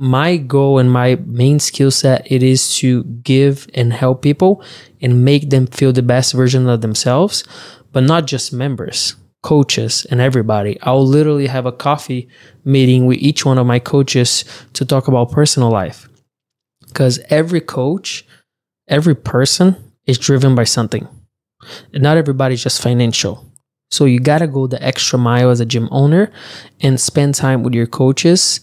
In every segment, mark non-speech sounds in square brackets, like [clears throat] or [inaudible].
my goal and my main skill set it is to give and help people and make them feel the best version of themselves but not just members coaches and everybody. I'll literally have a coffee meeting with each one of my coaches to talk about personal life. Because every coach every person is driven by something. And not everybody's just financial. So you got to go the extra mile as a gym owner and spend time with your coaches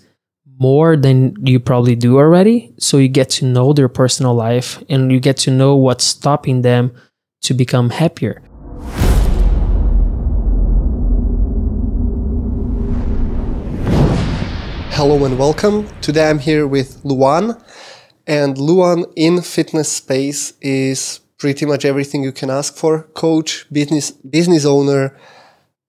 more than you probably do already. So you get to know their personal life and you get to know what's stopping them to become happier. Hello and welcome. Today I'm here with Luan. And Luan in fitness space is pretty much everything you can ask for coach, business, business owner,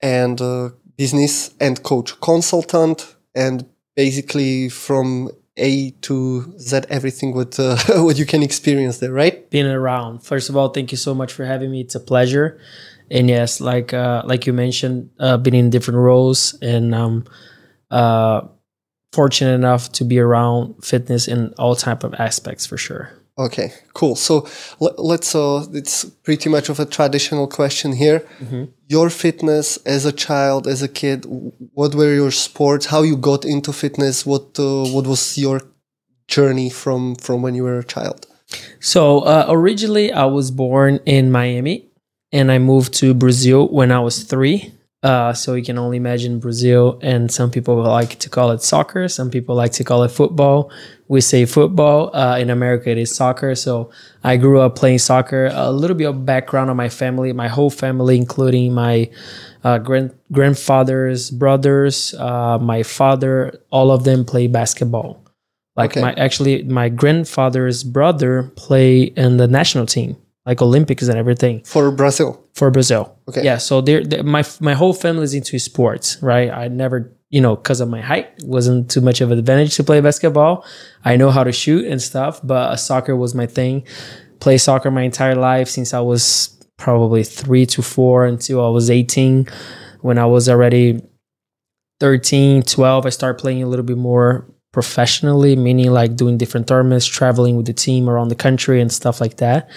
and uh, business and coach consultant, and basically from A to Z, everything what uh, [laughs] what you can experience there, right? Being around. First of all, thank you so much for having me. It's a pleasure. And yes, like uh, like you mentioned, uh, been in different roles and um, uh, fortunate enough to be around fitness in all type of aspects for sure. Okay, cool. So let's. Uh, it's pretty much of a traditional question here. Mm-hmm. Your fitness as a child, as a kid, what were your sports? How you got into fitness? What uh, What was your journey from from when you were a child? So uh, originally, I was born in Miami, and I moved to Brazil when I was three. Uh, so you can only imagine Brazil, and some people like to call it soccer. Some people like to call it football. We say football. Uh, in America, it is soccer. So I grew up playing soccer. A little bit of background on my family. My whole family, including my uh, grand grandfather's brothers, uh, my father, all of them play basketball. Like okay. my actually, my grandfather's brother play in the national team like Olympics and everything for Brazil. For Brazil, okay, yeah. So they're, they're, my my whole family is into sports, right? I never, you know, because of my height, wasn't too much of an advantage to play basketball. I know how to shoot and stuff, but uh, soccer was my thing. Play soccer my entire life since I was probably three to four until I was eighteen. When I was already 13, 12, I started playing a little bit more professionally, meaning like doing different tournaments, traveling with the team around the country and stuff like that.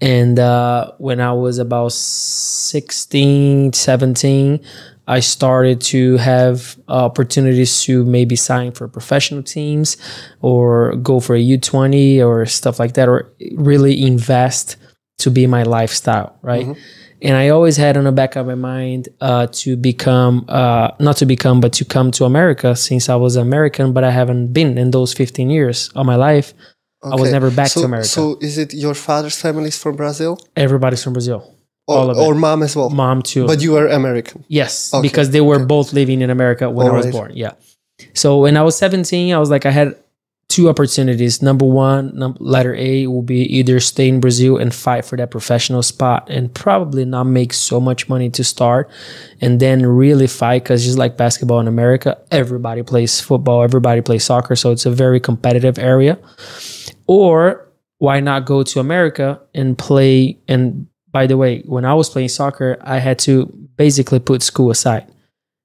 And uh, when I was about 16, 17, I started to have opportunities to maybe sign for professional teams or go for a U20 or stuff like that, or really invest to be my lifestyle, right? Mm-hmm. And I always had on the back of my mind uh, to become, uh, not to become, but to come to America since I was American, but I haven't been in those 15 years of my life. Okay. I was never back so, to America. So is it your father's family is from Brazil? Everybody's from Brazil. Or, or mom as well? Mom too. But you were American? Yes, okay. because they were okay. both living in America when All I was right. born. Yeah. So when I was 17, I was like, I had two opportunities. Number one, num- letter A will be either stay in Brazil and fight for that professional spot and probably not make so much money to start and then really fight because just like basketball in America, everybody plays football, everybody plays soccer. So it's a very competitive area. Or why not go to America and play? And by the way, when I was playing soccer, I had to basically put school aside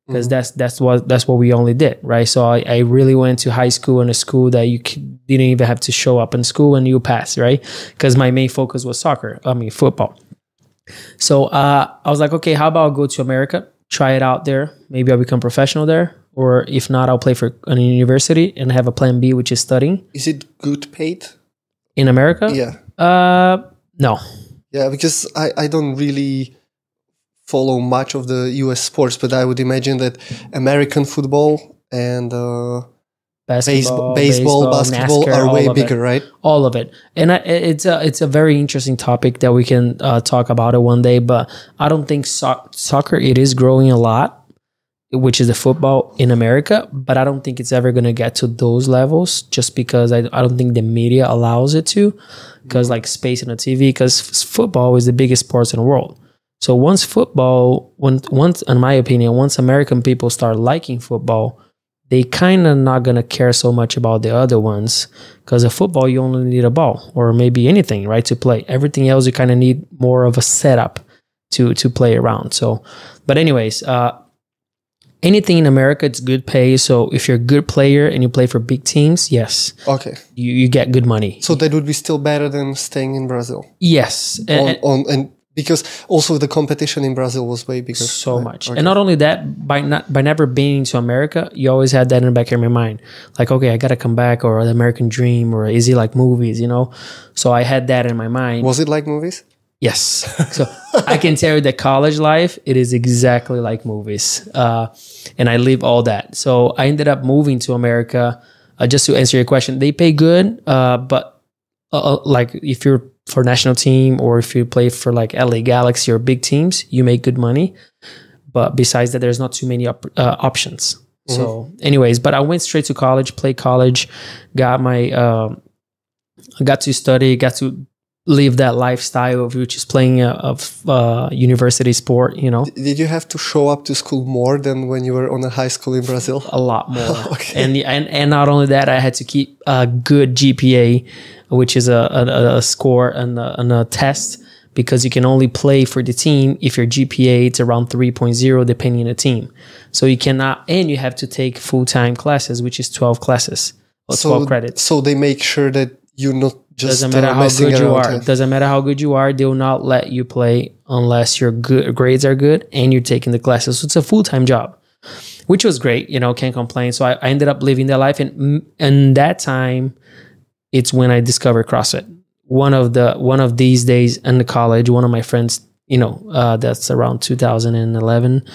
because mm-hmm. that's that's what that's what we only did, right? So I, I really went to high school in a school that you didn't even have to show up in school and you pass, right? Because my main focus was soccer, I mean football. So uh, I was like, okay, how about I go to America, try it out there, maybe I'll become professional there, or if not, I'll play for a university and have a plan B, which is studying. Is it good paid in America? Yeah. Uh, no. Yeah, because I I don't really follow much of the U.S. sports, but I would imagine that American football and uh, basketball, baseball, baseball, basketball NASCAR, are way bigger, it. right? All of it, and I, it's a it's a very interesting topic that we can uh, talk about it one day. But I don't think so- soccer it is growing a lot which is the football in America, but I don't think it's ever going to get to those levels just because I, I don't think the media allows it to because like space on the TV because football is the biggest sports in the world. So once football, once, once in my opinion, once American people start liking football, they kind of not to care so much about the other ones because a football you only need a ball or maybe anything, right, to play. Everything else you kind of need more of a setup to to play around. So, but anyways, uh anything in America, it's good pay. So if you're a good player and you play for big teams, yes, Okay. you, you get good money. So that would be still better than staying in Brazil. Yes, On, and, on and because also the competition in Brazil was way bigger. so right? much. Okay. And not only that, by not by never being to America, you always had that in the back of your mind. Like, okay, I gotta come back, or the American dream, or is it like movies, you know? So I had that in my mind. was it like movies? Yes. So I can tell you that college life, it is exactly like movies. Uh, and I live all that. So I ended up moving to America. Uh, just to answer your question, they pay good, uh, but uh, uh, like if you're for national team or if you play for like LA Galaxy or big teams, you make good money. But besides that, there's not too many op- uh, options. So, anyways, but I went straight to college, played college, got my, um got to study, got to live that lifestyle of which is playing a of uh, university sport. You know, Did you have to show up to school more than when you were on a high school in Brazil? a lot more. [laughs] Okay. And, and and not only that, I had to keep a good GPA, which is a a, a score and a, and a test because you can only play for the team if your GPA is around 3.0 depending on the team. So you cannot and you have to take full-time classes, which is 12 classes or 12 credits. So they make sure that you're not just Doesn't matter uh, how good you are. Doesn't matter how good you are. They will not let you play unless your good grades are good and you're taking the classes. So it's a full time job, which was great. You know, can't complain. So I, I ended up living that life, and mm, and that time, it's when I discovered CrossFit. One of the one of these days in the college, one of my friends, you know, uh, that's around 2011,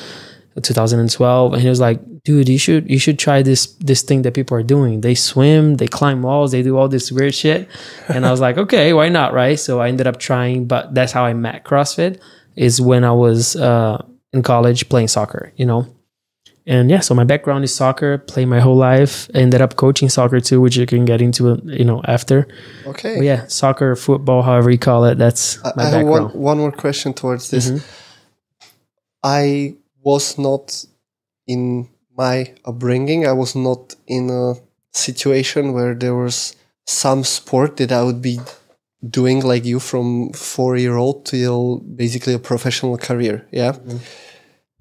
2012, and he was like, "Dude, you should you should try this this thing that people are doing. They swim, they climb walls, they do all this weird shit." And I was like, [laughs] "Okay, why not?" Right? So I ended up trying, but that's how I met CrossFit. Is when I was uh, in college playing soccer. You know, and yeah, so my background is soccer. Play my whole life. I ended up coaching soccer too, which you can get into, you know, after. Okay. But yeah, soccer, football, however you call it. That's I- my I have one, background. one more question towards this. Mhm. I was not in my upbringing, I was not in a situation where there was some sport that I would be doing like you from four year old till basically a professional career. Yeah. Mhm.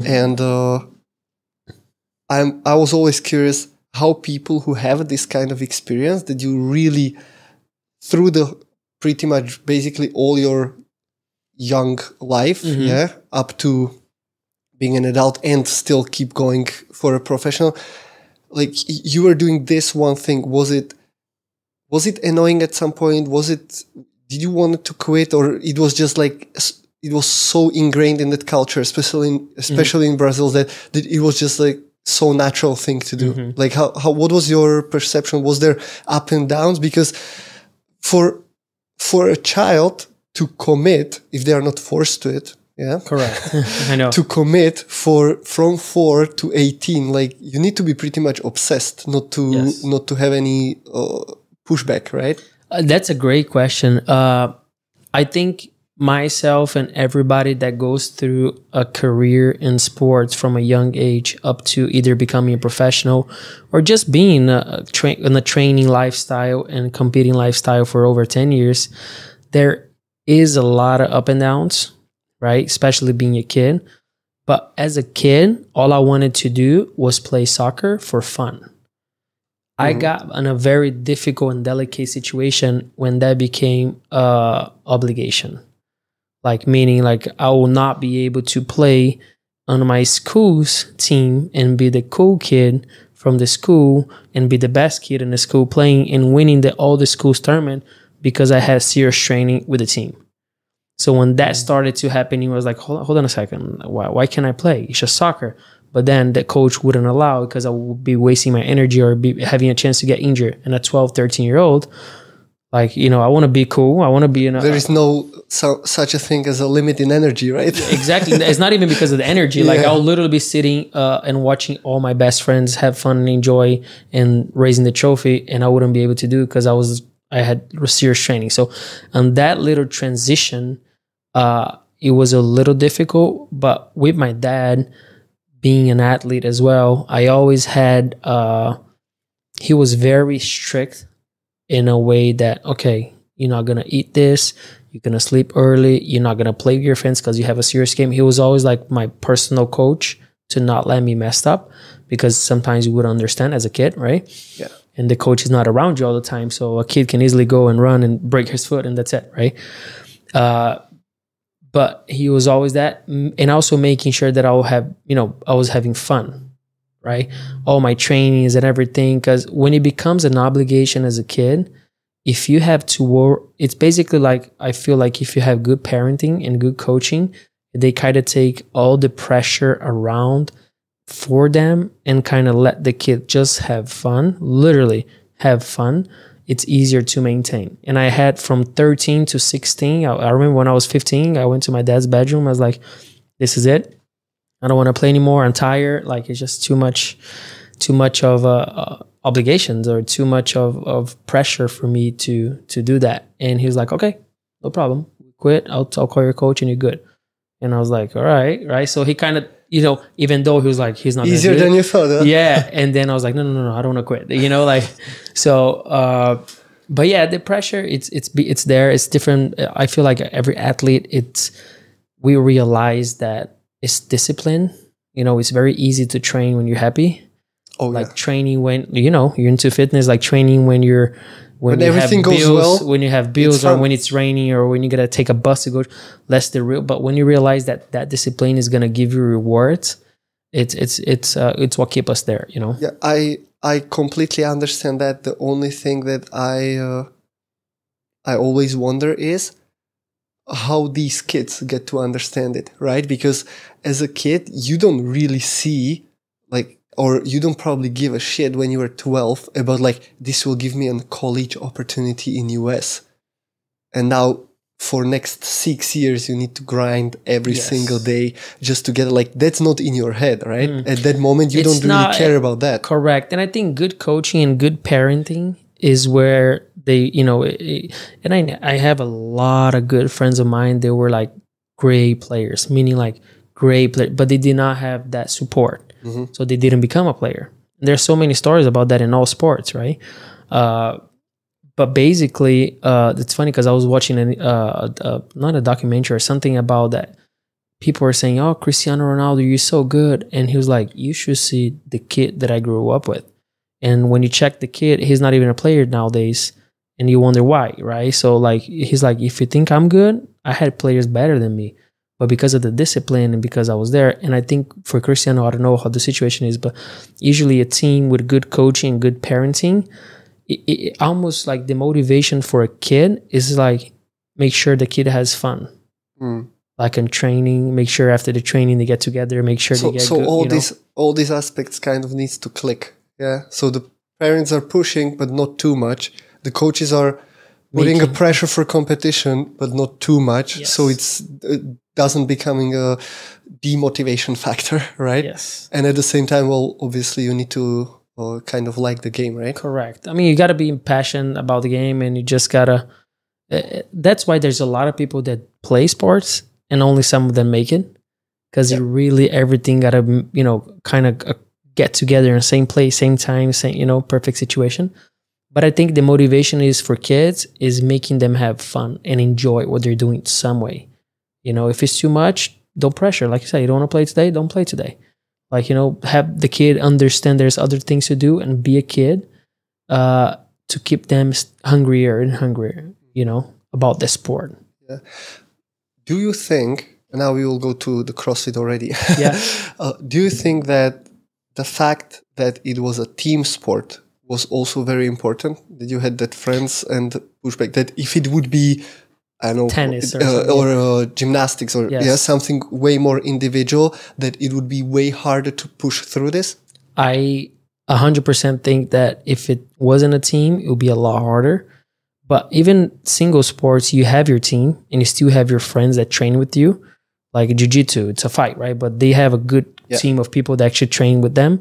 And uh, I'm I was always curious how people who have this kind of experience that you really through the pretty much basically all your young life, Mhm. yeah, up to being an adult and still keep going for a professional. Like you were doing this one thing. Was it was it annoying at some point? Was it did you want to quit or it was just like it was so ingrained in that culture, especially in especially in Brazil that, that it was just like so natural thing to do. Mhm. Like how, how what was your perception? Was there up and downs? Because for for a child to commit, if they are not forced to it, yeah, Correct. [laughs] I know. to commit for from four to eighteen, like you need to be pretty much obsessed, not to Yes. not to have any uh, pushback, right? Uh, that's a great question. Uh, I think myself and everybody that goes through a career in sports from a young age up to either becoming a professional or just being a tra- in a training lifestyle and competing lifestyle for over 10 years, there is a lot of up and downs, right? Especially being a kid. But as a kid, all I wanted to do was play soccer for fun. I Mhm. got in a very difficult and delicate situation when that became a obligation. Like meaning like I will not be able to play on my school's team and be the cool kid from the school and be the best kid in the school playing and winning the all the school's tournament because I had serious training with the team. So when that started to happen, he was like, hold, hold on a second. Why, why can't I play? It's just soccer. But then the coach wouldn't allow because I would be wasting my energy or be having a chance to get injured. And a 12, 13 year old, like, you know, I want to be cool. I want to be in a. There is no so, such a thing as a limit in energy, right? [laughs] exactly. It's not even because of the energy. Like Yeah. I'll literally be sitting uh, and watching all my best friends have fun and enjoy and raising the trophy, and I wouldn't be able to do because I was I had serious training. So, on that little transition, uh, it was a little difficult. But with my dad being an athlete as well, I always had. Uh, he was very strict in a way that okay, you're not gonna eat this you're gonna sleep early you're not gonna play with your friends because you have a serious game he was always like my personal coach to not let me mess up because sometimes you would understand as a kid, right? Yeah. And the coach is not around you all the time, so a kid can easily go and run and break his foot, and that's it, right? Uh, but he was always that, and also making sure that I will have, you know, I was having fun, right? All my trainings and everything, because when it becomes an obligation as a kid, if you have to work, it's basically like I feel like if you have good parenting and good coaching, they kind of take all the pressure around for them and kind of let the kid just have fun, literally have fun. It's easier to maintain. And I had from 13 to 16. I, I remember when I was 15, I went to my dad's bedroom. I was like, this is it. I don't want to play anymore. I'm tired. Like it's just too much, too much of uh, uh, obligations or too much of, of pressure for me to to do that. And he was like, okay, no problem. Quit. I'll, I'll call your coach and you're good. And I was like, all right, right. So he kind of, you know, even though he was like, he's not Easier than you thought. Huh? yeah and then i was like no no no no i don't want to quit you know like [laughs] so uh but yeah the pressure it's it's be- it's there it's different i feel like every athlete it's we realize that it's discipline you know it's very easy to train when you're happy Oh, like yeah. training when you know you're into fitness like training when you're when, everything have goes bills, well, when you have bills or when it's raining or when you gotta take a bus to go less the real but when you realize that that discipline is gonna give you rewards it's it's it's uh, it's what keep us there you know Yeah, I I completely understand that. The only thing that I uh, I always wonder is how these kids get to understand it, right? Because as a kid, you don't really see or you don't probably give a shit when you were 12 about like this will give me a college opportunity in US. And now for next 6 years you need to grind every Yes. single day just to get like that's not in your head, right? Mm. At that moment you It's don't really care about that. Correct. And I think good coaching and good parenting is where they, you know, it- and I I have a lot of good friends of mine. They were like great players, meaning like great player, but they did not have that support, Mhm. so they didn't become a player. There's so many stories about that in all sports, right? Uh, but basically, uh, it's funny because I was watching an, uh, uh, not a documentary or something about that. People were saying, "Oh, Cristiano Ronaldo, you're so good," and he was like, "You should see the kid that I grew up with." And when you check the kid, he's not even a player nowadays, and you wonder why, right? So like, he's like, "If you think I'm good, I had players better than me." But because of the discipline and because I was there, and I think for Cristiano, I don't know how the situation is, but usually a team with good coaching, good parenting, it, it, almost like the motivation for a kid is like make sure the kid has fun Mm. like in training make sure after the training they get together make sure So, they get so good, all know? these all these aspects kind of needs to click. Yeah. So the parents are pushing, but not too much. The coaches are putting a pressure for competition, but not too much. So it's it doesn't becoming a demotivation factor, [laughs] right? yes. And at the same time, well, obviously you need to uh, kind of like the game, right? correct. I mean you got to be passionate about the game and you just gotta uh, that's why there's a lot of people that play sports and only some of them make it. Because you really everything gotta you know kind of uh, get together in the same place same time same you know perfect situation. But i think the motivation is for kids is making them have fun and enjoy what they're doing some way you know if it's too much don't pressure like I said you don't want to play today don't play today like you know have the kid understand there's other things to do and be a kid uh to keep them hungrier and hungrier you know about the sport Yeah. Do you think? and Now we will go to the CrossFit already. Yeah. [laughs] uh, do you think that the fact that it was a team sport was also very important? That you had that friends and pushback. That if it would be, I know, Tennis or uh, or uh, gymnastics or Yes. yeah, something way more individual, that it would be way harder to push through this. I 100% think that if it wasn't a team, it would be a lot harder. But even single sports, you have your team and you still have your friends that train with you. Like jiu-jitsu, it's a fight, right? But they have a good Yeah. team of people that actually train with them.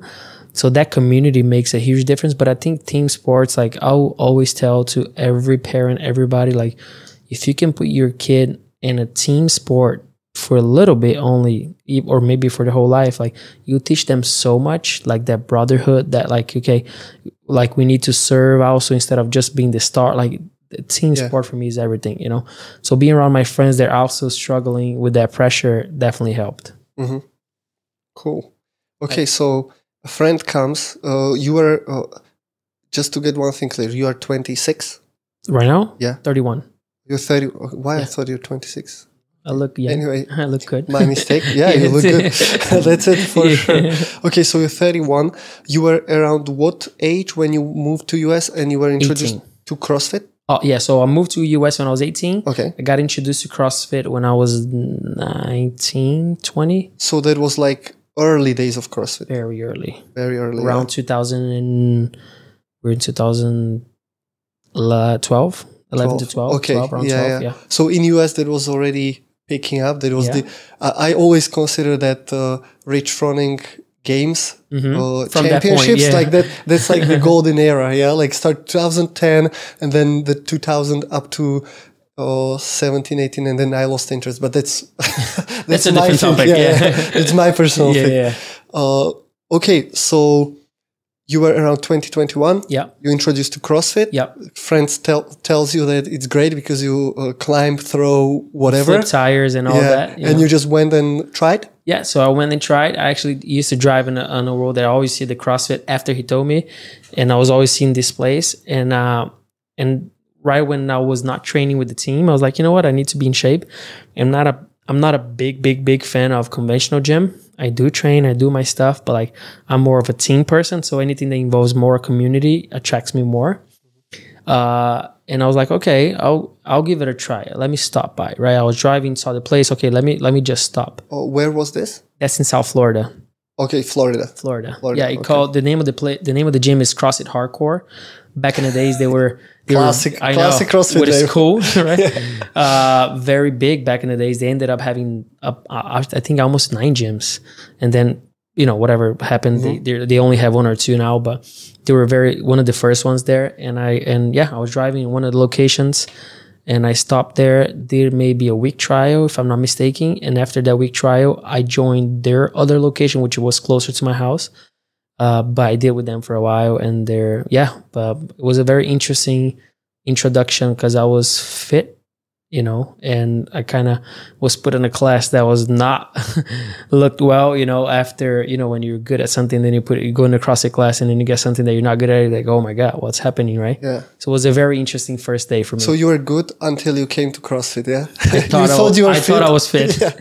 So that community makes a huge difference. But I think team sports, like I'll always tell to every parent, everybody, like if you can put your kid in a team sport for a little bit only, or maybe for the whole life, like you teach them so much, like that brotherhood, that like okay, like we need to serve also instead of just being the star. Like the team Yeah. sport for me is everything, you know. So being around my friends that are also struggling with that pressure definitely helped. Cool. Okay, so a friend comes. Uh, you are uh, just to get one thing clear. You are 26. Right now, Yeah. 31. You're 30. Why I Yeah. thought you're 26? I look young. Anyway, [laughs] I look good. my mistake. [laughs] Yeah, you look good. [laughs] That's it for sure. Okay, so you're 31. You were around what age when you moved to US and you were introduced 18. to CrossFit? Oh yeah, so I moved to US when I was 18. Okay, I got introduced to CrossFit when I was 19, 20, so that was like early days of CrossFit, very early. very early. Around 2000 and we're in 2012, uh, 11 to 12. Okay, 12, around yeah, 12, yeah. yeah. So in US, that was already picking up. That was Yeah. the. I I always consider that uh, Rich Froning games Mhm. uh, From that point, championships like that. That's like the [laughs] golden era. Yeah, like start 2010 and then the 2000 up to. Uh, 17 18 and then i lost interest but that's [laughs] that's, a my different thing. topic, yeah. [laughs] it's my personal Yeah, thing yeah, uh okay so you were around 2021 yeah, you introduced to crossfit yeah. friends tell tells you that it's great because you uh, climb, throw, whatever. Flip tires and all yeah, that. you and know. you just went and tried. Yeah, so I went and tried. I actually used to drive in a, on a road that I always see the CrossFit after he told me, and I was always seeing this place. And uh, and right when I was not training with the team, I was like, you know what, I need to be in shape. I'm not a I'm not a big big big fan of conventional gym. I do train, I do my stuff, but like I'm more of a team person. So anything that involves more community attracts me more. Uh, and I was like, okay, I'll I'll give it a try. Let me stop by. Right, I was driving, saw the place. Okay, let me let me just stop. Oh, where was this? That's in South Florida. Okay, Florida. Florida. Florida, yeah, it okay. called the name of the play. The name of the gym is CrossFit Hardcore. Back in the days, they were they Classic- Were, I classic know, CrossFit What is cool, [laughs] right? uh, very big back in the days. They ended up having, uh, I think, almost nine gyms, and then you know whatever happened, Mm-hmm. they they they only have one or two now, but they were very one of the first ones there. And I and yeah, I was driving in one of the locations. And I stopped there. Did maybe a week trial, if I'm not mistaken. And after that week trial, I joined their other location, which was closer to my house uh, but I did with them for a while, and they're yeah, but it was a very interesting introduction because I was fit, you know, and I kind of was put in a class that was not [laughs] looked well, you know. After you know, when you're good at something, then you put you go in a CrossFit class, and then you get something that you're not good at. You're like, oh my god, what's happening, right? Yeah. So it was a very interesting first day for me. So you were good until you came to CrossFit. Yeah. [laughs] [laughs] I thought, I, was, I thought I was fit. Yeah.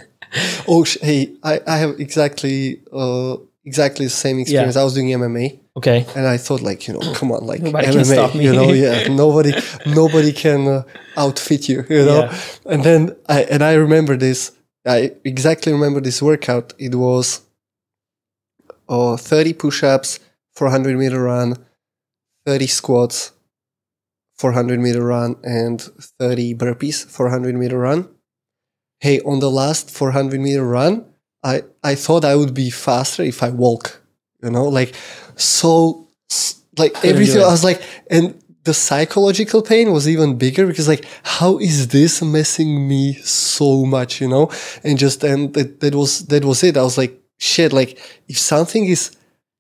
Oh, sh- hey, I, I have exactly uh exactly the same experience. I was doing MMA. Okay. and I thought like you know come on like Nobody MMA can stop me. you know yeah [laughs] nobody nobody can uh, outfit you you know Yeah. and then I and I remember this I exactly remember this workout it was uh, 30 push-ups 400 meter run 30 squats 400 meter run and 30 burpees 400 meter run hey on the last 400 meter run I I thought I would be faster if I walk you know like so like everything i was like and the psychological pain was even bigger because like how is this messing me so much you know? And just and that, that was that was it. I was like shit like if something is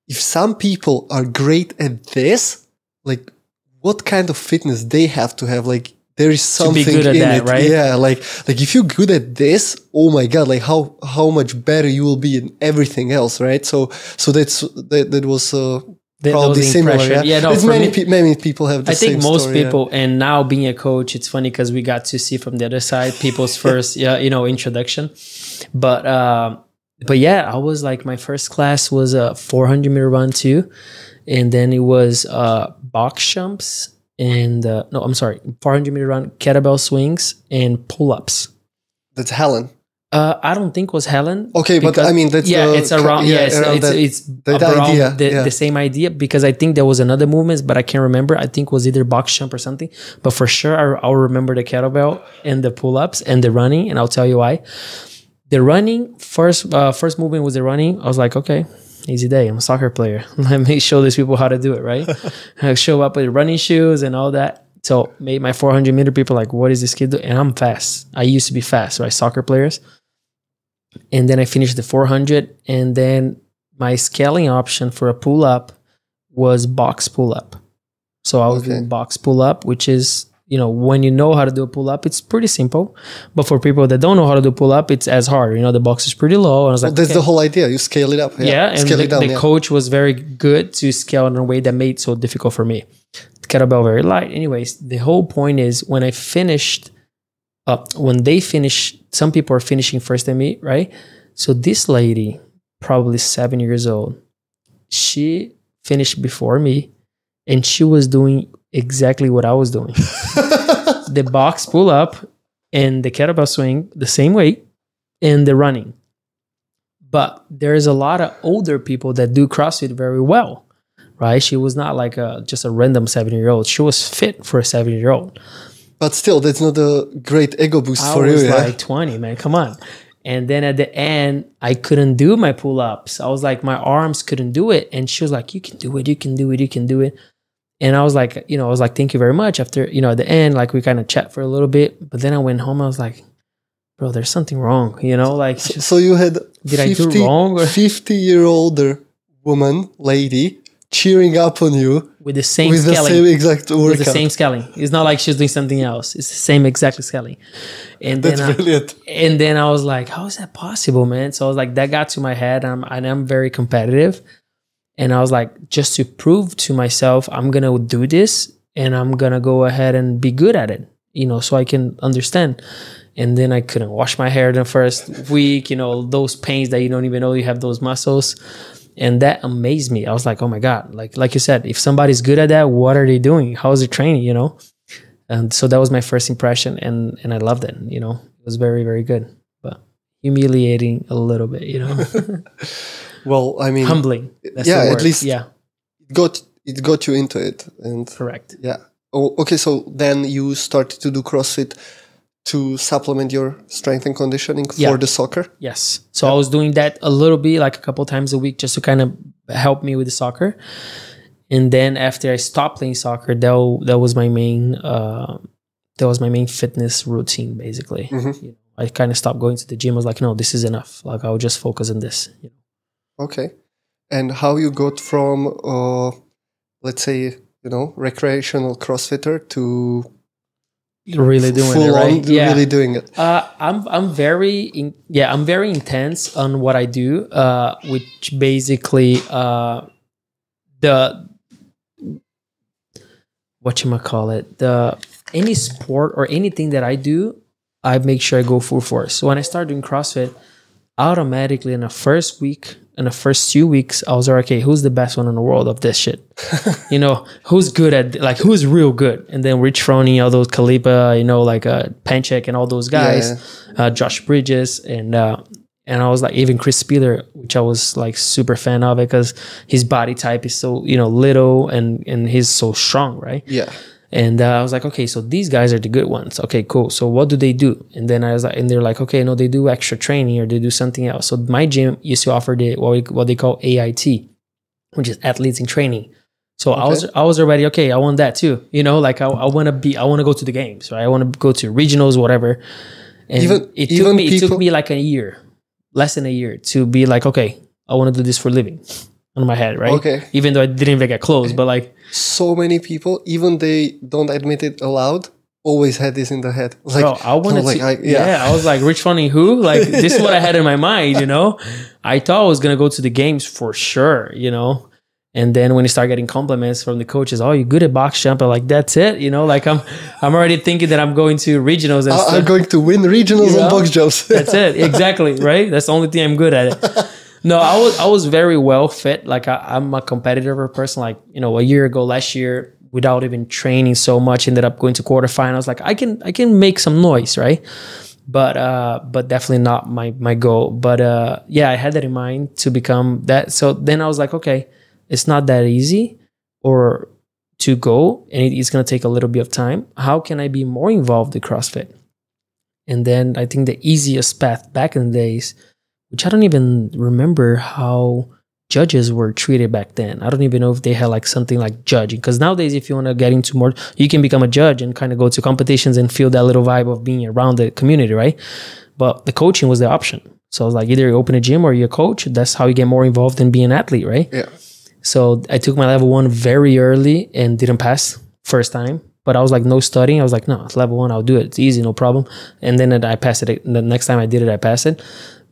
if some people are great at this like what kind of fitness they have to have like there is To be something good at in that, it right? yeah like like if you're good at this oh my god like how how much better you will be in everything else right so so that's that, that was uh That- probably similar impression. yeah, Yeah, no, many me- pe- many people have the I think most story, yeah. people, and now being a coach, it's funny because we got to see from the other side people's [laughs] first, yeah, you know, introduction. But um, but yeah, I was like my first class was a 400 meter run too, and then it was uh box jumps and uh, no, I'm sorry, 400 meter run, kettlebell swings, and pull ups. that's helen Uh, I don't think it was Helen. Okay, but I mean, that's yeah, the it's around. yeah, Yeah, it's around it's, that- it's that around idea, the, yeah. the same idea because I think there was another movement, but I can't remember. I think it was either box jump or something. But for sure, I, I'll remember the kettlebell and the pull ups and the running, and I'll tell you why. The running first uh, first movement was the running. I was like, okay, easy day. I'm a soccer player. [laughs] Let me show these people how to do it. Right? [laughs] I show up with running shoes and all that. So made my 400 meter people like, what is this kid doing? And I'm fast. I used to be fast, right? Soccer players and then I finished the 400. And then my scaling option for a pull up was box pull up. So I was Okay. doing box pull up, which is you know, when you know how to do a pull up, it's pretty simple. But for people that don't know how to do pull up, it's as hard. You know, the box is pretty low. And I was like, That's okay. the whole idea. You scale it up. Yeah, yeah, and scale the, it down. the yeah. coach was very good to scale in a way that made it so difficult for me. the Kettlebell very light. Anyways, the whole point is when I finished up, when they finish, some people are finishing first than me, right? So this lady, probably seven years old, she finished before me, and she was doing exactly what I was doing. [laughs] the box pull up and the kettlebell swing the same weight and the running. But there's a lot of older people that do CrossFit very well, right? She was not like a just a random seven year old. She was fit for a seven year old. But still, that's not a great ego boost I for was you. Yeah? like 20, man. Come on. And then at the end, I couldn't do my pull ups. I was like, my arms couldn't do it. And she was like, You can do it, you can do it, you can do it. And I was like, you know, I was like, Thank you very much. After, you know, at the end, like we kind of chat for a little bit. But then I went home, I was like, Bro, there's something wrong, you know, like just So you had Did I do wrong or- 50 year older woman, lady, cheering up on you with the same with the same exact with the same scaling. It's not like she's doing something else. It's the same exact scaling. And That's then I, brilliant. and then I was like, how is that possible, man? So I was like, that got to my head. I'm and I'm very competitive. And I was like, just to prove to myself, I'm gonna do this and I'm gonna go ahead and be good at it, you know, so I can understand. And then I couldn't wash my hair the first week, you know, those pains that you don't even know you have those muscles. And that amazed me. I was like, oh my God, like like you said, if somebody's good at that, what are they doing? How is it training, you know? And so that was my first impression and and I loved it, you know. It was very, very good. But humiliating a little bit, you know. [laughs] [laughs] Well, I mean, Humbling. Yeah, at least- Yeah, it got it got you into it, and correct. yeah. Oh, okay, so then you started to do CrossFit to supplement your strength and conditioning Yeah. for the soccer. Yes. So I was doing that a little bit, like a couple times a week, just to kind of help me with the soccer. And then after I stopped playing soccer, that that was my main uh, that was my main fitness routine, basically. Mhm. You know, I kind of stopped going to the gym. I was like, no, this is enough. Like I'll just focus on this. You know? Okay, and how you got from, uh, let's say, you know, recreational CrossFitter to Really doing full it, right? on, really doing it. Uh, I'm I'm very in, yeah I'm very intense on what I do, uh, which basically uh, the what you might call it the any sport or anything that I do, I make sure I go full force. So when I start doing CrossFit, automatically in the first week, in the first two weeks, I was like, okay, who's the best one in the world of this shit? [laughs] you know, who's good at like who's real good? And then Rich Froning, all those Khalipa, you know, like uh Panchik and all those guys, uh, Josh Bridges, and uh, and I was like even Chris Spealler, which I was like super fan of because his body type is so you know little and and he's so strong, right? Yeah, And uh, I was like, okay, so these guys are the good ones. Okay, cool. So what do they do? And then I was like, and they're like, okay, no, they do extra training or they do something else. So my gym used to offer the what, we, what they call AIT, which is athletes in training. So I was I was already okay. I want that too. You know, like I, I want to be I want to go to the games, right? I want to go to regionals, whatever. And Even- it took me it took me like a year, less than a year, to be like, okay, I want to do this for a living, on my head, right? Okay. Even though I didn't even get close, but like so many people, even they don't admit it aloud, always had this in their head. Like, Bro, I wanted like, to. I- yeah. yeah. I was like, Rich Froning, who? Like, [laughs] this is what I had in my mind, you know? [laughs] I thought I was going to go to the games for sure, you know? And then when you start getting compliments from the coaches, oh, you're good at box jump. I'm like, that's it, you know? Like, I'm I'm already thinking that I'm going to regionals and I- stuff. I'm going to win regionals You know? box jumps. That's it. [laughs] Exactly. Right. That's the only thing I'm good at it. No, I was I was very well fit. Like I, I'm a competitive person. Like you know, a year ago, last year, without even training so much, ended up going to quarterfinals. Like I can I can make some noise, right? But uh, but definitely not my my goal. But uh, yeah, I had that in mind to become that. So then I was like, okay, it's not that easy, or to go, and it's gonna take a little bit of time. How can I be more involved in CrossFit? And then I think the easiest path back in the days, which I don't even remember how judges were treated back then. I don't even know if they had like something like judging. Because nowadays, if you want to get into more, you can become a judge and kind of go to competitions and feel that little vibe of being around the community, right? But the coaching was the option. So I was like, either you open a gym or you're a coach. That's how you get more involved in being an athlete, right? Yeah. So I took my level one very early and didn't pass first time. but I was like, no studying. I was like, no, it's level one. I'll do it. It's easy, no problem. And then I passed it. The next time I did it, I passed it.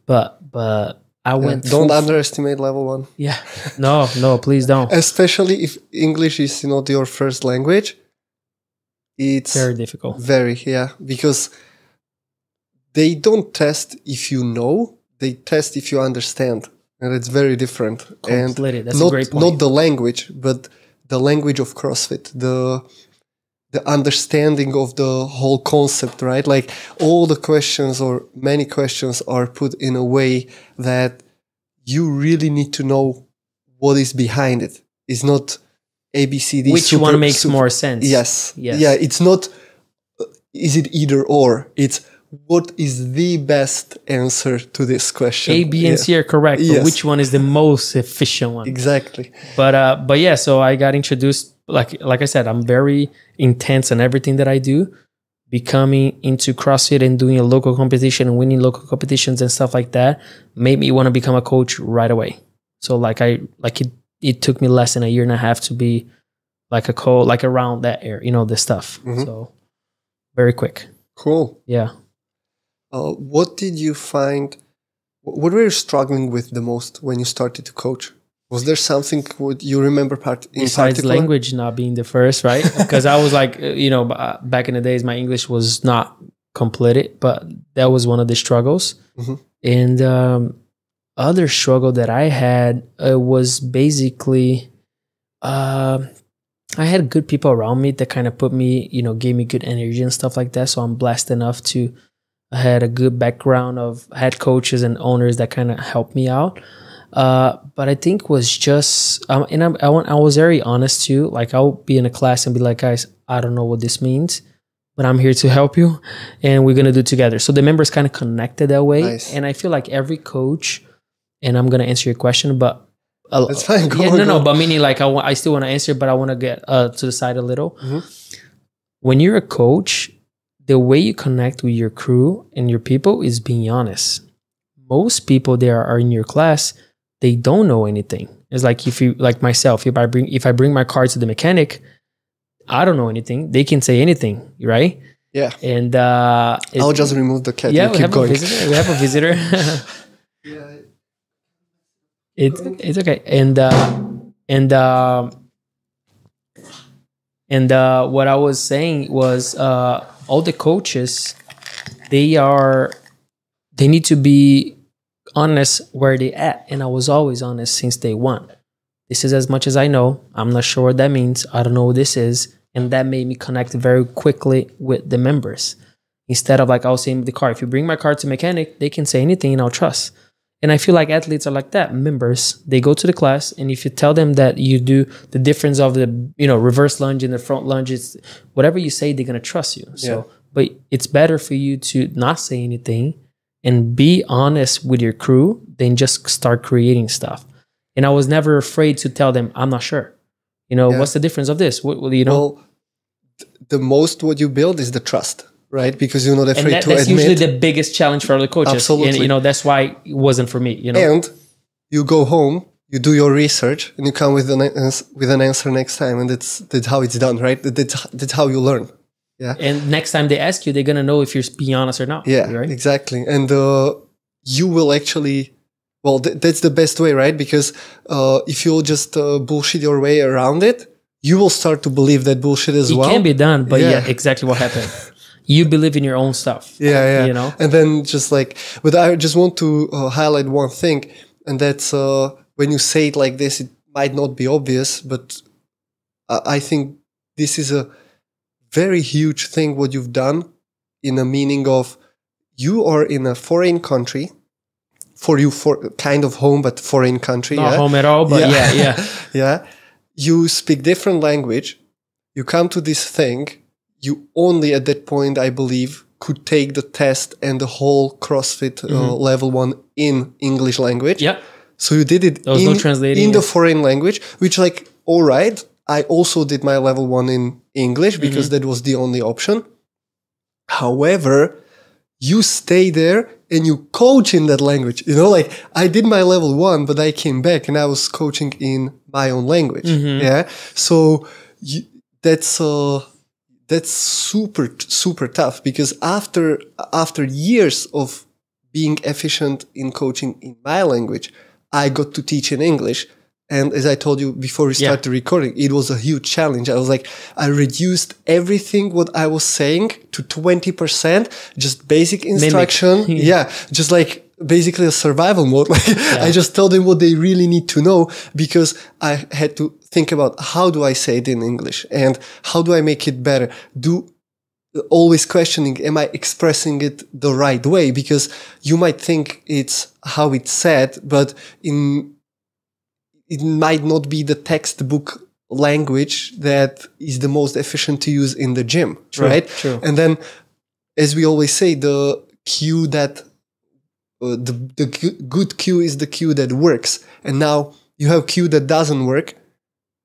But but I went. don't underestimate level one, yeah. No, no, please don't. especially if English is not your first language. It's Very difficult. Very, yeah, because they don't test if you know, they test if you understand, and it's very different. Completely. And That's a not great point. not the language, but the language of CrossFit, the the understanding of the whole concept, right? Like all the questions or many questions are put in a way that you really need to know what is behind it. It's not ABCD. Which super- one makes super- more sense? Yes. Yes. Yeah, it's not uh, is it either or? It's what is the best answer to this question? A, B, and Yeah, C are correct. Yes. But which one is the most efficient one? Exactly. But uh, but yeah. So I got introduced. Like like I said, I'm very intense in everything that I do. Becoming into CrossFit and doing a local competition and winning local competitions and stuff like that made me want to become a coach right away. So like I like it. It took me less than a year and a half to be like a co like around that area, you know, this stuff. Mhm. So very quick. Cool. Yeah. Uh, what did you find? What were you struggling with the most when you started to coach? Was there something what you remember part in besides particular? language not being the first, right? [laughs] Because I was like, uh, you know, uh, back in the days, my English was not completed, but that was one of the struggles. Mhm. And um, other struggle that I had uh, was basically, uh, I had good people around me that kind of put me, you know, gave me good energy and stuff like that. So I'm blessed enough to. I had a good background of head coaches and owners that kind of helped me out uh, but I think was just um, and I'm, I want I was very honest too. Like I'll be in a class and be like, guys, I don't know what this means, but I'm here to help you, and we're gonna do it together. So the members kind of connected that way, Nice. and I feel like every coach, and I'm gonna answer your question, but. Uh, That's fine, go yeah, on, no, no, but meaning like I still want to answer, but I want to get uh, to the side a little. Mhm. When you're a coach, the way you connect with your crew and your people is being honest. Most people there are in your class, they don't know anything. It's like if you like myself, if I bring if I bring my car to the mechanic, I don't know anything. They can say anything, right? Yeah. And uh I'll just remove the cat. yeah, we keep have visitor. We have a visitor. [laughs] Yeah. it, it's okay. And uh and uh and uh what I was saying was uh all the coaches they are they need to be honest where they at and I was always honest since day one. This is as much as I know. I'm not sure what that means. I don't know what this is. And that made me connect very quickly with the members. Instead of like I was saying with the car, if you bring my car to mechanic, they can say anything and I'll trust. And I feel like athletes are like that. Members, they go to the class, and if you tell them that you do the difference of the you know reverse lunge and the front lunge, it's whatever you say, they're gonna trust you. So, Yeah. but it's better for you to not say anything and be honest with your crew than just start creating stuff. And I was never afraid to tell them I'm not sure. You know, Yeah. what's the difference of this? What, you know, Well, the most what you build is the trust, right? Because you're not and afraid that, to that's admit. usually the biggest challenge for other coaches. And Absolutely. you know, that's why it wasn't for me. You know, and you go home, you do your research, and you come with an with an answer next time, and that's that's how it's done, right? That's that's how you learn. Yeah. and next time they ask you, they're gonna know if you're being honest or not. Yeah, right. exactly. And uh, you will actually, well, th- that's the best way, right? Because uh, if you'll just uh, bullshit your way around it, you will start to believe that bullshit as It well. It can be done, but yeah. Yeah. exactly what happened. [laughs] you believe in your own stuff. Yeah, yeah. You know? And then just like, but I just want to uh, highlight one thing, and that's uh, when you say it like this, it might not be obvious, but I, think this is a very huge thing what you've done in a meaning of you are in a foreign country for you for kind of home but foreign country Not yeah home at all, but yeah, yeah. yeah [laughs] you speak different language you come to this thing you only at that point i believe could take the test and the whole crossfit uh, level one in english language. Yeah. so you did it in, no in the foreign language which like all right i also did my level one in english because Mm-hmm. that was the only option. However you stay there and you coach in that language. You know like i did my level one but i came back and i was coaching in my own language. Mm-hmm. yeah? So you, that's uh that's super super tough because after after years of being efficient in coaching in my language, I got to teach in English. And as I told you before we Yeah. started recording, it was a huge challenge. I was like, I reduced everything what I was saying to 20%, just basic instruction. [laughs] yeah. Just like basically a survival mode. [laughs] Like I just told them what they really need to know because I had to think about how do I say it in English and how do I make it better? Do always questioning am i expressing it the right way because you might think it's how it's said but in it might not be the textbook language that is the most efficient to use in the gym right true. and then as we always say the cue that uh, the, the good cue is the cue that works. And now you have cue that doesn't work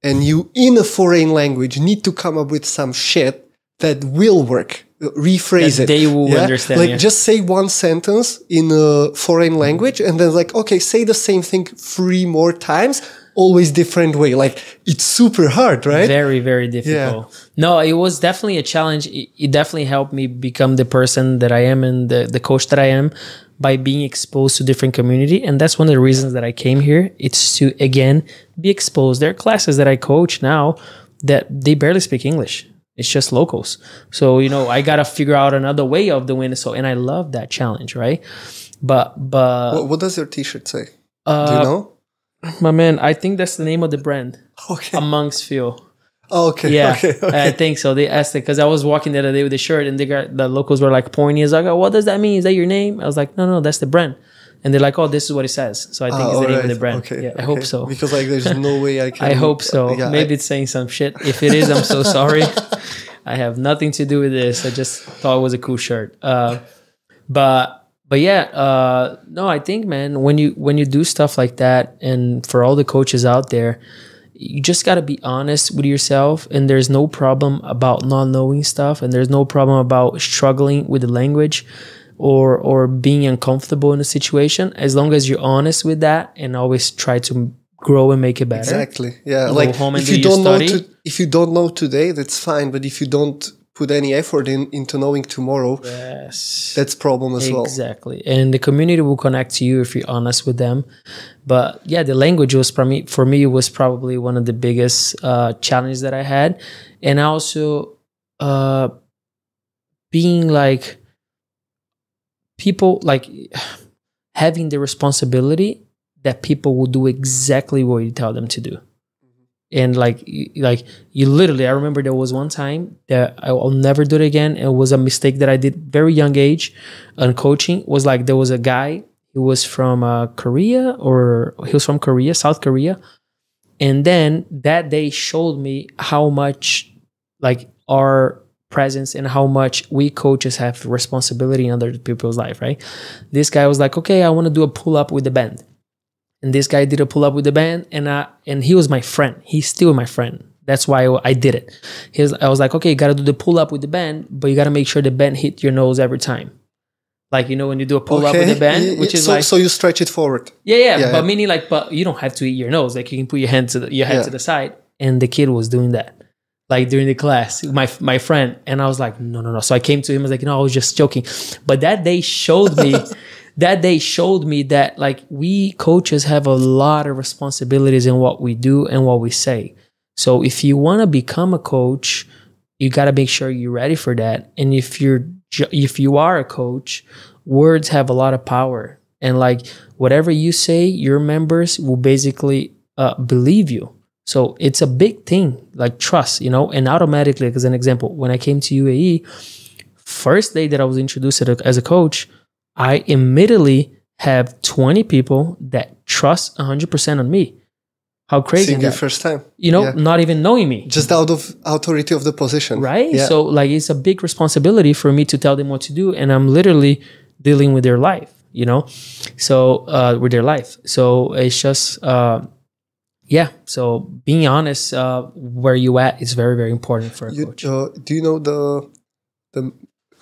and you in a foreign language need to come up with some shit that will work. Uh, rephrase That it. they will understand, like yeah. just say one sentence in a foreign language and then like okay say the same thing three more times always different way. Like it's super hard right? Very very difficult. Yeah. no it was definitely a challenge. It, it definitely helped me become the person that i am and the, the coach that i am by being exposed to different community. And that's one of the reasons that i came here. It's to again be exposed. There are classes that i coach now that they barely speak english. It's just locals. So you know i gotta figure out another way of doing it. So and i love that challenge right? But but what, what does your t-shirt say? Do uh, you know? my man i think that's the name of the brand. [laughs] Okay. Amongst few Oh, okay yeah, okay, okay. I think so. They asked it because I was walking the other day with the shirt, and they got the locals were like pointing. It's like, oh, what does that mean? Is that your name? I was like, no, no, that's the brand. And they're like, oh, this is what it says. So I think Ah, it's the name of the brand. okay, yeah, I hope so. because like there's no way i [laughs] can I hope so. yeah, Maybe I- it's saying some shit. If it is, I'm so [laughs] sorry. I have nothing to do with this. I just thought it was a cool shirt. Uh, but but yeah, uh, no, I think man, when you when you do stuff like that, and for all the coaches out there, you just got to be honest with yourself and there's no problem about not knowing stuff and there's no problem about struggling with the language or or being uncomfortable in a situation as long as you're honest with that and always try to grow and make it better Exactly. Yeah. Like home and if do you don't know to, if you don't know today, that's fine. But if you don't put any effort in into knowing tomorrow, yes. that's problem as well. exactly. And the community will connect to you if you're honest with them. But yeah the language was for me for me was probably one of the biggest uh challenges that i had. And also uh being like people like [sighs] having the responsibility that people will do exactly what you tell them to do and like like you literally i remember there was one time that I- i'll never do it again. It was a mistake that i did very young age on coaching. Was like there was a guy he was from uh, korea or he was from korea south korea. And then that day showed me how much like our presence and how much we coaches have responsibility in other people's life right? This guy was like okay i want to do a pull up with the band and this guy did a pull up with the band and I, and he was my friend he's still my friend that's why I did it. He was, I was like, okay, you gotta do the pull up with the band, but you gotta make sure the band hit your nose every time. Like you know when you do a pull up with the band, which is so, like so you stretch it forward. yeah, yeah, Yeah, but yeah. meaning like, but you don't have to eat your nose. Like you can put your hand to the, your head Yeah. to the side, and the kid was doing that, like during the class, my my friend, and I was like, no, no, no. So I came to him, I was like, no, I was just joking, but that day showed me, [laughs] that day showed me that like we coaches have a lot of responsibilities in what we do and what we say. So if you want to become a coach, you got to make sure you're ready for that. And if you're if you are a coach, words have a lot of power. And like whatever you say, your members will basically uh, believe you. So it's a big thing, like trust, you know. And automatically, as an example, when I came to UAE, first day that I was introduced as a coach, I immediately have 20 people that trust 100% on me. How crazy Seeing you first time. You know, Yeah. not even knowing me Just out of authority of the position. right Yeah. so like it's a big responsibility for me to tell them what to do and i'm literally dealing with their life you know so uh with their life so it's just uh yeah so being honest uh where you at is very very important for a You, coach uh, do you know the the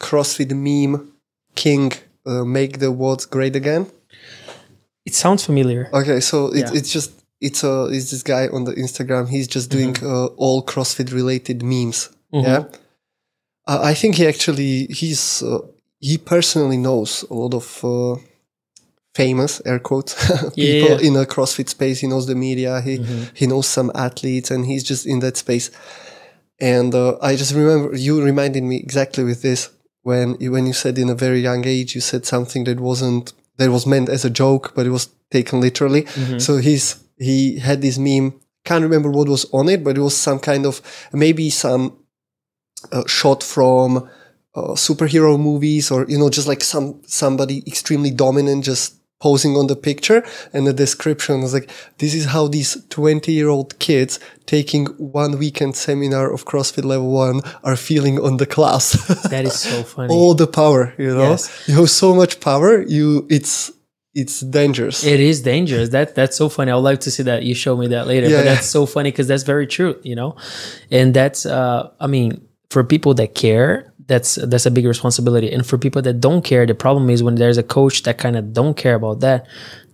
CrossFit meme King uh, make the world great again? it sounds familiar Okay, so it, Yeah. it's just it's a it's this guy on the Instagram. He's just doing uh, all CrossFit related memes. Mhm. Yeah, Uh, I think he actually he's uh, he personally knows a lot of uh, famous air quotes [laughs] people Yeah. in a CrossFit space. He knows the media. He he knows some athletes, and he's just in that space. And uh, I just remember you reminded me exactly with this when you, when you said in a very young age you said something that wasn't that was meant as a joke, but it was taken literally. So he's he had this meme. Can't remember what was on it, but it was some kind of maybe some uh, shot from uh, superhero movies or you know just like some somebody extremely dominant just posing on the picture and the description was like this is how these 20 year old kids taking one weekend seminar of crossfit level 1 are feeling on the class [laughs] That is so funny. all the power you know Yes. you have so much power you it's it's dangerous It is dangerous. That that's so funny. I would like to see that. You show me that later. Yeah, but yeah. that's so funny because that's very true. You know, and that's uh, I mean, for people that care, that's that's a big responsibility. And for people that don't care, the problem is when there's a coach that kind of don't care about that,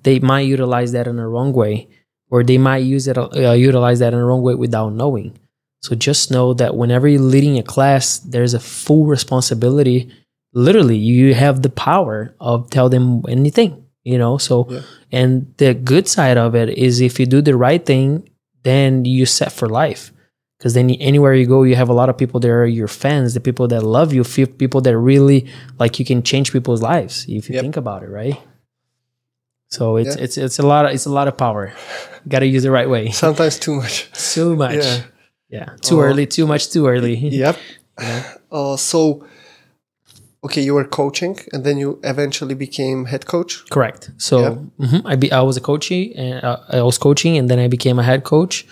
they might utilize that in a wrong way, or they might use it uh, utilize that in a wrong way without knowing. So just know that whenever you're leading a class, there's a full responsibility. Literally, you have the power of tell them anything. You know, so Yeah. and the good side of it is if you do the right thing, then you set for life. Because then anywhere you go, you have a lot of people that are your fans, the people that love you, people that really like you can change people's lives if you Yep. think about it, right? So it's Yeah. it's it's a lot of it's a lot of power. Got to use it the right way. [laughs] sometimes too much Too much. Yeah. Yeah. Too Oh. early, too much, too early. Yep. Uh, so, okay, you were coaching, and then you eventually became head coach. Correct. So Yeah. mhm, I be I was a coachee and uh, I was coaching, and then I became a head coach,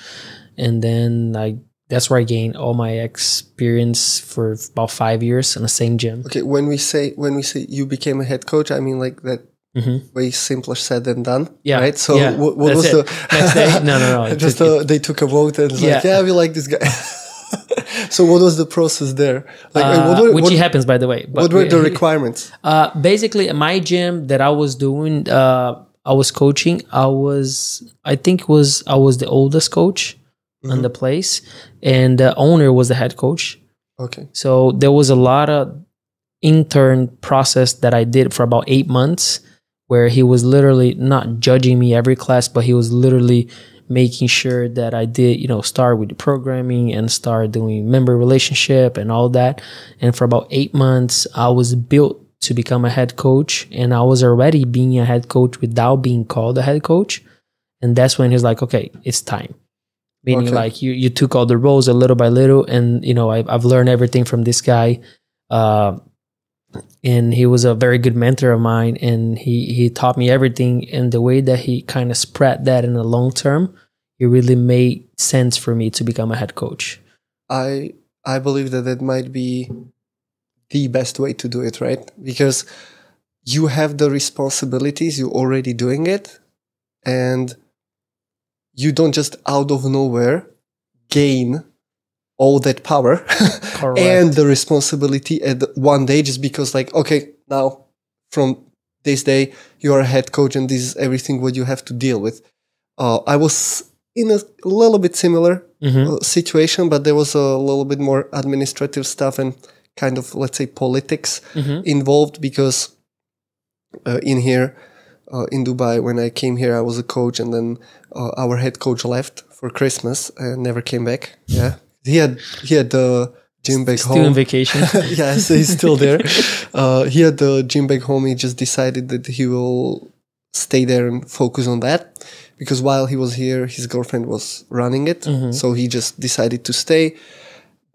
and then I that's where I gained all my experience for about five years in the same gym. Okay, when we say when we say you became a head coach, I mean like that Mhm. way simpler said than done. Yeah, Right. So yeah, what, what was it. the Next day? [laughs] No, no, no, just took uh, they took a vote and it's like, Yeah. yeah, we like this guy. [laughs] so what was the process there? Like, Uh, what were, which what, happens by the way. But what were we- the requirements? [laughs] Uh, basically, my gym that I was doing, uh, I was coaching. I was, I think, was I was the oldest coach in the mm-hmm. place, and the owner was the head coach. Okay. So there was a lot of intern process that I did for about eight months, where he was literally not judging me every class, but he was literally making sure that I did, you know, start with the programming and start doing member relationship and all that. And for about eight months, I was built to become a head coach, and I was already being a head coach without being called a head coach. And that's when he's like, okay, it's time. Meaning, Okay. like you, you took all the roles a little by little, and you know, I've, I've learned everything from this guy. Uh, and he was a very good mentor of mine, and he he taught me everything. And the way that he kind of spread that in the long term, it really made sense for me to become a head coach. I I believe that that might be the best way to do it, right? Because you have the responsibilities, you're already doing it, and you don't just out of nowhere gain all that power [laughs] and the responsibility at one day just because like okay now from this day you are a head coach and this is everything what you have to deal with uh, i was in a little bit similar Mhm. uh, situation, but there was a little bit more administrative stuff and kind of let's say politics Mhm. involved because uh, in here uh, in Dubai when I came here I was a coach and then uh, our head coach left for Christmas and never came back. Yeah, he had he had the gym back Still home. in vacation. [laughs] yes, he's still there. Uh, he had the gym back home. He just decided that he will stay there and focus on that because while he was here, his girlfriend was running it. Mhm. So he just decided to stay.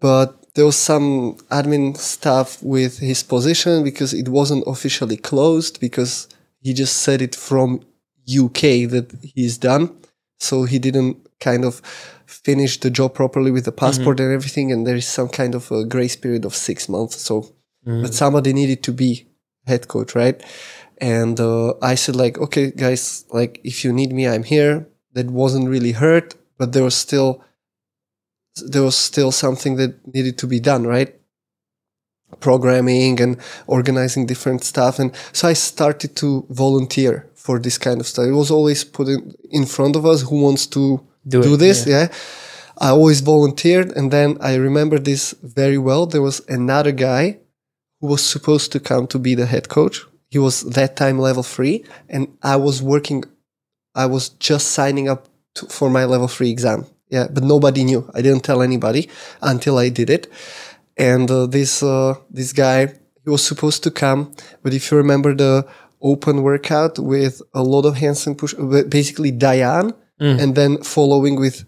But there was some admin stuff with his position because it wasn't officially closed because he just said it from UK that he's done. So he didn't kind of finish the job properly with the passport and everything. And there is some kind of a grace period of six months. So, but somebody needed to be head coach, right? And uh, I said, like, okay, guys, like, if you need me, I'm here. That wasn't really hurt, but there was still there was still something that needed to be done, right? Programming and organizing different stuff, and so I started to volunteer for this kind of stuff. It was always put in, in front of us who wants to Do do, it, this, yeah. I always volunteered. And then I remember this very well. There was another guy who was supposed to come to be the head coach. He was that time level three. And I was working, I was just signing up to, for my level three exam. Yeah. But nobody knew. I didn't tell anybody until I did it. And uh, this, uh, this guy, he was supposed to come. But if you remember the open workout with a lot of handstand push, basically Diane, Mm. and then following with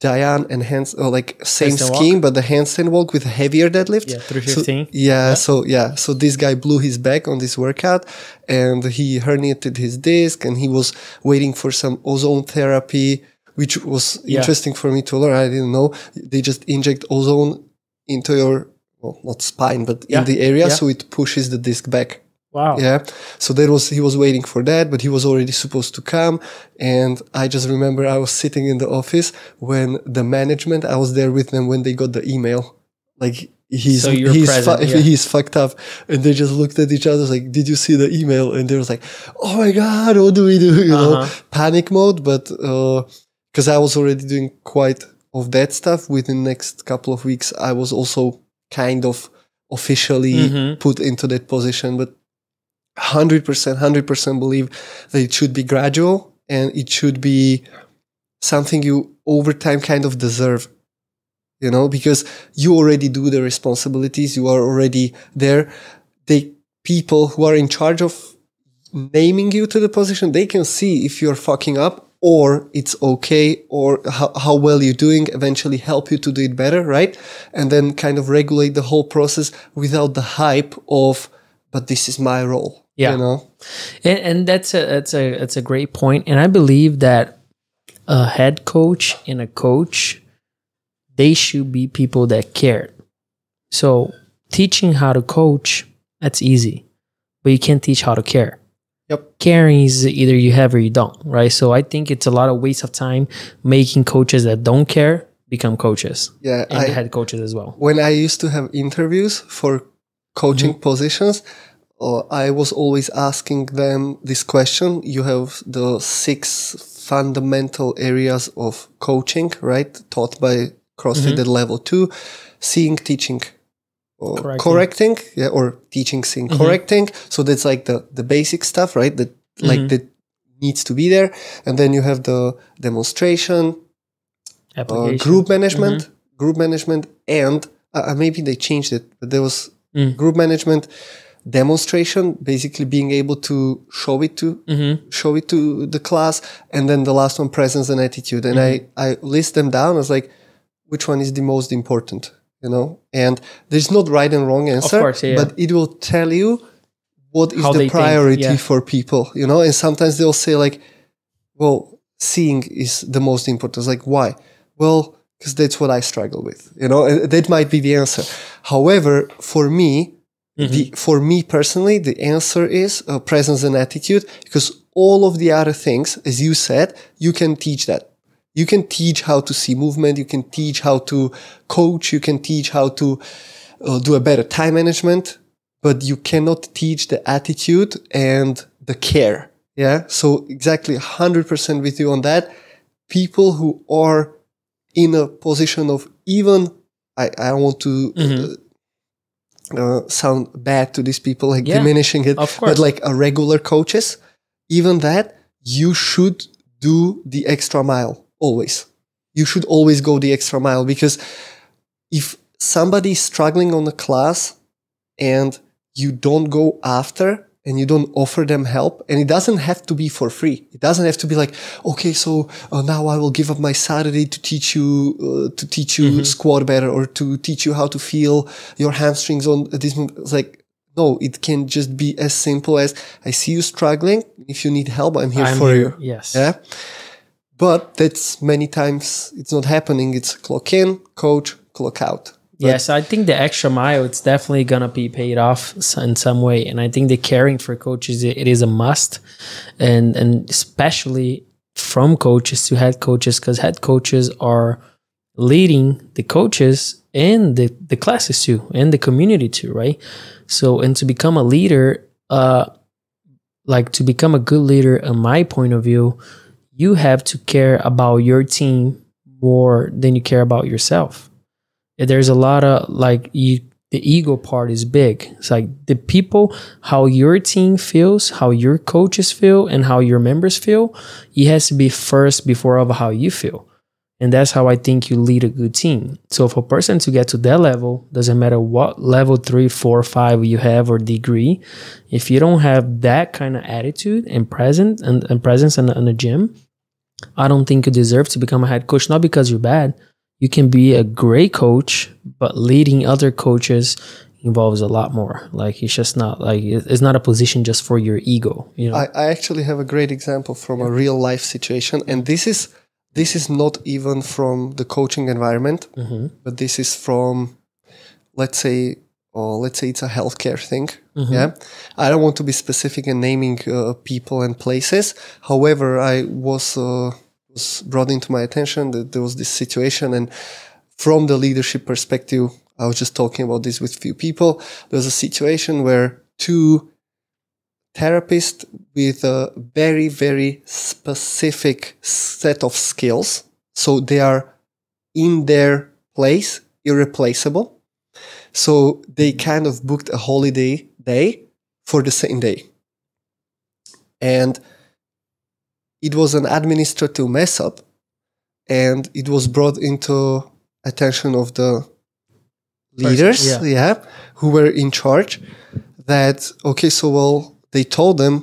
Diane and hands, uh, like same Handstand scheme, walk? but the handstand walk with heavier deadlift. Yeah, So- 315. yeah, so yeah, so this guy blew his back on this workout, and he herniated his disc, and he was waiting for some ozone therapy, which was Yeah. interesting for me to learn. I didn't know they just inject ozone into your well, not spine, but Yeah, in the area, yeah. so it pushes the disc back. Wow. Yeah. So that was, he was waiting for that, but he was already supposed to come. And I just remember I was sitting in the office when the management, I was there with them when they got the email. Like he's, So he's, present, yeah. he's fucked up. And they just looked at each other like, did you see the email? And they was like, oh my God, what do we do? You know, Uh-huh. panic mode. But, uh, cause I was already doing quite of that stuff within the next couple of weeks. I was also kind of officially Mhm. put into that position, but 100%, 100% believe that it should be gradual and it should be something you over time kind of deserve, you know, because you already do the responsibilities, you are already there. the people who are in charge of naming you to the position, they can see if you're fucking up or it's okay or how, how well you're doing, eventually help you to do it better, right? And then kind of regulate the whole process without the hype of, but this is my role. Yeah. You know? and, and that's a that's a that's a great point and i believe that a head coach and a coach they should be people that care so teaching how to coach that's easy but you can't teach how to care Yep. caring is either you have or you don't right so i think it's a lot of waste of time making coaches that don't care become coaches Yeah. and I, head coaches as well when I used to have interviews for coaching Mm-hmm. positions, uh, I was always asking them this question. You have the six fundamental areas of coaching, right? Taught by CrossFit at level two, seeing, teaching, or Mm-hmm. Correcting. correcting, yeah, or teaching, seeing, Mhm. correcting. So that's like the, the basic stuff, right? That like Mhm. that needs to be there. And then you have the demonstration, uh, group management, group management, and uh, uh, maybe they changed it, but there was Mm. group management demonstration, basically being able to show it to Mhm. show it to the class, and then the last one, presence and attitude. And I I list them down. I was like, which one is the most important? You know, and there's not right and wrong answer, course, yeah, but it will tell you what is How the they think, priority yeah. for people. You know, and sometimes they'll say like, well, seeing is the most important. It's like, why? Well, because that's what I struggle with. You know, and that might be the answer. However, for me, Mm-hmm. the for me personally, the answer is uh, presence and attitude because all of the other things, as you said, you can teach that. You can teach how to see movement. You can teach how to coach. You can teach how to uh, do a better time management, but you cannot teach the attitude and the care. Yeah. So exactly 100% with you on that. People who are in a position of even, I, I don't want to Mhm. uh, uh, sound bad to these people, like Yeah, diminishing it, of but like a regular coaches, even that you should do the extra mile always. You should always go the extra mile because if somebody is struggling on a class and you don't go after and you don't offer them help and it doesn't have to be for free it doesn't have to be like okay so uh, now i will give up my saturday to teach you uh, to teach you squat better or to teach you how to feel your hamstrings on this it's like no it can just be as simple as i see you struggling if you need help i'm here I'm for here. you yes yeah. But that's many times it's not happening. It's clock in, coach, clock out. Yes, I think the extra mile it's definitely gonna be paid off in some way, and I think the caring for coaches it it is a must, and and especially from coaches to head coaches because head coaches are leading the coaches and the the classes too and the community too, right? So and to become a leader, uh, like to become a good leader, in my point of view, you have to care about your team more than you care about yourself. There's a lot of like you the ego part is big. It's like the people, how your team feels, how your coaches feel, and how your members feel. It has to be first before of how you feel, and that's how I think you lead a good team. So for a person to get to that level, doesn't matter what level three, four, five you have or degree, if you don't have that kind of attitude and present and, and presence in, in the gym, I don't think you deserve to become a head coach. Not because you're bad, you can be a great coach, but leading other coaches involves a lot more. Like it's just not like it's not a position just for your ego. You know. I, I actually have a great example from a real life situation, and this is this is not even from the coaching environment, Mhm. but this is from let's say or let's say it's a healthcare thing. Mhm. Yeah, I don't want to be specific in naming uh, people and places. However, I was uh, was brought into my attention that there was this situation, and from the leadership perspective, I was just talking about this with few people. There was a situation where two therapists with a very very specific set of skills, so they are in their place, irreplaceable. So they kind of booked a holiday day for the same day. And it was an administrative mess up and it was brought into attention of the leaders, yeah. yeah, who were in charge that okay, so well they told them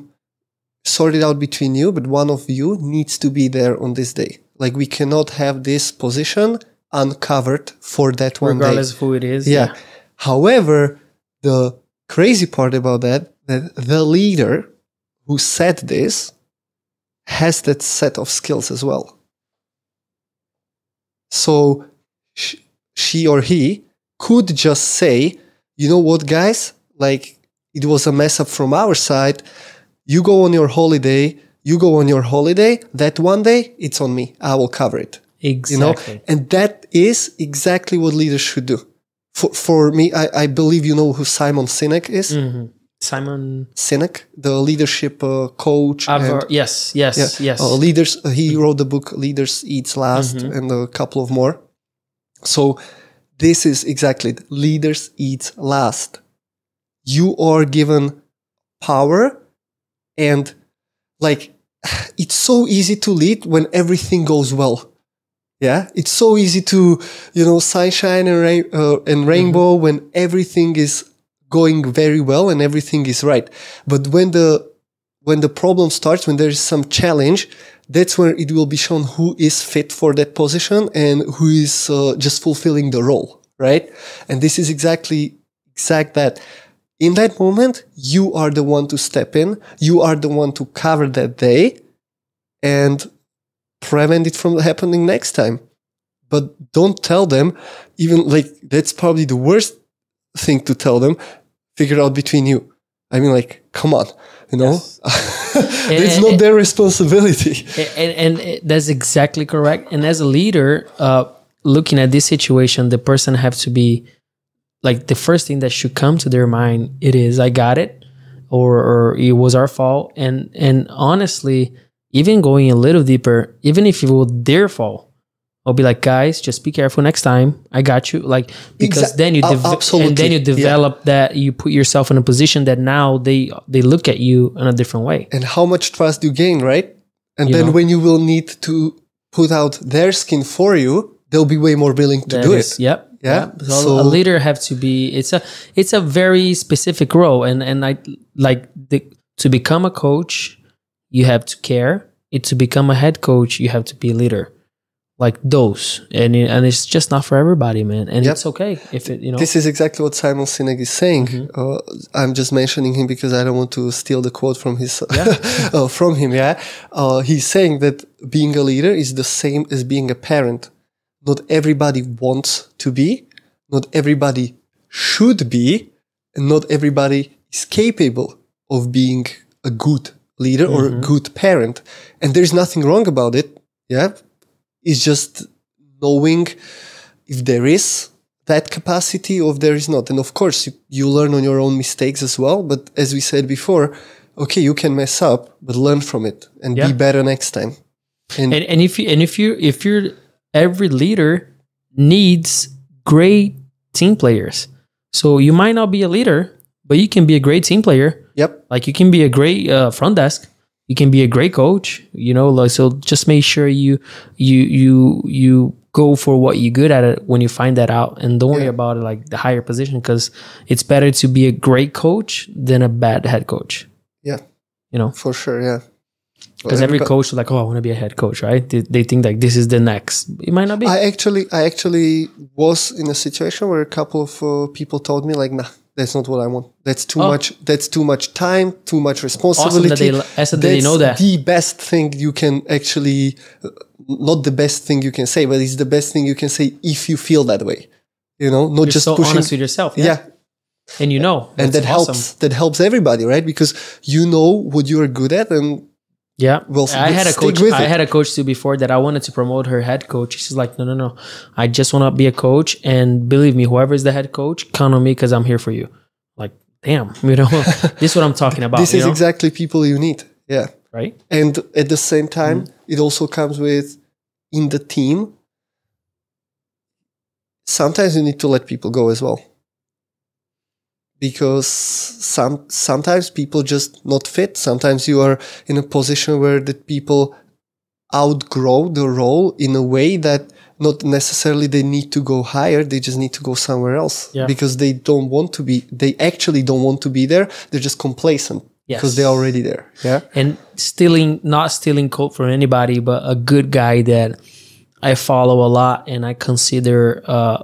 sort it out between you, but one of you needs to be there on this day. Like we cannot have this position uncovered for that one day. regardless of who it is. Yeah. However, the crazy part about that that the leader who said this has that set of skills as well. So sh- she or he could just say, you know what, guys, like it was a mess up from our side. You go on your holiday. You go on your holiday. That one day, it's on me. I will cover it Exactly. you know and that is exactly what leaders should do for, for me I, I believe you know who simon sinek is Mhm. Simon. sinek the leadership uh, coach I've and- heard- yes, yes, yeah, yes. Mm-hmm. uh, leaders uh, he wrote the book leaders eats last and a couple of more so this is exactly it. leaders eat last you are given power and like [sighs] it's so easy to lead when everything goes well yeah? It's so easy to you know sunshine and, rain, uh, and rainbow when everything is going very well and everything is right. But when the when the problem starts when there is some challenge that's where it will be shown who is fit for that position and who is uh, just fulfilling the role right? And this is exactly exact that. In that moment you are the one to step in you are the one to cover that day and prevent it from happening next time but don't tell them even like that's probably the worst thing to tell them figure out between you i mean like come on you know [laughs] it's And- not their responsibility and, and that's exactly correct. And as a leader, uh, looking at this situation, the person have to be like the first thing that should come to their mind. It is I got it, or or it was our fault. And and honestly, even going a little deeper, even if it was their fall, I'll be like, guys, just be careful next time. I got you. Like because then you absolutely. and then you Yeah. develop that you put yourself in a position that now they they look at you in a different way. and how much trust you gain right and You then know? when you will need to put out their skin for you they'll be way more willing to That do is- it Yep. Yeah, yep. So, so- a leader have to be. It's a it's a very specific role, and and I like the, to become a coach, you have to care. It to become a head coach, you have to be a leader. Like those, and it, and it's just not for everybody, man. And Yep. it's okay if it you know. This is exactly what Simon Sinek is saying. Mm-hmm. Uh, I'm just mentioning him because I don't want to steal the quote from his [laughs] uh, from him. Yeah, uh, he's saying that being a leader is the same as being a parent. Not everybody wants to be, not everybody should be, and not everybody is capable of being a good leader or Mm-hmm. a good parent. And there's nothing wrong about it. Yeah, it's just knowing if there is that capacity or if there is not. And of course, you, you learn on your own mistakes as well. But as we said before, okay, you can mess up, but learn from it and Yeah. be better next time. And, and and if you and if you if you're every leader needs great team players. So you might not be a leader, but you can be a great team player. Yep. Like you can be a great uh, front desk. You can be a great coach. You know, like so. Just make sure you you you you go for what you're good at it when you find that out, and don't worry about it like the higher position because it's better to be a great coach than a bad head coach. Yeah. You know, For sure. Yeah. because every coach is like, oh, I want to be a head coach, right? They, they think like this is the next. It might not be. I actually, I actually was in a situation where a couple of uh, people told me like, nah, that's not what I want. That's too Oh. much. That's too much time. Too much awesome responsibility. that they awesome that they know that. That's the best thing you can actually, not the best thing you can say, but it's the best thing you can say if you feel that way. You know, not You're just so pushing. honest with yourself. yeah. Yeah. And you know. and that awesome. helps. That helps everybody, right? Because you know what you are good at, and Yeah. Well, I had a coach. I it. had a coach too before that I wanted to promote her head coach. She's like, no, no, no. I just want to be a coach. And believe me, whoever is the head coach, count on me because I'm here for you. Like, damn, [laughs] you know, this is what I'm talking about. this is know? exactly people you need. Yeah. right. And at the same time, Mm-hmm. it also comes with in the team. Sometimes you need to let people go as well. Because some sometimes people just not fit. Sometimes you are in a position where the people outgrow the role in a way that not necessarily they need to go higher, they just need to go somewhere else. Yeah. Because they don't want to be they actually don't want to be there. They're just complacent Yes. because they're already there. Yeah. and stealing not stealing code from anybody but a good guy that i follow a lot and i consider uh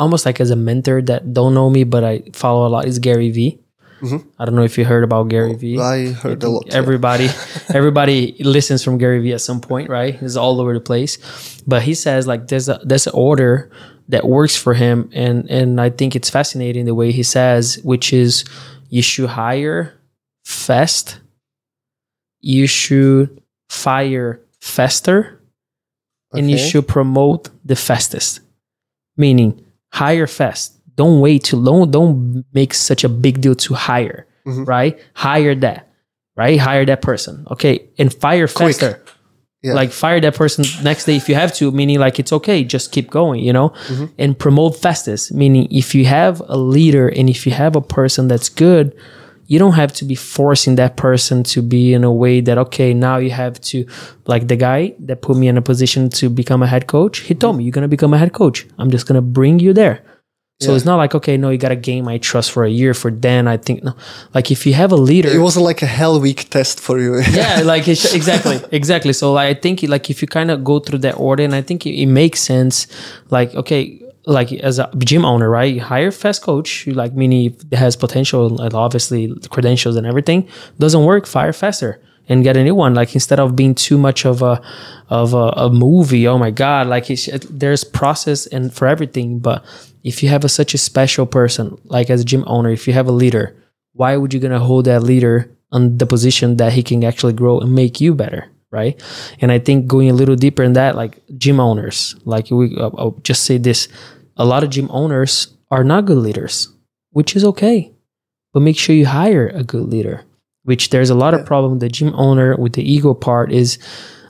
almost like as a mentor that don't know me but i follow a lot is gary vee Mhm. i don't know if you heard about gary vee I heard a lot. yeah. everybody [laughs] everybody listens from gary vee at some point right? He's all over the place. But he says like there's a there's an order that works for him. And and i think it's fascinating the way he says which is you should hire fast you should fire faster and you should promote the fastest meaning hire fast. Don't wait too long. Don't make such a big deal to hire Mhm. right? Hire that right? Hire that person okay? And fire faster. Yeah. like fire that person next day if you have to meaning like it's okay. Just keep going you know? Mm-hmm. and promote fastest meaning if you have a leader and if you have a person that's good you don't have to be forcing that person to be in a way that okay now you have to like the guy that put me in a position to become a head coach he told me you're going to become a head coach i'm just going to bring you there so Yeah. it's not like okay no you got to gain my trust for a year for then i think no like if you have a leader It wasn't like a hell week test for you. [laughs] yeah [laughs] like it's, exactly exactly so like, i think like if you kind of go through that order and i think it, it makes sense like okay like as a gym owner right you hire fast coach you like meaning has potential and obviously credentials and everything doesn't work fire faster and get a new one. Like instead of being too much of a of a, a movie oh my god like there's process and for everything. But if you have a, such a special person like as a gym owner if you have a leader why would you gonna hold that leader on the position that he can actually grow and make you better right? And i think going a little deeper in that like gym owners like we uh, i'll just say this a lot of gym owners are not good leaders which is okay but make sure you hire a good leader which there's a lot of problem with the gym owner with the ego part is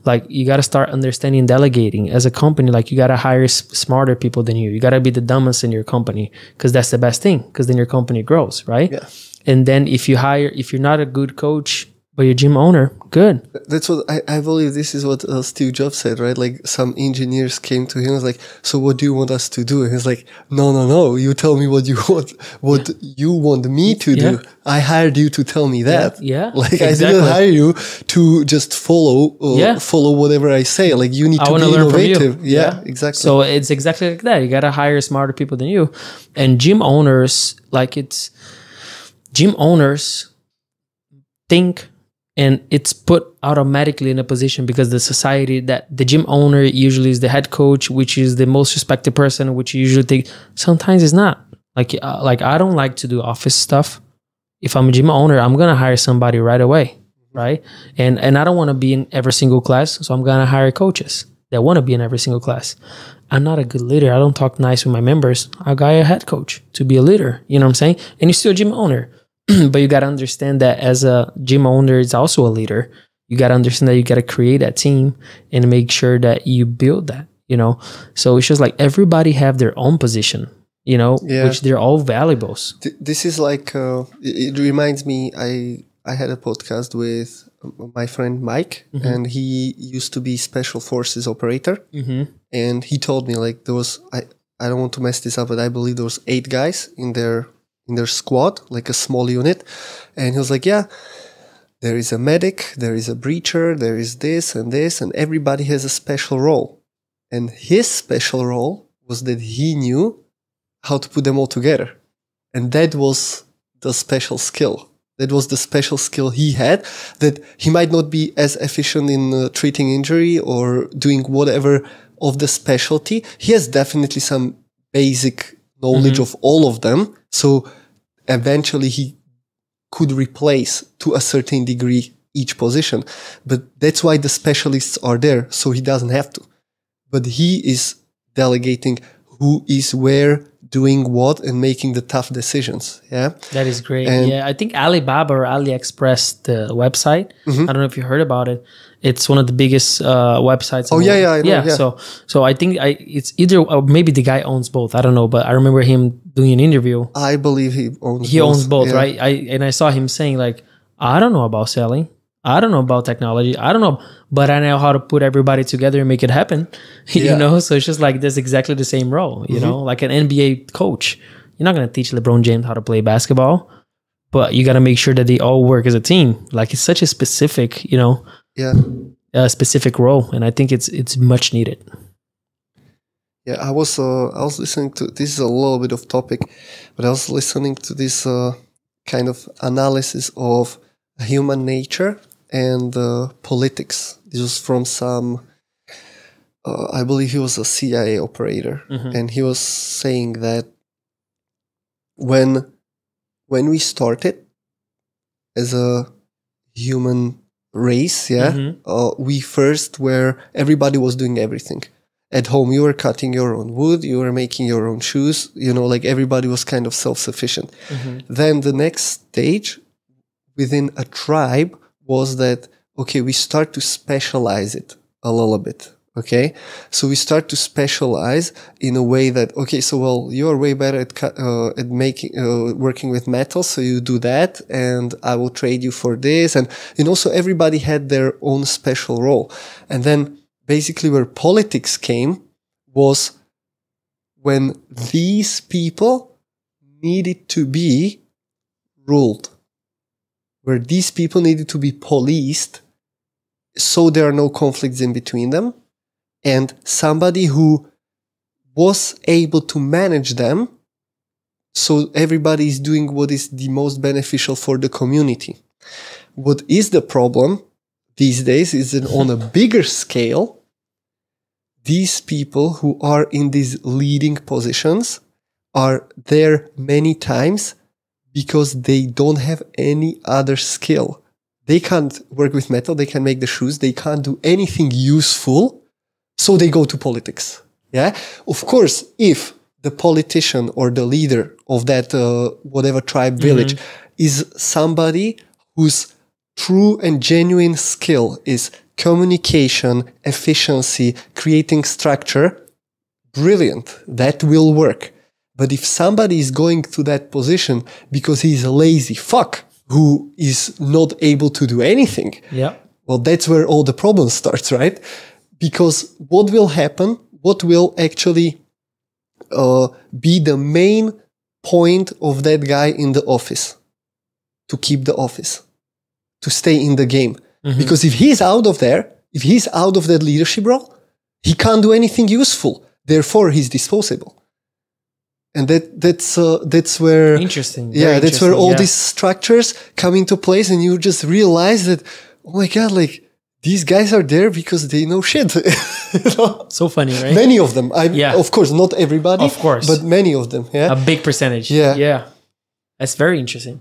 like you got to start understanding delegating. As a company like you got to hire smarter people than you. You got to be the dumbest in your company because that's the best thing because then your company grows right? Yeah. and then if you hire if you're not a good coach but you're gym owner good That's what I, I believe. This is what uh, Steve Jobs said, right? Like some engineers came to him and was like, "So what do you want us to do?" And he's like, "No, no, no. You tell me what you [laughs] want. What you want me to Yeah. do. I hired you to tell me that. yeah, [laughs] Like I didn't hire you to just follow. Uh, Yeah. Follow whatever I say. Like you need I to be innovative. Yeah, exactly. So it's exactly like that. You got to hire smarter people than you. And gym owners, like it's gym owners think and it's put automatically in a position because the society that the gym owner usually is the head coach, which is the most respected person, which you usually think sometimes it's not. Like uh, like I don't like to do office stuff. If I'm a gym owner, I'm gonna hire somebody right away, right? And and I don't want to be in every single class, so I'm gonna hire coaches that want to be in every single class. I'm not a good leader. I don't talk nice with my members. I got a head coach to be a leader. You know what I'm saying? And you're still a gym owner. [clears throat] but you got to understand that as a gym owner, it's also a leader. You got to understand that you got to create that team and make sure that you build that. you know so it's just like everybody have their own position you know Yeah. which they're all valuables Th- this is like uh, it, it reminds me i i had a podcast with my friend mike and he used to be special forces operator mm-hmm. and he told me like there was i i don't want to mess this up but i believe there was eight guys in their in their squad like a small unit. And he was like yeah there is a medic there is a breacher there is this and this and everybody has a special role. And his special role was that he knew how to put them all together. And that was the special skill. That was the special skill he had that he might not be as efficient in uh, treating injury or doing whatever of the specialty. He has definitely some basic knowledge of all of them. So eventually he could replace to a certain degree each position but that's why the specialists are there so he doesn't have to but he is delegating who is where doing what and making the tough decisions yeah That is great. And- yeah, I think Alibaba or AliExpress, the website. Mm-hmm. I don't know if you heard about it. It's one of the biggest uh, websites. Oh, yeah, yeah, know, yeah. yeah. So, so I think I it's either or maybe the guy owns both. I don't know, but I remember him doing an interview. i believe he owns He both. owns both, Yeah. right? I and I saw him saying like, I don't know about selling. I don't know about technology. I don't know, but I know how to put everybody together and make it happen. [laughs] you know, so it's just like that's exactly the same role. You know, like an NBA coach. You're not gonna teach LeBron James how to play basketball, but you got to make sure that they all work as a team. Like it's such a specific, you know, yeah uh, specific role, and I think it's it's much needed. Yeah, I was uh, I was listening to this is a little bit of topic, but I was listening to this uh, kind of analysis of human nature and uh, politics. This was from some, uh, I believe he was a CIA operator, Mhm. and he was saying that when when we started as a human race, yeah, Mhm. uh, we first were everybody was doing everything. At home you were cutting your own wood you were making your own shoes you know like everybody was kind of self-sufficient. Then the next stage within a tribe was that okay we start to specialize it a little bit okay? So we start to specialize in a way that okay so well you are way better at uh, at making uh, working with metal so you do that and i will trade you for this. And you know so everybody had their own special role. And then basically where politics came was when these people needed to be ruled. Where these people needed to be policed so there are no conflicts in between them and somebody who was able to manage them so everybody is doing what is the most beneficial for the community what is the problem these days is that on a [laughs] bigger scale these people who are in these leading positions are there many times because they don't have any other skill. They can't work with metal, they can make the shoes, they can't do anything useful, so they go to politics. Yeah. Of course, if the politician or the leader of that uh, whatever tribe village is somebody whose true and genuine skill is communication, efficiency, creating structure, brilliant. That will work. But if somebody is going to that position because he's a lazy fuck who is not able to do anything, Yeah. well, that's where all the problems starts, right? Because what will happen? What will actually uh, be the main point of that guy in the office? To keep the office, to stay in the game. Because if he's out of there, if he's out of that leadership role, he can't do anything useful. Therefore, he's disposable. And that that's uh, that's where Interesting. yeah, that's where all yeah. these structures come into place, and you just realize that oh my god, like these guys are there because they know shit. [laughs] You know? so funny, right? Many of them. I Yeah. of course not everybody, Of course. but many of them. Yeah, a big percentage. Yeah. Yeah. That's very interesting.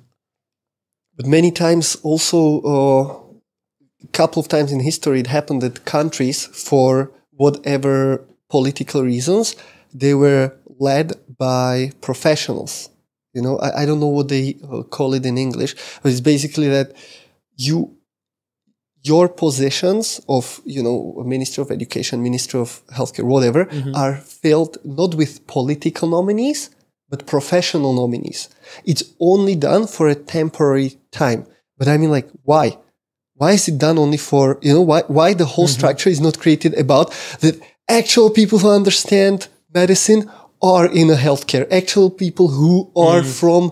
but many times also uh, a couple of times in history it happened that countries for whatever political reasons they were led by professionals you know i, I don't know what they uh, call it in english but it's basically that you your positions of you know minister of education minister of healthcare whatever mm-hmm. are filled not with political nominees but professional nominees. It's only done for a temporary time. But i mean like why? Why is it done only for you know why why the whole mm-hmm. structure is not created about that actual people who understand medicine are in a healthcare? Actual people who are mm. from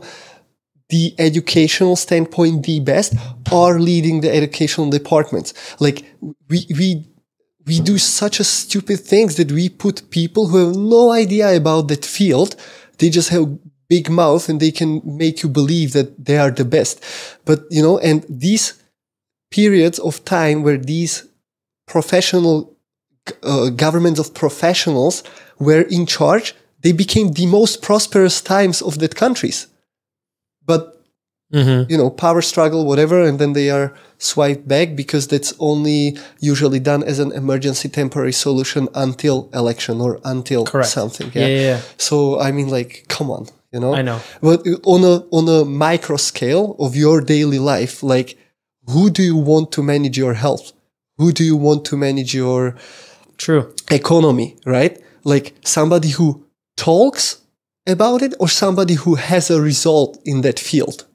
the educational standpoint the best are leading the educational departments. Like we we we do such a stupid things that we put people who have no idea about that field they just have big mouth and they can make you believe that they are the best. But you know and these periods of time where these professional uh, governments of professionals were in charge they became the most prosperous times of that countries but Mm-hmm. you know power struggle whatever and then they are swiped back because that's only usually done as an emergency temporary solution until election or until Correct. something Yeah, yeah, yeah. so i mean like come on you know I know. but on a on a micro scale of your daily life like who do you want to manage your health who do you want to manage your True. economy right like somebody who talks about it or somebody who has a result in that field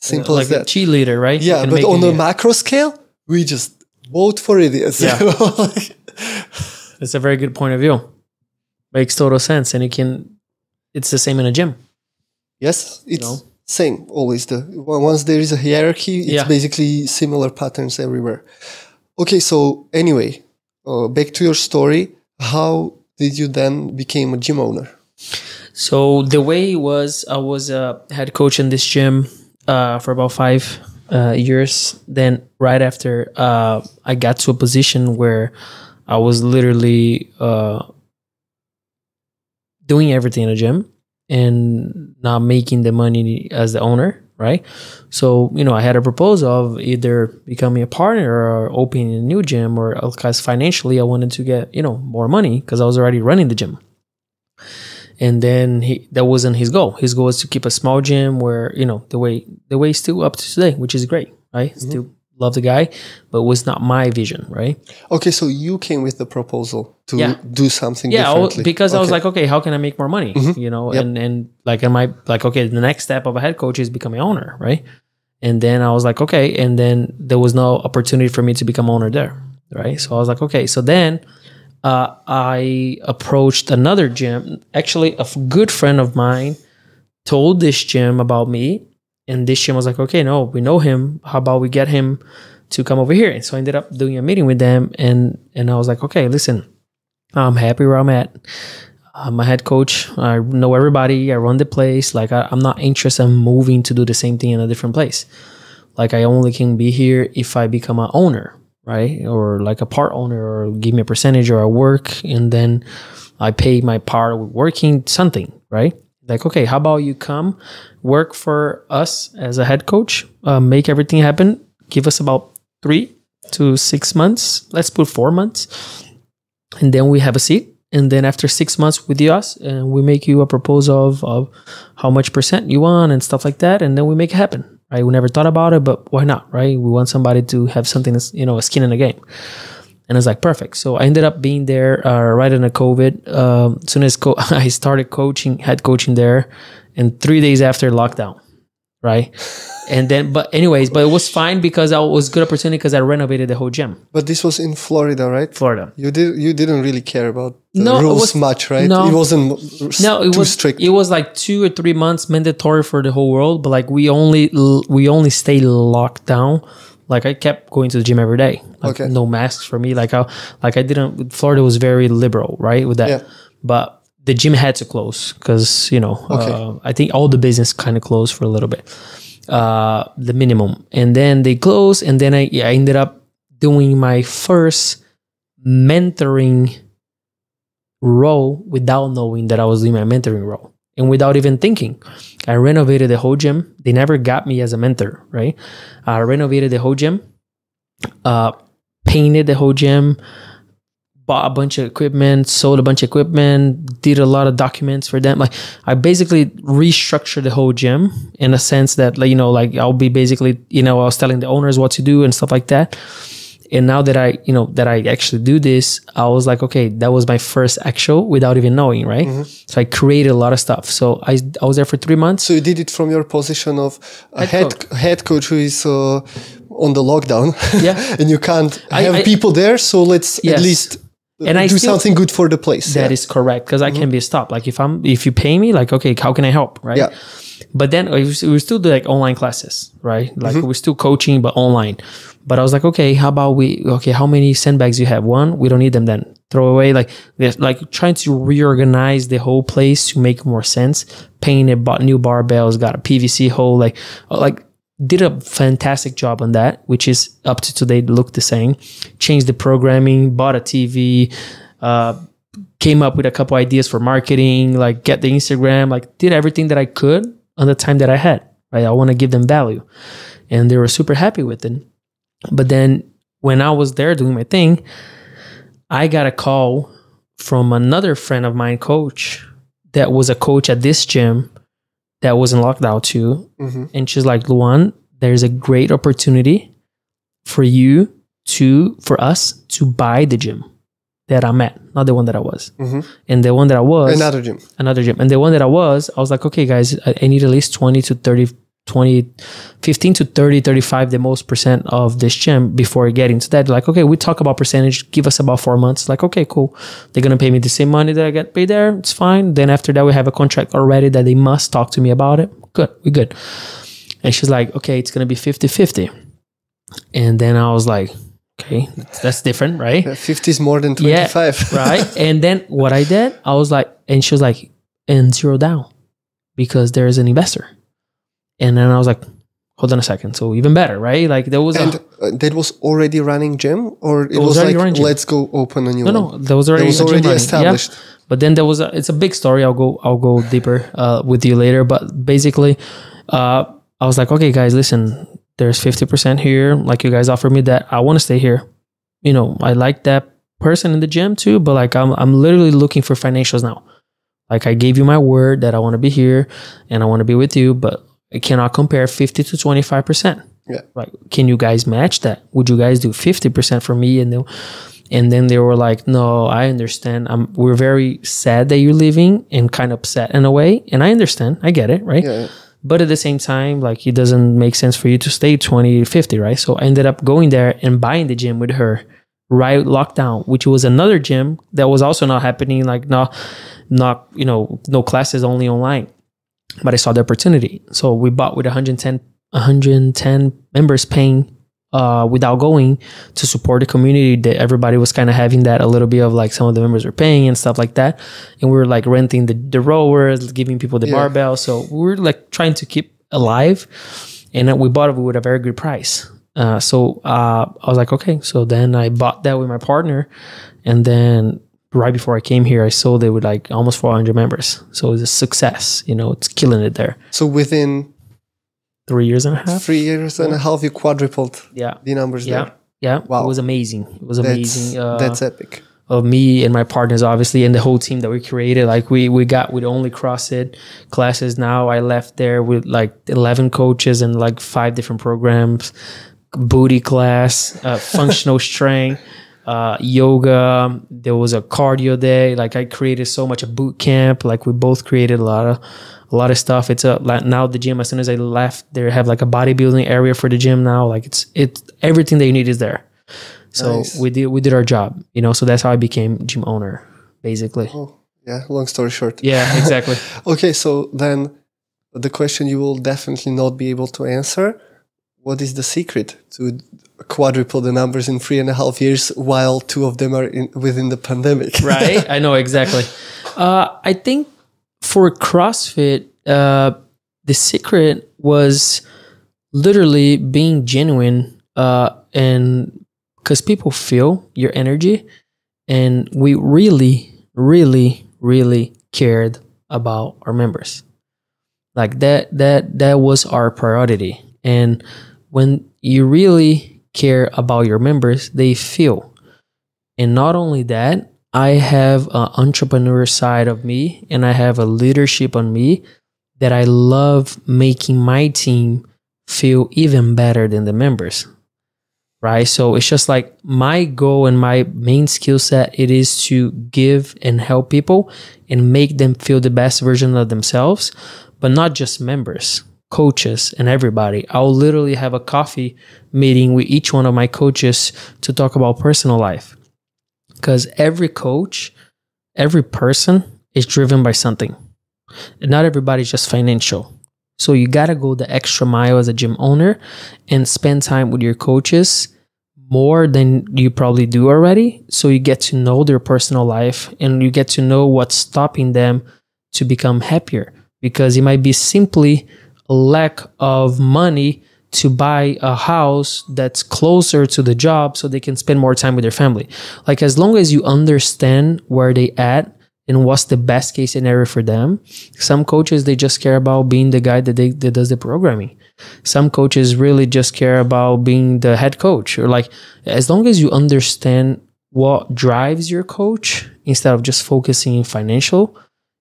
simple like as a that cheerleader, right? Yeah but on a macro scale we just vote for idiots Yeah. [laughs] That's a very good point of view. Makes total sense, and it can. It's the same in a gym. yes it's know? same always the once there is a hierarchy it's Yeah. basically similar patterns everywhere okay so anyway uh, back to your story how did you then become a gym owner So the way was, I was a head coach in this gym uh, for about five uh, years. Then right after, uh, I got to a position where I was literally uh, doing everything in the gym and not making the money as the owner, right? So you know, I had a proposal of either becoming a partner or opening a new gym, or because financially I wanted to get you know more money because I was already running the gym and then he that wasn't his goal. His goal was to keep a small gym where you know the way the way is still up to today, which is great, right? Mm-hmm. Still love the guy, but was not my vision, right? okay so you came with the proposal to Yeah. do something Yeah, I differently because I was like, okay, how can I make more money? Mm-hmm. You know, Yep. and and like, am I like, okay, the next step of a head coach is becoming owner, right? And then I was like, okay, and then there was no opportunity for me to become owner there, right? So I was like, okay, so then uh, I approached another gym. Actually, a good friend of mine told this gym about me, and this gym was like, okay, no, we know him. How about we get him to come over here? And so I ended up doing a meeting with them, and and I was like, okay, listen, I'm happy where I'm at. I'm a head coach. I know everybody. I run the place. Like I, I'm not interested in moving to do the same thing in a different place. Like I only can be here if I become an owner, right? Or like a part owner, or give me a percentage, or I work and then I pay my part working something, right? Like okay, how about you come work for us as a head coach, uh, make everything happen. Give us about three to six months. Let's put four months and then we have a seat and then after six months with us and we make you a proposal of, of how much percent you want and stuff like that and then we make it happen right? We never thought about it but why not right? We want somebody to have something that's you know a skin in the game. And it's like perfect. So i ended up being there uh, right in the covid um, soon as co- [laughs] i started coaching head coaching there and three days after lockdown right? And then but anyways but it was fine because i was good opportunity because i renovated the whole gym. But this was in florida right? Florida. You did you didn't really care about the No, rules was- much right? no. it wasn't no it too was strict. it was like two or three months mandatory for the whole world but like we only we only stay locked down. Like i kept going to the gym every day. Like Okay. no masks for me. Like i like i didn't florida was very liberal right with that. Yeah. but the gym had to close because you know Okay. uh, i think all the business kind of closed for a little bit uh the minimum and then they closed and then i, I ended up doing my first mentoring role without knowing that I was doing my mentoring role and without even thinking. I renovated the whole gym. They never got me as a mentor, right? I renovated the whole gym, uh, painted the whole gym, bought a bunch of equipment, sold a bunch of equipment, did a lot of documents for them. Like I basically restructured the whole gym in a sense that like you know like I'll be basically you know I was telling the owners what to do and stuff like that. And now that I you know that I actually do this, I was like, okay, that was my first actual without even knowing, right? So I created a lot of stuff. So I I was there for three months. So you did it from your position of a Head head head coach who is uh, on the lockdown. Yeah. [laughs] and you can't I- have I- people there, so let's Yes. at least And I do still- something good for the place. That yeah. is correct because I can be stopped. Like if I'm if you pay me, like okay, how can I help, right? Yeah. But then we was- we were still do like online classes, right? Like Mm-hmm. we're still coaching, but online. But I was like, okay, how about we? Okay, how many sandbags you have? One, we don't need them. Then throw away. Like like trying to reorganize the whole place to make more sense. Painted, bought new barbells, got a PVC hole. Like like did a fantastic job on that, which is up to today look the same. Changed the programming, bought a TV, uh, came up with a couple ideas for marketing, like get the Instagram, like did everything that I could on the time that I had. Right, I want to give them value, and they were super happy with it. But then when I was there doing my thing, I got a call from another friend of mine, coach, that was a coach at this gym that was in lockdown too. Mhm. And she's like, Luan, there's a great opportunity for you to, for us to buy the gym that I'm at, not the one that I was. Mhm. And the one that I was, Another gym. another gym. And the one that I was, I was like, okay, guys, I, I need at least 20 to 30, 20, 15 to 30, 35, the most percent of this gym before getting to that. Like, okay, we talk about percentage, give us about four months. Like, okay, cool. They're going to pay me the same money that I get paid there. It's fine. Then after that, we have a contract already that they must talk to me about it. Good. We good. And she's like, okay, it's going to be 50, 50. And then I was like, okay, that's different, right? Yeah, 50 is more than Yeah, 25. [laughs] right? and then what I did, I was like, and she was like, and zero down because there is an investor. And then I was like, hold on a second. So even better, right? Like there was and a uh, that was already running gym, or it, was was, already like running gym. let's go open a new no, one. no, there was already, That was already running. Yeah. established. But then there was a, it's a big story. I'll go, I'll go deeper uh, with you later. But basically, uh, I was like, okay, guys, listen, there's 50% here. Like you guys offered me that. I want to stay here. You know, I like that person in the gym too, but like I'm, I'm literally looking for financials now. Like I gave you my word that I want to be here and I want to be with you, but I cannot compare 50 to 25%. Yeah. Like, can you guys match that? Would you guys do 50% for me? And then, and then they were like, no, I understand. I'm, we're very sad that you're leaving and kind of upset in a way. And I understand. I get it. Right. Yeah. But at the same time, like it doesn't make sense for you to stay 20, 50, right? So I ended up going there and buying the gym with her right lockdown, which was another gym that was also not happening, like not not, you know, no classes only online. But I saw the opportunity. So we bought with 110 110 members paying uh, without going to support the community that everybody was kind of having that a little bit of like some of the members were paying and stuff like that. And we were like renting the, the rowers giving people the Yeah. barbell. So we were like trying to keep alive. And we bought it with a very good price. Uh, so uh, i was like okay. So then i bought that with my partner. And then right before i came here i sold it with like almost 400 members. So it's a success you know it's killing it there. So within three years and a half? Three years and a half, you quadrupled yeah. the numbers yeah there. yeah. Wow. it was amazing. It was That's, amazing uh, that's epic. of me and my partners obviously and the whole team that we created. Like we we got with only CrossFit classes now. I left there with like 11 coaches and like five different programs. Booty class uh, functional [laughs] strength uh, yoga there was a cardio day like I created so much a boot camp like we both created a lot of a lot of stuff it's a like now the gym as soon as I left they have like a bodybuilding area for the gym now like it's it's everything that you need is there so Nice. we did we did our job, you know. So that's how I became gym owner, basically. Oh, yeah. Long story short. Yeah, exactly. [laughs] Okay, so then the question you will definitely not be able to answer: What is the secret to quadruple the numbers in three and a half years while two of them are in, within the pandemic? [laughs] right? I know exactly. Uh, I think for CrossFit, uh, the secret was literally being genuine, uh, and because people feel your energy, and we really, really, really cared about our members. Like that, that, that was our priority. And when you really care about your members, they feel And not only that, I have an entrepreneur side of me and I have a leadership on me that I love making my team feel even better than the members. Right. So it's just like my goal and my main skill set it is to give and help people and make them feel the best version of themselves, but not just members, coaches and everybody. I'll literally have a coffee meeting with each one of my coaches to talk about personal life. Because every coach, every person is driven by something. And not everybody's just financial. So you got to go the extra mile as a gym owner and spend time with your coaches more than you probably do already. So you get to know their personal life and you get to know what's stopping them to become happier because it might be simply lack of money to buy a house that's closer to the job so they can spend more time with their family. Like as long as you understand where they at and what's the best case scenario for them. Some coaches they just care about being the guy that they that does the programming. Some coaches really just care about being the head coach or like as long as you understand what drives your coach instead of just focusing in financial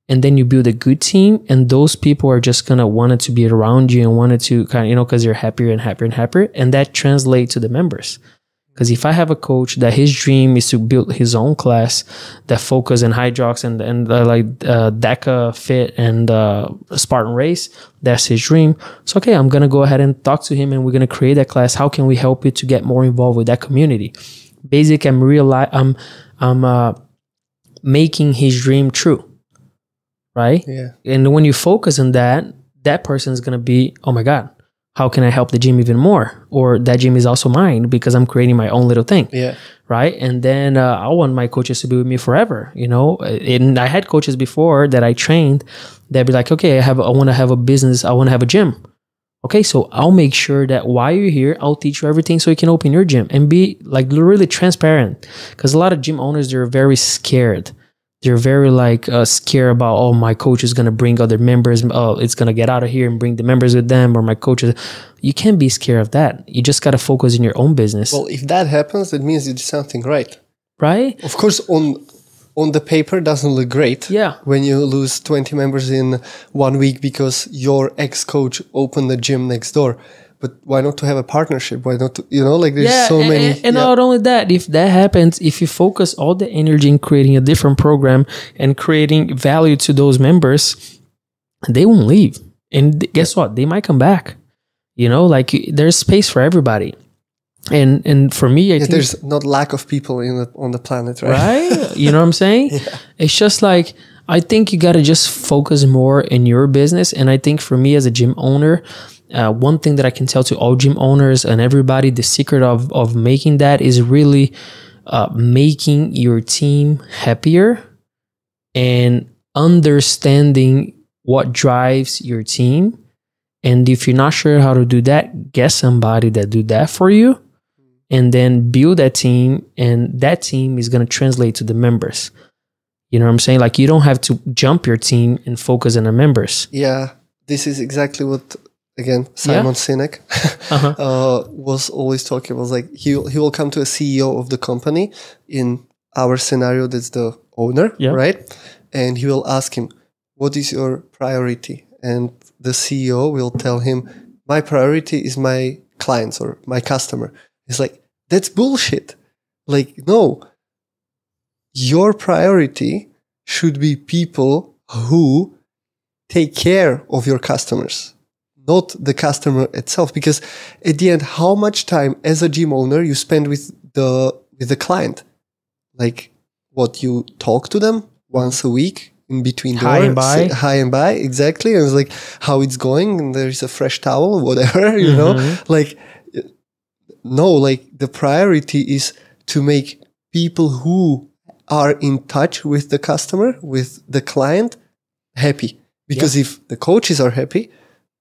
and then you build a good team and those people are just gonna want it to be around you and wanted to kind of you know because you're happier and happier and happier and that translates to the members because if I have a coach that his dream is to build his own class that focus in Hyrox and and uh, like uh, DEKA Fit and uh, Spartan Race, that's his dream. So okay, I'm gonna go ahead and talk to him, and we're gonna create that class. How can we help you to get more involved with that community? Basic, I'm reali- I'm I'm uh, making his dream true, right? Yeah. And when you focus on that, that person is gonna be, oh my god, how can I help the gym even more? Or that gym is also mine because I'm creating my own little thing. Yeah. Right. And then uh, I want my coaches to be with me forever, you know? And I had coaches before that I trained that be like, okay, I have, I want to have a business. I want to have a gym. Okay. So I'll make sure that while you're here, I'll teach you everything so you can open your gym and be like really transparent. Cause a lot of gym owners, they're very scared they're very like uh, scared about oh my coach is gonna bring other members oh it's gonna get out of here and bring the members with them or my coaches you can't be scared of that you just gotta focus in your own business Well, if that happens, that means you did something right. right Of course, on on the paper doesn't look great. Yeah. When you lose 20 members in one week because your ex coach opened the gym next door. But why not to have a partnership? Why not to, you know, like there's yeah so and, many. and, and yeah. not only that if that happens if you focus all the energy in creating a different program and creating value to those members they won't leave and guess what they might come back you know like there's space for everybody and and for me i Yeah, think there's not lack of people in the, on the planet, right? right? you know what I'm saying? [laughs] It's just like I think you got to just focus more in your business. And I think for me as a gym owner, uh, one thing that I can tell to all gym owners and everybody, the secret of of making that is really uh, making your team happier and understanding what drives your team. And if you're not sure how to do that, get somebody that do that for you and then build that team and that team is going to translate to the members. You know what i'm saying? Like you don't have to jump your team and focus on the members. Yeah, this is exactly what again Simon Sinek [laughs] uh-huh. uh, was always talking. Was like he he will come to a CEO of the company in our scenario. That's the owner, Yeah. right? And he will ask him, "What is your priority?" And the CEO will tell him, "My priority is my clients or my customer." He's like, "That's bullshit." Like, no, your priority should be people who take care of your customers, not the customer itself. Because at the end, how much time as a gym owner you spend with the with the client? Like what you talk to them once a week in between Hi and doors, bye. say hi and bye, exactly. And it's like how it's going, and there's a fresh towel, whatever, [laughs] you know. Mhm. Like no, like the priority is to make people who are in touch with the customer, with the client, happy. Because if the coaches are happy,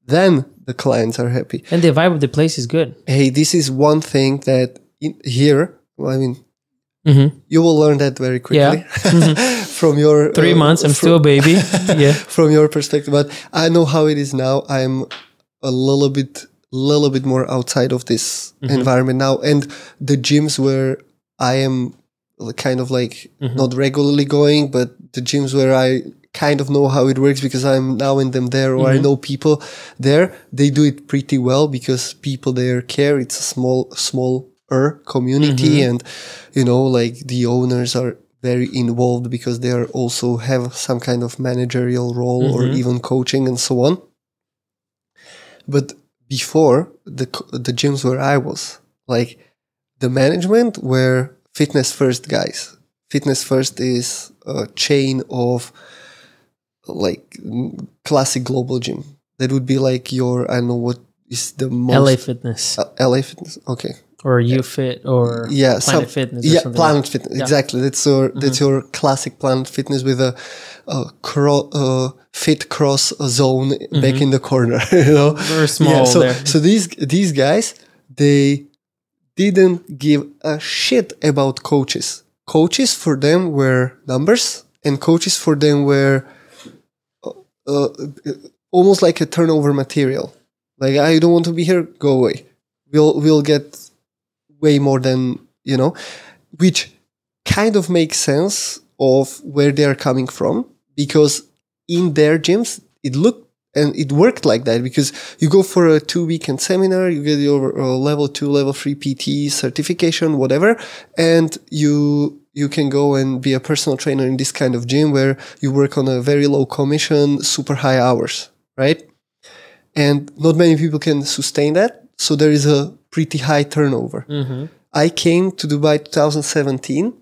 then the clients are happy. and the vibe of the place is good Hey, this is one thing that in here, well, I mean, hmm you will learn that very quickly [laughs] from your [laughs] three uh, months i'm fro- still a baby [laughs] yeah from your perspective. But I know how it is now. I'm a little bit, little bit more outside of this Mm-hmm. environment now, and the gyms where I am kind of like not regularly going, but the gyms where I kind of know how it works because I'm now in them there or I mm-hmm. know people there, they do it pretty well because people there care. It's a small, smaller community mm-hmm. and, you know, like the owners are very involved because they are also have some kind of managerial role or mm-hmm. even coaching and so on. But before the the gyms where I was, like the management were fitness first guys. Fitness first is a chain of like mm, classic global gym. That would be like your I don't know what is the most LA Fitness Uh, LA Fitness. Okay. or UFit or Yeah, Planet some- Fitness. Or yeah, Planet Fitness. Exactly. That's your that's your classic Planet Fitness with a, a cro- uh, fit cross zone back in the corner. [laughs] You know, Very small so there. so these these guys they didn't give a shit about coaches. Coaches for them were numbers, and coaches for them were uh, almost like a turnover material. Like I don't want to be here, go away. We'll we'll get way more than you know, which kind of makes sense of where they are coming from because in their gyms it looked and it worked like that because you go for a two weekend seminar, you get your uh, level two, level three PT certification, whatever, and you you can go and be a personal trainer in this kind of gym where you work on a very low commission, super high hours, right? And not many people can sustain that, so there is a pretty high turnover. Mhm. I came to Dubai 2017.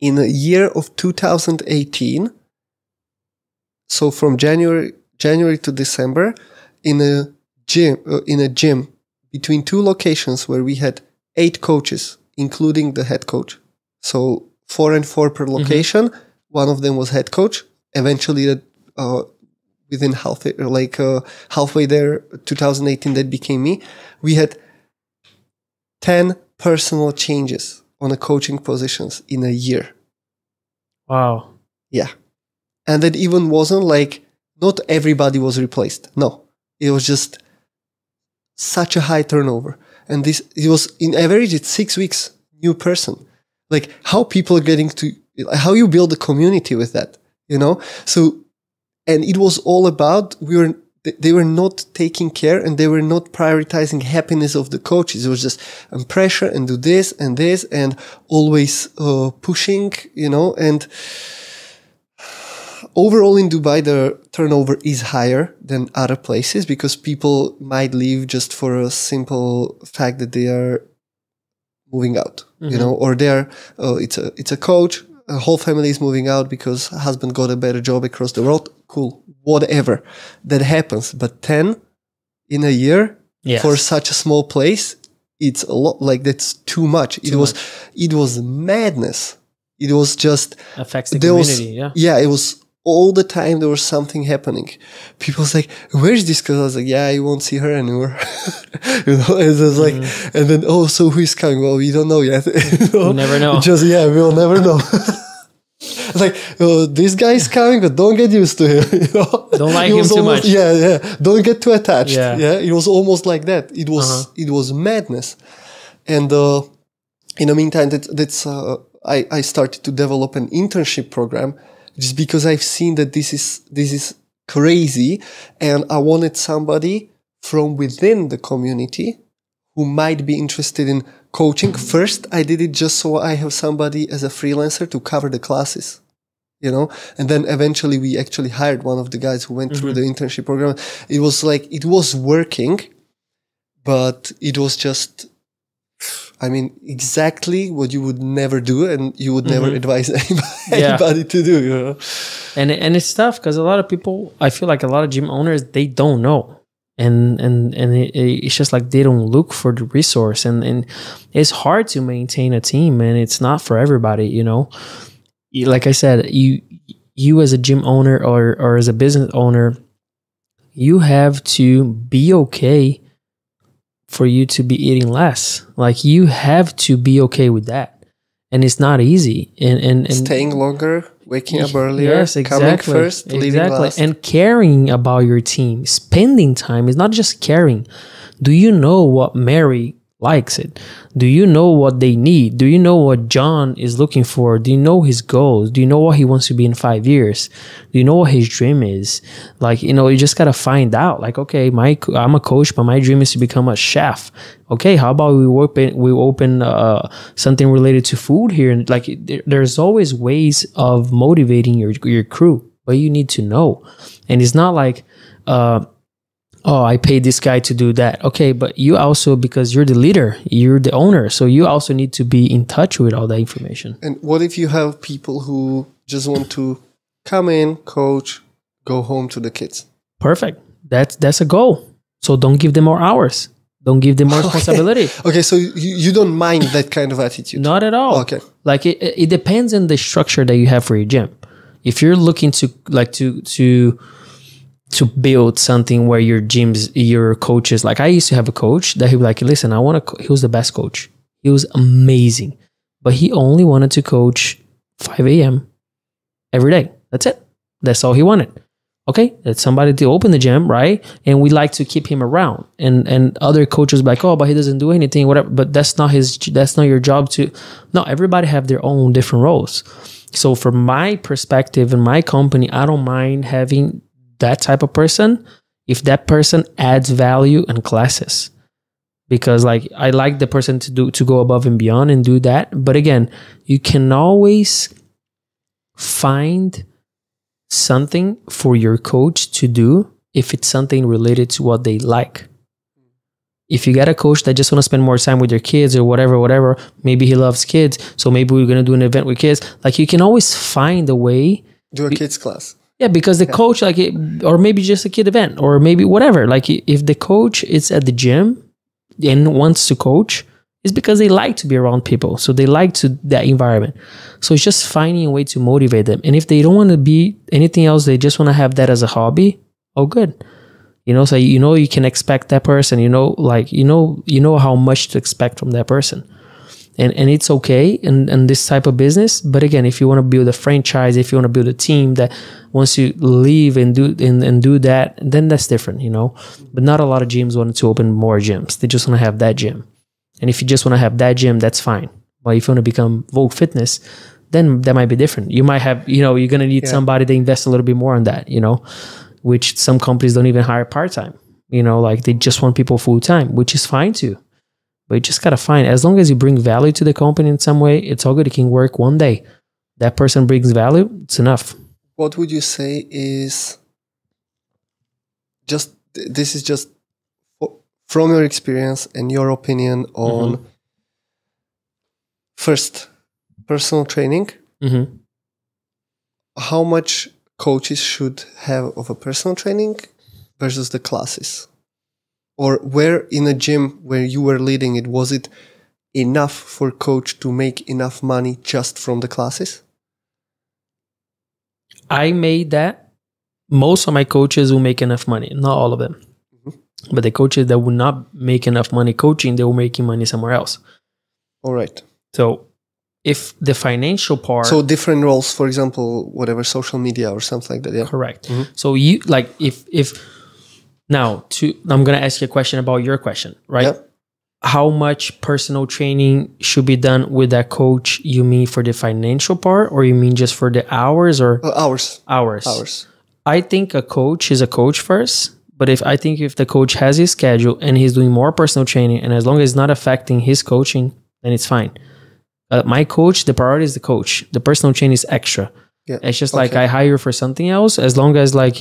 In a year of 2018, so from January January to December, in a gym uh, in a gym between two locations where we had eight coaches, including the head coach. So four and four per location. One of them was head coach. Eventually, that uh, within half like uh, halfway there, 2018, that became me. We had 10 personal changes on the coaching positions in a year. Wow. Yeah. And that even wasn't like not everybody was replaced. No. It was just such a high turnover. And this it was in average it's six weeks, new person. Like how people are getting to how you build a community with that, you know? So and it was all about we were they were not taking care and they were not prioritizing happiness of the coaches. It was just um, pressure and do this and this and always uh, pushing, you know. And overall in Dubai, the turnover is higher than other places because people might leave just for a simple fact that they are moving out, you know, or they're uh, it's a it's a coach. A whole family is moving out because husband got a better job across the world. Cool, whatever that happens. But ten in a year Yes. for such a small place, it's a lot. Like that's too much. it was it was madness. It was just affects the there was community. yeah. yeah it was all the time there was something happening people was like where's this girl i was like yeah you won't see her anymore [laughs] you know and it was like Mm. and then oh so who is coming well we don't know yet [laughs] you know? We never know. just yeah we'll never know It's [laughs] like oh, this guy is coming but don't get used to him you know Don't like him was too much. yeah yeah don't get too attached Yeah. yeah, it was almost like that it was Uh-huh. it was madness and uh in the meantime, that, that's uh, I, I started to develop an internship program just because I've seen that this is this is crazy, and I wanted somebody from within the community who might be interested in coaching. First, I did it just so I have somebody as a freelancer to cover the classes. You know, and then eventually we actually hired one of the guys who went through mm-hmm. the internship program. It was like it was working, but it was just I mean, exactly what you would never do, and you would never mm-hmm. advise [laughs] anybody, Yeah. anybody to do. You know? and and it's tough because a lot of people i feel like a lot of gym owners they don't know and and and it, it's just like they don't look for the resource and and it's hard to maintain a team and it's not for everybody you know like i said you you as a gym owner or or as a business owner you have to be okay for you to be eating less like you have to be okay with that and it's not easy and and, and Staying longer, waking up earlier, Yes, exactly. coming first, leaving exactly. And caring about your team, spending time is not just caring. Do you know what Mary likes it? Do you know what they need? Do you know what John is looking for? Do you know his goals? Do you know what he wants to be in five years? Do you know what his dream is? Like, you know, you just gotta find out. Like, okay, my I'm a coach, but my dream is to become a chef. Okay, how about we open we open uh, something related to food here? And like, there, there's always ways of motivating your your crew, but you need to know. And it's not like, uh, oh i paid this guy to do that. Okay but you also because you're the leader you're the owner so you also need to be in touch with all that information. And what if you have people who just want to come in, coach, go home to the kids? perfect. That's that's a goal. So don't give them more hours. Don't give them more [laughs] responsibility. Okay, so you, you don't mind that kind of attitude. not at all. Okay. like it, it depends on the structure that you have for your gym. If you're looking to like to to to build something where your gyms your coaches like i used to have a coach that he would like listen i want to he was the best coach. He was amazing but he only wanted to coach 5 a.m every day. That's it. That's all he wanted. Okay that's somebody to open the gym right? And we like to keep him around. And and other coaches like oh but he doesn't do anything whatever but that's not his that's not your job to no everybody have their own different roles. So from my perspective in my company i don't mind having that type of person if that person adds value and classes. Because like i like the person to do to go above and beyond and do that. But again you can always find something for your coach to do if it's something related to what they like. If you got a coach that just want to spend more time with your kids or whatever whatever maybe he loves kids so maybe we're going to do an event with kids. Like you can always find a way Do a kids class. Yeah, because the coach, like, it, or maybe just a kid event, or maybe whatever. Like, if the coach is at the gym and wants to coach, it's because they like to be around people, so they like to that environment. So it's just finding a way to motivate them. And if they don't want to be anything else, they just want to have that as a hobby. Oh, good. You know, so you know you can expect that person. You know, like you know you know how much to expect from that person and and it's okay in, in this type of business. But again if you want to build a franchise if you want to build a team that wants to leave and do and, and do that then that's different you know? But not a lot of gyms want to open more gyms. They just want to have that gym. And if you just want to have that gym that's fine. But if you want to become vogue fitness then that might be different. You might have you know you're going to need Yeah. somebody to invest a little bit more on that you know? Which some companies don't even hire part-time you know? Like they just want people full-time which is fine too but you just gotta find as long as you bring value to the company in some way it's all good. It can work one day. That person brings value it's enough. What would you say is just this is just from your experience and your opinion on first personal training? Hmm how much coaches should have of a personal training versus the classes or where in a gym where you were leading it was it enough for coach to make enough money just from the classes? I made that. Most of my coaches will make enough money. Not all of them. But the coaches that would not make enough money coaching they were making money somewhere else. All right. So if the financial part so different roles for example whatever social media or something like that yeah? Correct. Mhm. so you like if if now to i'm gonna ask you a question about your question right? Yeah. how much personal training should be done with that coach? You mean for the financial part or you mean just for the hours or? Uh, hours. Hours. Hours. I think a coach is a coach first but if i think if the coach has his schedule and he's doing more personal training and as long as it's not affecting his coaching then it's fine. Uh, my coach the priority is the coach. The personal training is extra yeah it's just like I hire you for something else. As long as like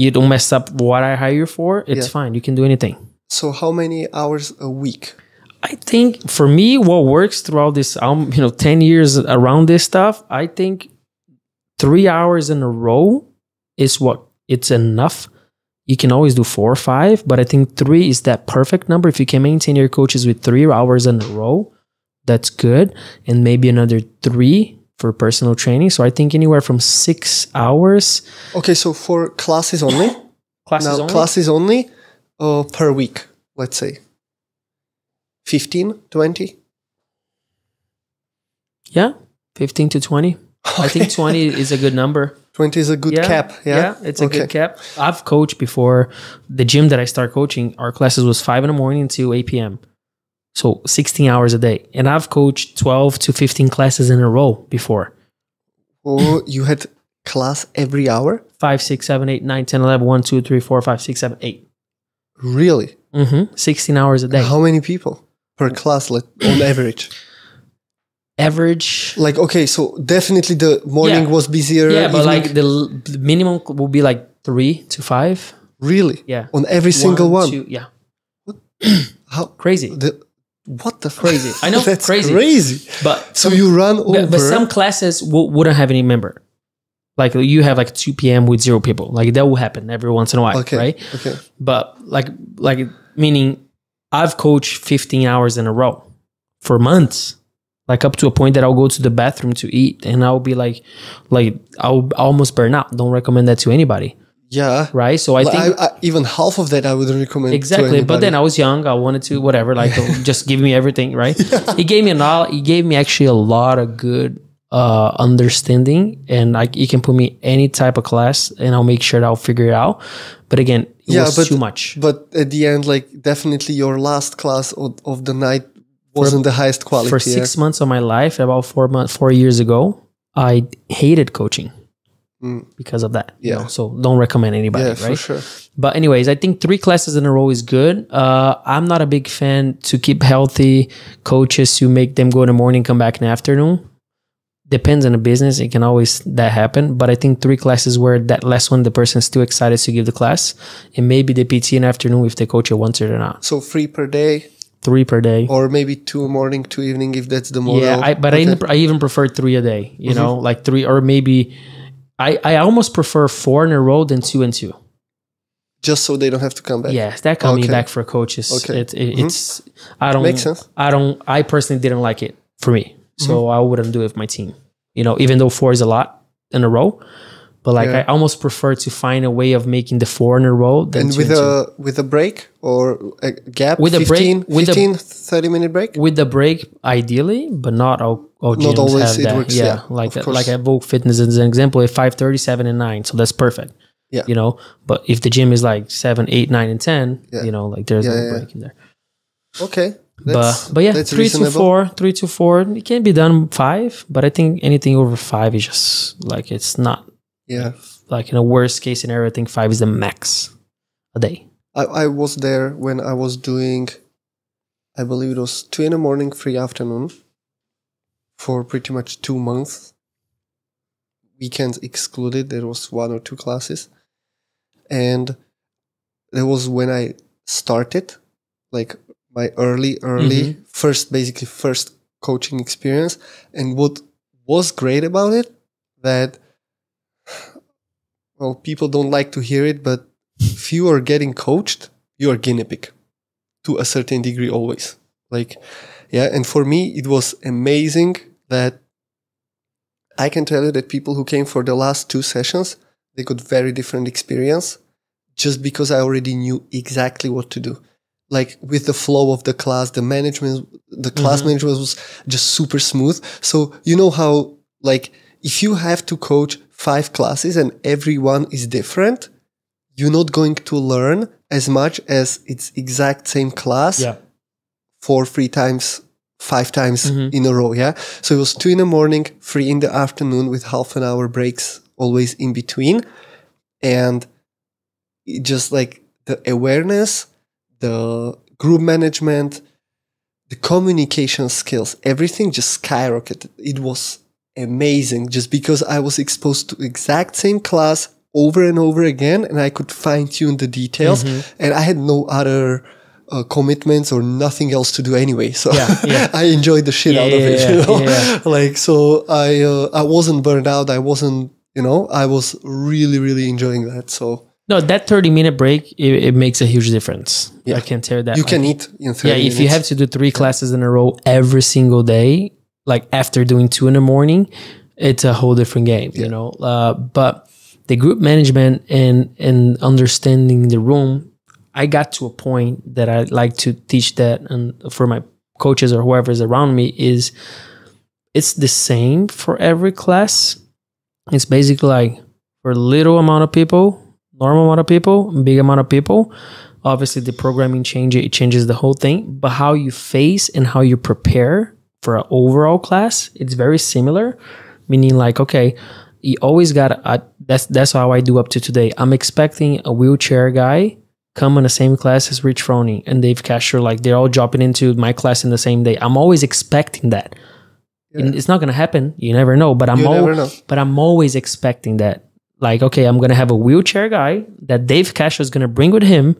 you don't mess up what I hire you for, it's Yeah. fine. You can do anything. so how many hours a week I think for me, what works throughout this, um, you know, ten years around this stuff, I think three hours in a row is what it's enough. You can always do four or five, but I think three is that perfect number. If you can maintain your coaches with three hours in a row, that's good, and maybe another three for personal training. So I think anywhere from six hours okay so for classes only [coughs] classes now only. classes only uh, per week let's say 15 20 Yeah, fifteen to twenty. I think twenty is a good number. [laughs] 20 is a good yeah, cap yeah, it's a Okay. good cap. I've coached before. The gym that I start coaching, our classes was five in the morning to eight p.m. So 16 hours a day. And I've coached 12 to 15 classes in a row before. Oh, you had class every hour? 5, 6, 7, 8, 9, 10, 11, 1, 2, 3, 4, 5, 6, 7, 8. Really? Mm-hmm. 16 hours a day. How many people per class, like on [coughs] average? Average. Like, okay, so definitely the morning Yeah. was busier. Yeah, but evening- like the, the minimum will be like three to five. really Yeah. on every single one. two- yeah. [coughs] How Crazy. the what the Crazy. I know, [laughs] That's crazy. crazy. But So you run over. but, but some classes wouldn't have any member. Like you have like 2 p.m. with zero people. Like that will happen every once in a while, okay, right? okay, But like like meaning I've coached 15 hours in a row for months. Like up to a point that I'll go to the bathroom to eat and I'll be like like I'll almost burn out. Don't recommend that to anybody, yeah. right? So I Like, think I, I, even half of that I wouldn't recommend. to exactly but then i was young i wanted to whatever like [laughs] just give me everything right he gave me a lot he gave me actually a lot of good uh understanding and like you can put me any type of class and i'll make sure that i'll figure it out but again it Yeah, was but- too much But at the end, like definitely your last class of, of the night wasn't the highest quality. for yeah? six months of my life about four months four years ago i hated coaching Mm. because of that you Yeah. know? so don't recommend anybody Yeah, for right sure. But anyways, I think three classes in a row is good. Uh, I'm not a big fan to keep healthy coaches to make them go in the morning, come back in the afternoon. Depends on the business. It can always that happen. But I think three classes where that last one, the person's too excited to give the class, and maybe the PT in the afternoon if they coach it once or not. So three per day, Three per day. or maybe two morning, two evening, if that's the model. Yeah, I, but Okay. I, I even prefer three a day. You know, like three or maybe. I, I almost prefer four in a row than two and two. just so they don't have to come back. Yes, that coming Okay. back for coaches. Okay. It, it, Mhm. It's I don't Makes sense. I don't I personally didn't like it for me, so Mm-hmm. I wouldn't do it with my team. You know, even though four is a lot in a row, but like Yeah. I almost prefer to find a way of making the four in a row than And two with and a with a break or a gap, With a break- 15, with a- 30 minute break. with the break ideally, but not all, all gyms Not always have it that. works, yeah, yeah, like of like at Vogue Fitness as an example, at five thirty, seven and nine, so that's perfect. Yeah. you know. But if the gym is like seven, eight, nine, and ten, Yeah. you know, like there's Yeah, no break in there. Okay, but but yeah, that's three to four, three to four. It can be done five, but I think anything over five is just like it's not Yeah, like in a worst case scenario. I think five is the max a day. I, I was there when I was doing, I believe it was two in the morning, three afternoon, for pretty much two months. Weekends excluded. There was one or two classes, and that was when I started, like my early, early mm-hmm. first, basically first coaching experience. And what was great about it that, well, people don't like to hear it, but if you are getting coached, you are guinea pig to a certain degree always. Like, yeah. And for me, it was amazing that I can tell you that people who came for the last two sessions, they got very different experience just because I already knew exactly what to do. Like with the flow of the class, the management, the class Mhm. management was just super smooth. So you know how, like, if you have to coach five classes and everyone is different, you're not going to learn as much as it's exact same class four, three times, five times Mhm. in a row. Yeah. So it was two in the morning, three in the afternoon with half an hour breaks always in between. And it just like the awareness, the group management, the communication skills, everything just skyrocketed. It was amazing just because I was exposed to exact same class over and over again and I could fine tune the details Mm-hmm. and I had no other uh, commitments or nothing else to do anyway. So Yeah, [laughs] yeah. I enjoyed the shit Yeah, out of it. you know? [laughs] Like so I uh, I wasn't burned out. I wasn't, you know, I was really, really enjoying that. So No, that thirty minute break it, it makes a huge difference. Yeah. I can tell that. you can eat in 30 yeah if you have to do three classes in a row every single day like after doing two in the morning it's a whole different game you know uh, but the group management and and understanding the room i got to a point that i like to teach that and for my coaches or whoever is around me is it's the same for every class it's basically like for little amount of people normal amount of people big amount of people Obviously, the programming change it changes the whole thing, but how you face and how you prepare for an overall class, it's very similar. Meaning, like, okay, you always got. that's that's how I do up to today. I'm expecting a wheelchair guy come in the same class as Rich Froning and Dave Casher. Like they're all dropping into my class in the same day. I'm always expecting that. Yeah. It's not gonna happen. You never know. But I'm You al- know. but I'm always expecting that. Like, okay, I'm gonna have a wheelchair guy that Dave Casher is gonna bring with him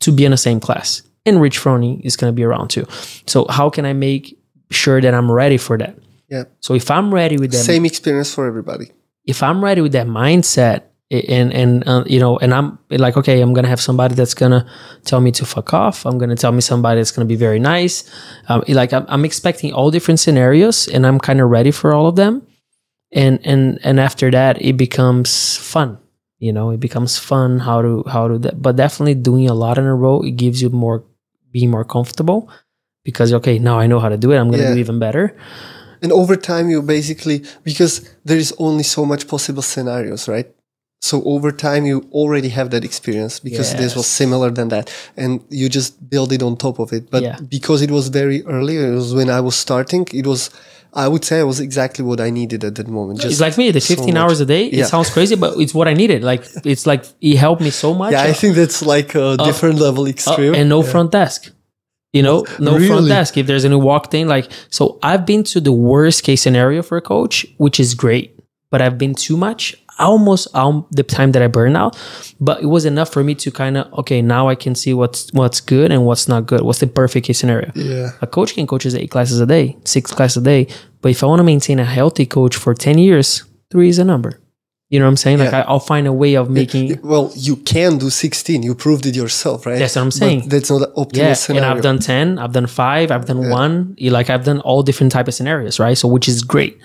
to be in the same class. And Rich Froning is gonna be around too. So how can I make sure that I'm ready for that? Yeah. So if I'm ready with that Same experience for everybody. if I'm ready with that mindset and and uh, you know and I'm like okay I'm gonna have somebody that's gonna tell me to fuck off I'm gonna tell me somebody that's gonna be very nice um, like I'm, I'm expecting all different scenarios and I'm kind of ready for all of them and and and after that it becomes fun you know it becomes fun how to how to but definitely doing a lot in a row it gives you more being more comfortable because okay now I know how to do it I'm gonna Yeah. do even better And over time, you basically, because there is only so much possible scenarios, right? So over time, you already have that experience because this was similar than that. And you just build it on top of it. But Yeah. because it was very early, it was when I was starting, it was, I would say it was exactly what I needed at that moment. it's like me the 15 much. hours a day Yeah. it sounds crazy but it's what i needed like it's like it helped me so much yeah, I think that's like a different level Uh, extreme. and no front desk you know no front desk if there's any walk in like so i've been to the worst case scenario for a coach which is great but i've been too much almost um, the time that i burn out but it was enough for me to kind of okay now i can see what's what's good and what's not good what's the perfect case scenario yeah. a coach can coach us eight classes a day, six classes a day. But if I want to maintain a healthy coach for 10 years, three is a number. You know what I'm saying? Like Yeah. I, I'll find a way of making. It, Well, you can do 16. You proved it yourself, right? That's what I'm But saying. that's not the optimal Yeah, and. I've done 10, I've done five, I've done one. You- Like I've done all different type of scenarios, right? So which is great.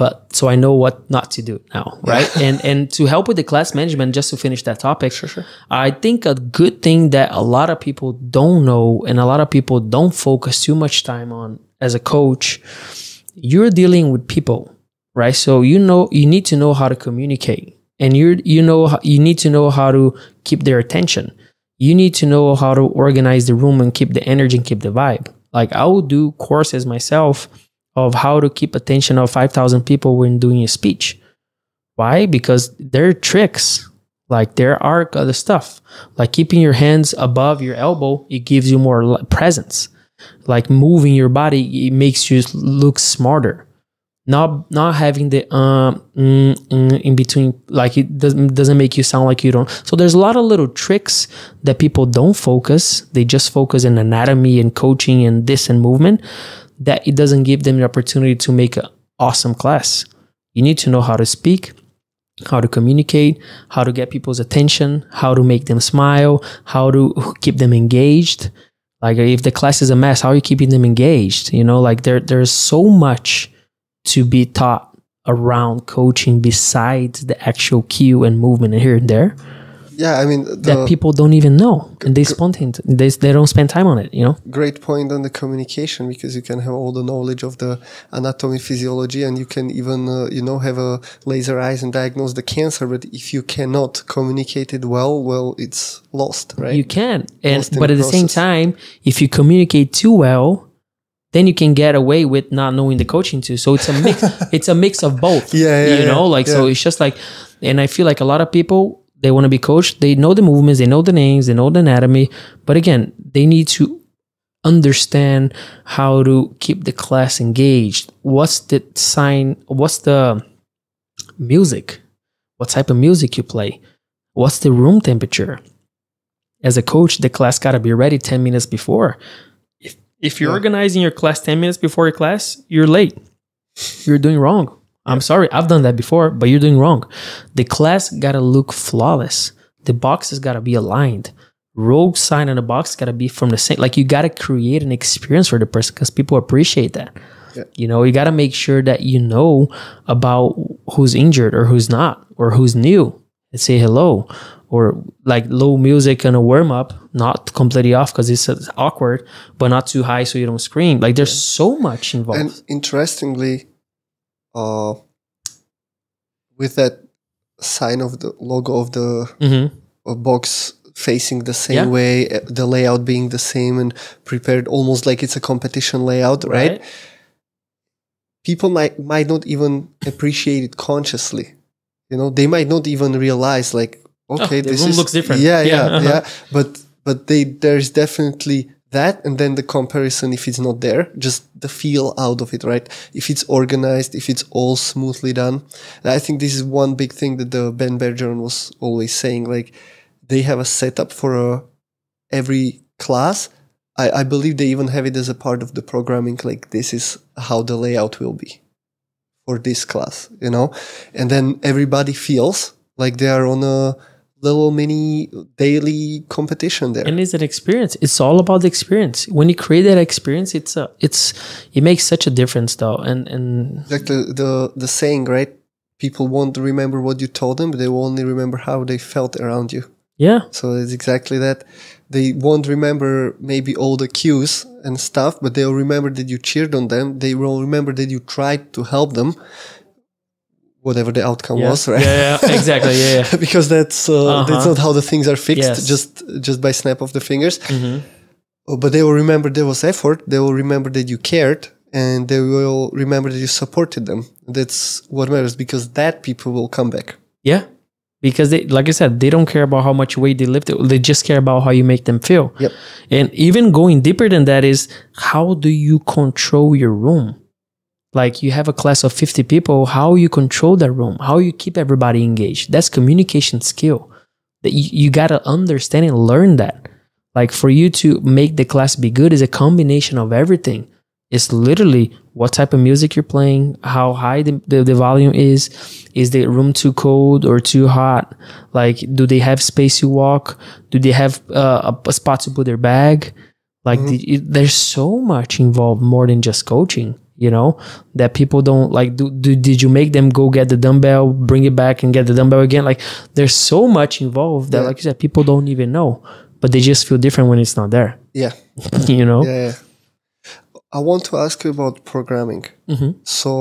But so I know what not to do now, right? [laughs] and and to help with the class management, just to finish that topic, sure, sure. I think a good thing that a lot of people don't know and a lot of people don't focus too much time on as a coach, you're dealing with people, right? So you know you need to know how to communicate, and you you know you need to know how to keep their attention. You need to know how to organize the room and keep the energy and keep the vibe. Like I will do courses myself of how to keep attention of 5,000 people when doing a speech. Why? Because there are tricks. Like there are other stuff. Like keeping your hands above your elbow, it gives you more presence. Like moving your body, it makes you look smarter. Not not having the um mm, mm, in between, like it doesn't doesn't make you sound like you don't. So there's a lot of little tricks that people don't focus. They just focus in anatomy and coaching and this and movement that it doesn't give them the opportunity to make an awesome class. You need to know how to speak, how to communicate, how to get people's attention, how to make them smile, how to keep them engaged. Like if the class is a mess, how are you keeping them engaged? You know, like there there's so much to be taught around coaching besides the actual cue and movement and here and there yeah, I mean, the, that people don't even know and they spontaneous they, they don't spend time on it you know? Great point on the communication because you can have all the knowledge of the anatomy physiology and you can even uh, you know have a laser eyes and diagnose the cancer but if you cannot communicate it well well it's lost right? You can and Lost but the at the same time if you communicate too well then you can get away with not knowing the coaching too. So it's a mix [laughs] it's a mix of both Yeah, yeah, you know? Yeah, like so it's just like and i feel like a lot of people they want to be coached they know the movements they know the names they know the anatomy but again they need to understand how to keep the class engaged. What's the sign what's the music? What type of music you play? What's the room temperature? As a coach the class got to be ready 10 minutes before. If, if you're Yeah. organizing your class 10 minutes before your class you're late. You're doing wrong i'm sorry i've done that before but you're doing wrong. The class got to look flawless. The boxes got to be aligned. Rogue sign on the box got to be from the same like you got to create an experience for the person because people appreciate that. Yeah. you know you got to make sure that you know about who's injured or who's not or who's new and say hello or like low music and a warm up not completely off because it's, it's awkward but not too high so you don't scream. Like there's so much involved. And interestingly uh with that sign of the logo of the Mhm. uh, box facing the same Yeah. way, uh, the layout being the same and prepared almost like it's a competition layout, right? People might might not even appreciate it consciously. You know, they might not even realize like, okay, Oh, this is looks different. Yeah, Yeah, yeah, uh-huh. [laughs] yeah. But but they there's definitely that and then the comparison if it's not there just the feel out of it right? If it's organized if it's all smoothly done. And i think this is one big thing that the ben bergeron was always saying like they have a setup for a, every class. I, I believe they even have it as a part of the programming like this is how the layout will be for this class you know? And then everybody feels like they are on a little mini daily competition there. And it's an experience. It's all about the experience. When you create that experience it's a it's it makes such a difference though. And and exactly the the saying right? People won't remember what you told them but they will only remember how they felt around you. Yeah. So it's exactly that. They won't remember maybe all the cues and stuff but they'll remember that you cheered on them. They will remember that you tried to help them whatever the outcome was right yeah, yeah exactly yeah, yeah. [laughs] because that's uh, that's Uh-huh. not how the things are fixed Yes. just just by snap of the fingers Mhm. Oh, but they will remember there was effort they will remember that you cared and they will remember that you supported them that's what matters because that people will come back Yeah. Because they like I said, they don't care about how much weight they lift. They just care about how you make them feel. Yep. And even going deeper than that is how do you control your room? Like you have a class of 50 people, how you control that room, how you keep everybody engaged. That's communication skill. That you, you gotta understand and learn that. Like for you to make the class be good is a combination of everything. It's literally what type of music you're playing, how high the, the, the volume is, is the room too cold or too hot? Like, do they have space to walk? Do they have uh, a, a spot to put their bag? Like, the, it, there's so much involved more than just coaching, you know, that people don't like. Do, do Did you make them go get the dumbbell, bring it back, and get the dumbbell again? Like, there's so much involved that, Yeah. like you said, people don't even know, but they just feel different when it's not there, yeah [laughs] you know? yeah, yeah. i want to ask you about programming Mhm. so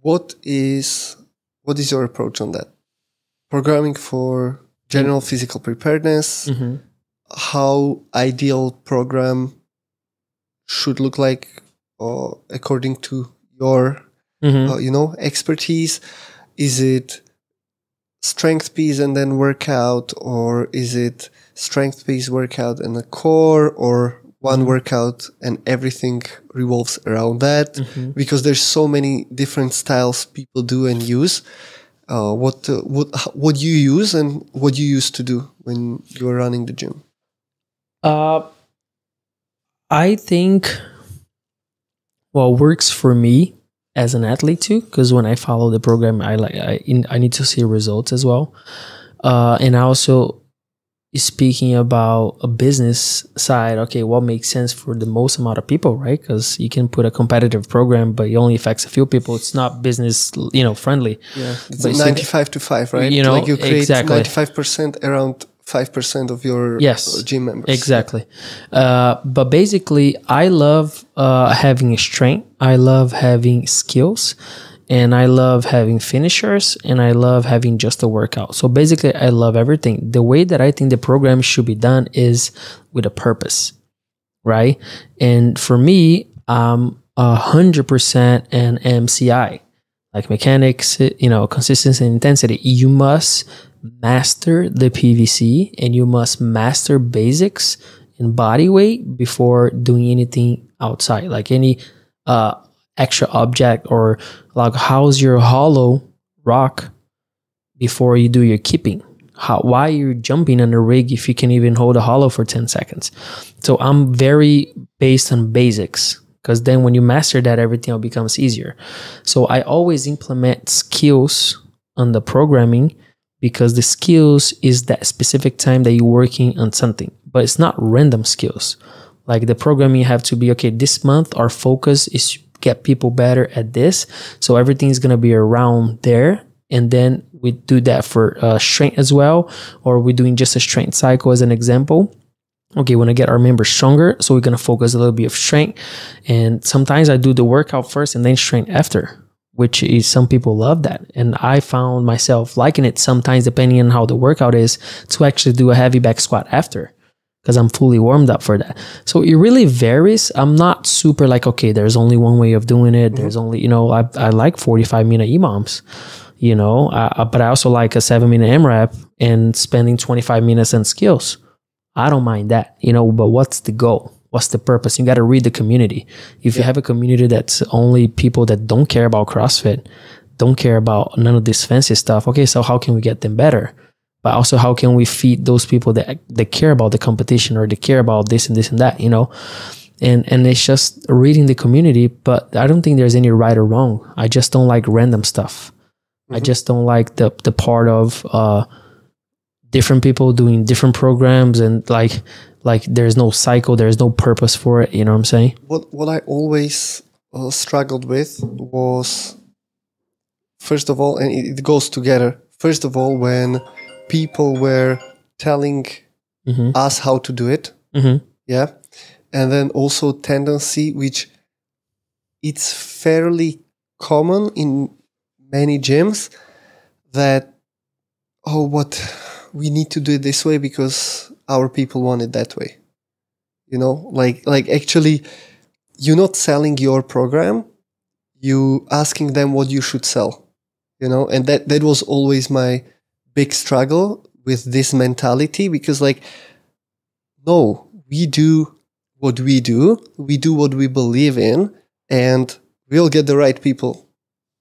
what is what is your approach on that programming for general physical preparedness Mhm. how ideal program should look like uh, according to your Mhm. uh, you know expertise is it strength piece and then workout or is it strength piece workout and a core or one workout and everything revolves around that Mhm. because there's so many different styles people do and use uh, what uh, what what you use and what you used to do when you were running the gym Uh, I think what works for me as an athlete too, because when I follow the program, I like I in, I need to see results as well, uh, and I also speaking about a business side. Okay, what makes sense for the most amount of people, right? Because you can put a competitive program, but it only affects a few people. It's not business, you know, friendly. yeah it's But 95 to 5 right You know, like you create exactly. 95% around 5% of your Yes, uh, gym members Exactly. Uh, but basically, I love uh, having a strength. I love having skills. And I love having finishers and I love having just a workout. So basically, I love everything. The way that I think the program should be done is with a purpose, right? And for me, I'm a hundred percent an MCI, like mechanics, you know, consistency and intensity. You must master the PVC and you must master basics in body weight before doing anything outside, like any uh, extra object or like how's your hollow rock before you do your kipping. How, why you're jumping on a rig if you can even hold a hollow for 10 seconds. So I'm very based on basics because then when you master that, everything becomes easier. So I always implement skills on the programming because the skills is that specific time that you're working on something, but it's not random skills. Like the programming, you have to be okay. This month, our focus is to get people better at this, so everything is gonna be around there. And then we do that for uh, strength as well, or we're doing just a strength cycle as an example. Okay, we want to get our members stronger, so we're gonna focus a little bit of strength. And sometimes I do the workout first and then strength after which is some people love that. And I found myself liking it sometimes, depending on how the workout is, to actually do a heavy back squat after because I'm fully warmed up for that. So it really varies. I'm not super like, okay, there's only one way of doing it. There's only, you know, I, I like 45 minute EMOMs, you know, uh, but I also like a seven minute AMRAP and spending 25 minutes on skills. I don't mind that, you know, but what's the goal? What's the purpose? You got to read the community. If you have a community that's only people that don't care about CrossFit, don't care about none of this fancy stuff, okay, so how can we get them better? But also, how can we feed those people that that care about the competition or they care about this and this and that, you know? And and it's just reading the community. But I don't think there's any right or wrong. I just don't like random stuff. I just don't like the the part of uh, different people doing different programs and like like there's no cycle, there's no purpose for it. You know what I'm saying? What what I always uh, struggled with was first of all, and it, it goes together. First of all, when people were telling Mhm. us how to do it, Mm-hmm. yeah, and then also tendency which it's fairly common in many gyms that oh what we need to do it this way because our people want it that way. You know like like actually you're not selling your program you asking them what you should sell you know? And that that was always my big struggle with this mentality because like no we do what we do we do what we believe in and we'll get the right people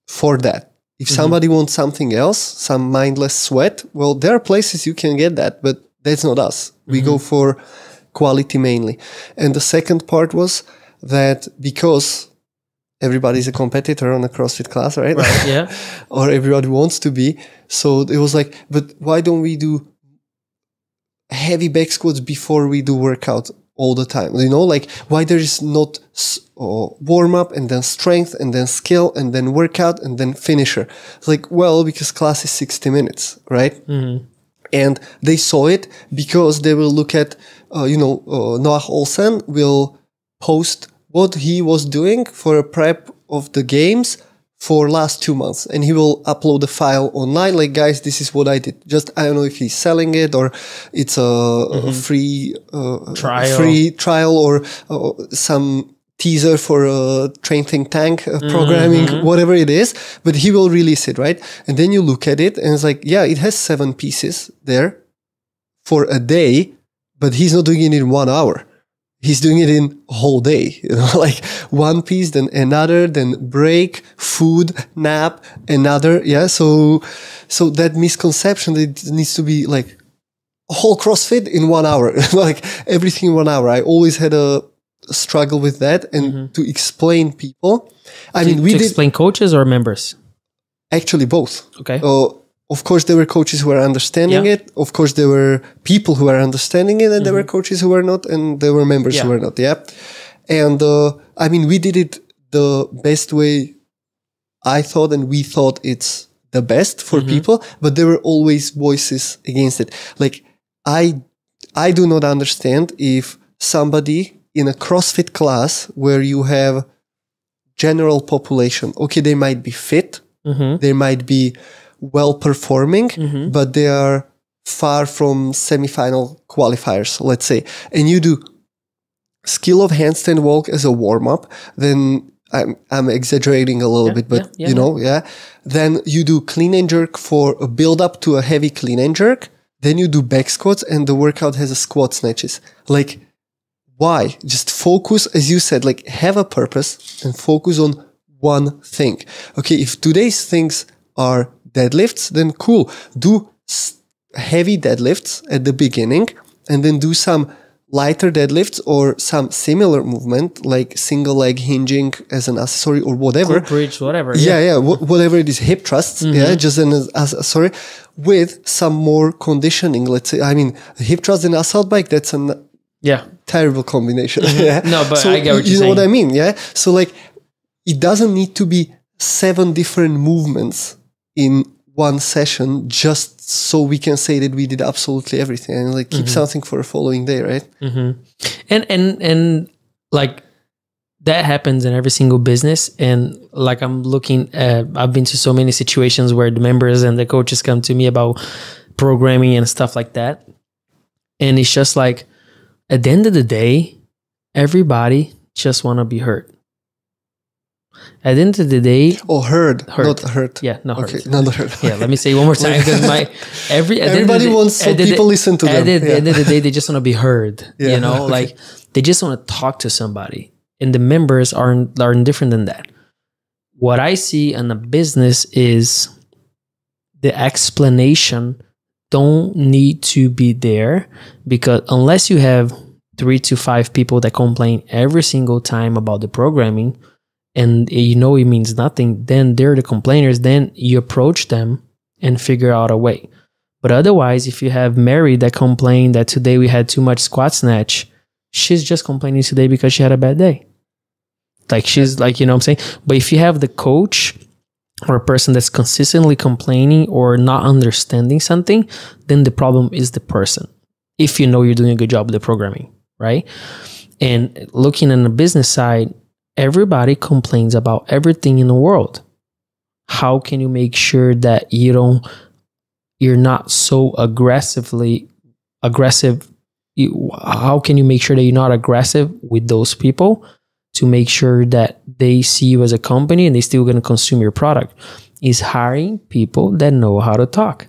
for that if Mhm. somebody wants something else some mindless sweat well there are places you can get that but that's not us we go for quality mainly and the second part was that because everybody's a competitor on a CrossFit class, right? Right. [laughs] Yeah. or everybody wants to be. So it was like, but why don't we do heavy back squats before we do workout all the time? You know, like why there is not s- uh, warm up and then strength and then skill and then workout and then finisher. It's like, well, because class is 60 minutes, right? Mm-hmm. and they saw it because they will look at uh, you know uh, Noah Ohlsen will post what he was doing for a prep of the games for last two months and he will upload a file online. Like guys this is what i did. Just i don't know if he's selling it or it's a, a free uh, Trial. free trial or uh, some teaser for a Training Think Tank uh, programming whatever it is but he will release it right? And then you look at it and it's like yeah it has seven pieces there for a day but he's not doing it in one hour he's doing it in whole day [laughs] you know like one piece then another then break food nap another yeah so so that misconception that it needs to be like a whole crossfit in one hour [laughs] like everything in one hour i always had a struggle with that and to explain people i mean we to did explain coaches or members. actually both Okay. uh, of course, there were coaches who were understanding Yeah. it. Of course, there were people who were understanding it, and there were coaches who were not, and there were members who Mm-hmm. Were not. Yeah, and uh, I mean, we did it the best way I thought, and we thought it's the best for Mm-hmm. people. But there were always voices against it. Like I, I do not understand if somebody in a CrossFit class where you have general population, okay, they might be fit, mm-hmm. they might be well performing, Mhm. but they are far from semifinal qualifiers, let's say. And you do skill of handstand walk as a warm up, then I'm, I'm exaggerating a little Yeah, bit, but yeah, yeah, you know, yeah. Then you do clean and jerk for a build up to a heavy clean and jerk. Then you do back squats and the workout has a squat snatches. Like, why? Just focus, as you said, like have a purpose and focus on one thing. Okay, if today's things are deadlifts, then cool. Do heavy deadlifts at the beginning and then do some lighter deadlifts or some similar movement like single leg hinging as an accessory or whatever bridge, whatever. yeah, yeah, wh- whatever it is, hip thrusts, Mm-hmm. yeah, just an sorry, with some more conditioning. Let's say, I mean, hip thrust and assault bike. That's a yeah. terrible combination. [laughs] yeah. Mm-hmm. No, but so I get what you know what I mean. Yeah. So like, it doesn't need to be seven different movements in one session just so we can say that we did absolutely everything. And like keep mm-hmm. something for a following day, right? Mm-hmm. And and and like that happens in every single business. And like i'm looking at i've been to so many situations where the members and the coaches come to me about programming and stuff like that. And it's just like at the end of the day everybody just want to be heard at the end of the day oh, or heard, not hurt. yeah no Okay, hurt. not heard. yeah let me say one more [laughs] time because my every at the end of Everybody day- wants so the- people listen to them. at the Yeah. end of the day they just want to be heard [laughs] Yeah, you know okay. like they just want to talk to somebody and the members aren't aren't different than that what i see in a business is the explanation don't need to be there because unless you have three to five people that complain every single time about the programming and you know it means nothing then they're the complainers then you approach them and figure out a way. But otherwise if you have mary that complained that today we had too much squat snatch she's just complaining today because she had a bad day. Like she's like you know what i'm saying? But if you have the coach or a person that's consistently complaining or not understanding something then the problem is the person if you know you're doing a good job with the programming right? And looking on the business side everybody complains about everything in the world. How can you make sure that you don't you're not so aggressively aggressive? You, how can you make sure that you're not aggressive with those people to make sure that they see you as a company and they still going to consume your product? Is hiring people that know how to talk.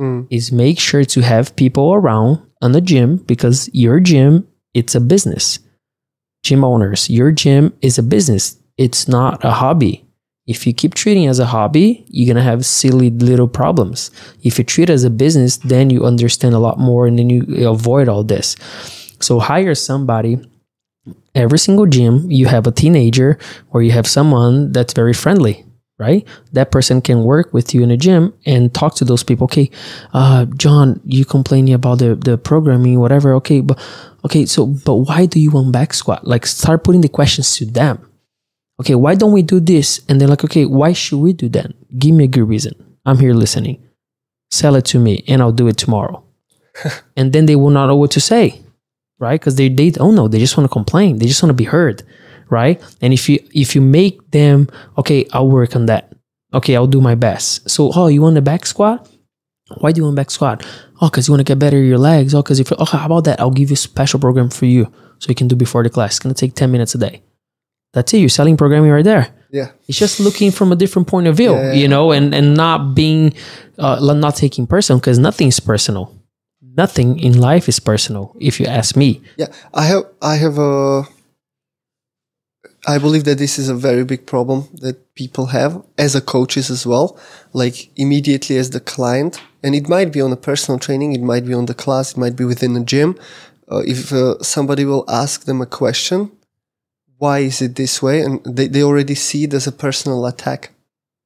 Mm. is make sure to have people around on the gym because your gym it's a business gym owners. Your gym is a business. It's not a hobby. If you keep treating as a hobby you're going to have silly little problems. If you treat as a business then you understand a lot more and then you avoid all this. So hire somebody. Every single gym you have a teenager or you have someone that's very friendly right? That person can work with you in a gym and talk to those people. Okay uh john you complaining about the the programming whatever. Okay but okay so but why do you want back squat? Like start putting the questions to them. Okay why don't we do this? And they're like okay why should we do that? Give me a good reason. I'm here listening. Sell it to me and i'll do it tomorrow. [laughs] And then they will not know what to say right? Because they, they oh don't know they just want to complain. They just want to be heard right? And if you if you make them okay i'll work on that. Okay i'll do my best. So oh you want the back squat why do you want back squat? Oh because you want to get better at your legs. Oh because if oh how about that? I'll give you a special program for you so you can do before the class. It's going to take 10 minutes a day. That's it. You're selling programming right there. Yeah. it's just looking from a different point of view Yeah. you know and and not being uh, not taking personal because nothing is personal. Nothing in life is personal if you ask me. Yeah, I have I have a I believe that this is a very big problem that people have as a coaches as well. Like immediately as the client, and it might be on a personal training, it might be on the class, it might be within the gym. Uh, if uh, somebody will ask them a question, why is it this way? And they, they already see it as a personal attack.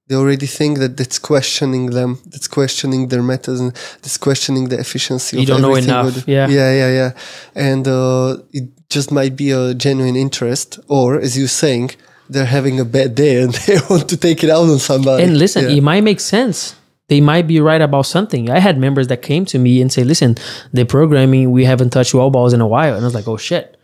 They already think that that's questioning them, that's questioning their methods, and that's questioning the efficiency. You of don't know enough, yeah. yeah, yeah, yeah. And uh, it just might be a genuine interest, or as you're saying, they're having a bad day and [laughs] they want to take it out on somebody. And listen, Yeah. it might make sense. They might be right about something. I had members that came to me and say, "Listen, the programming we haven't touched wall balls in a while," and I was like, "Oh shit."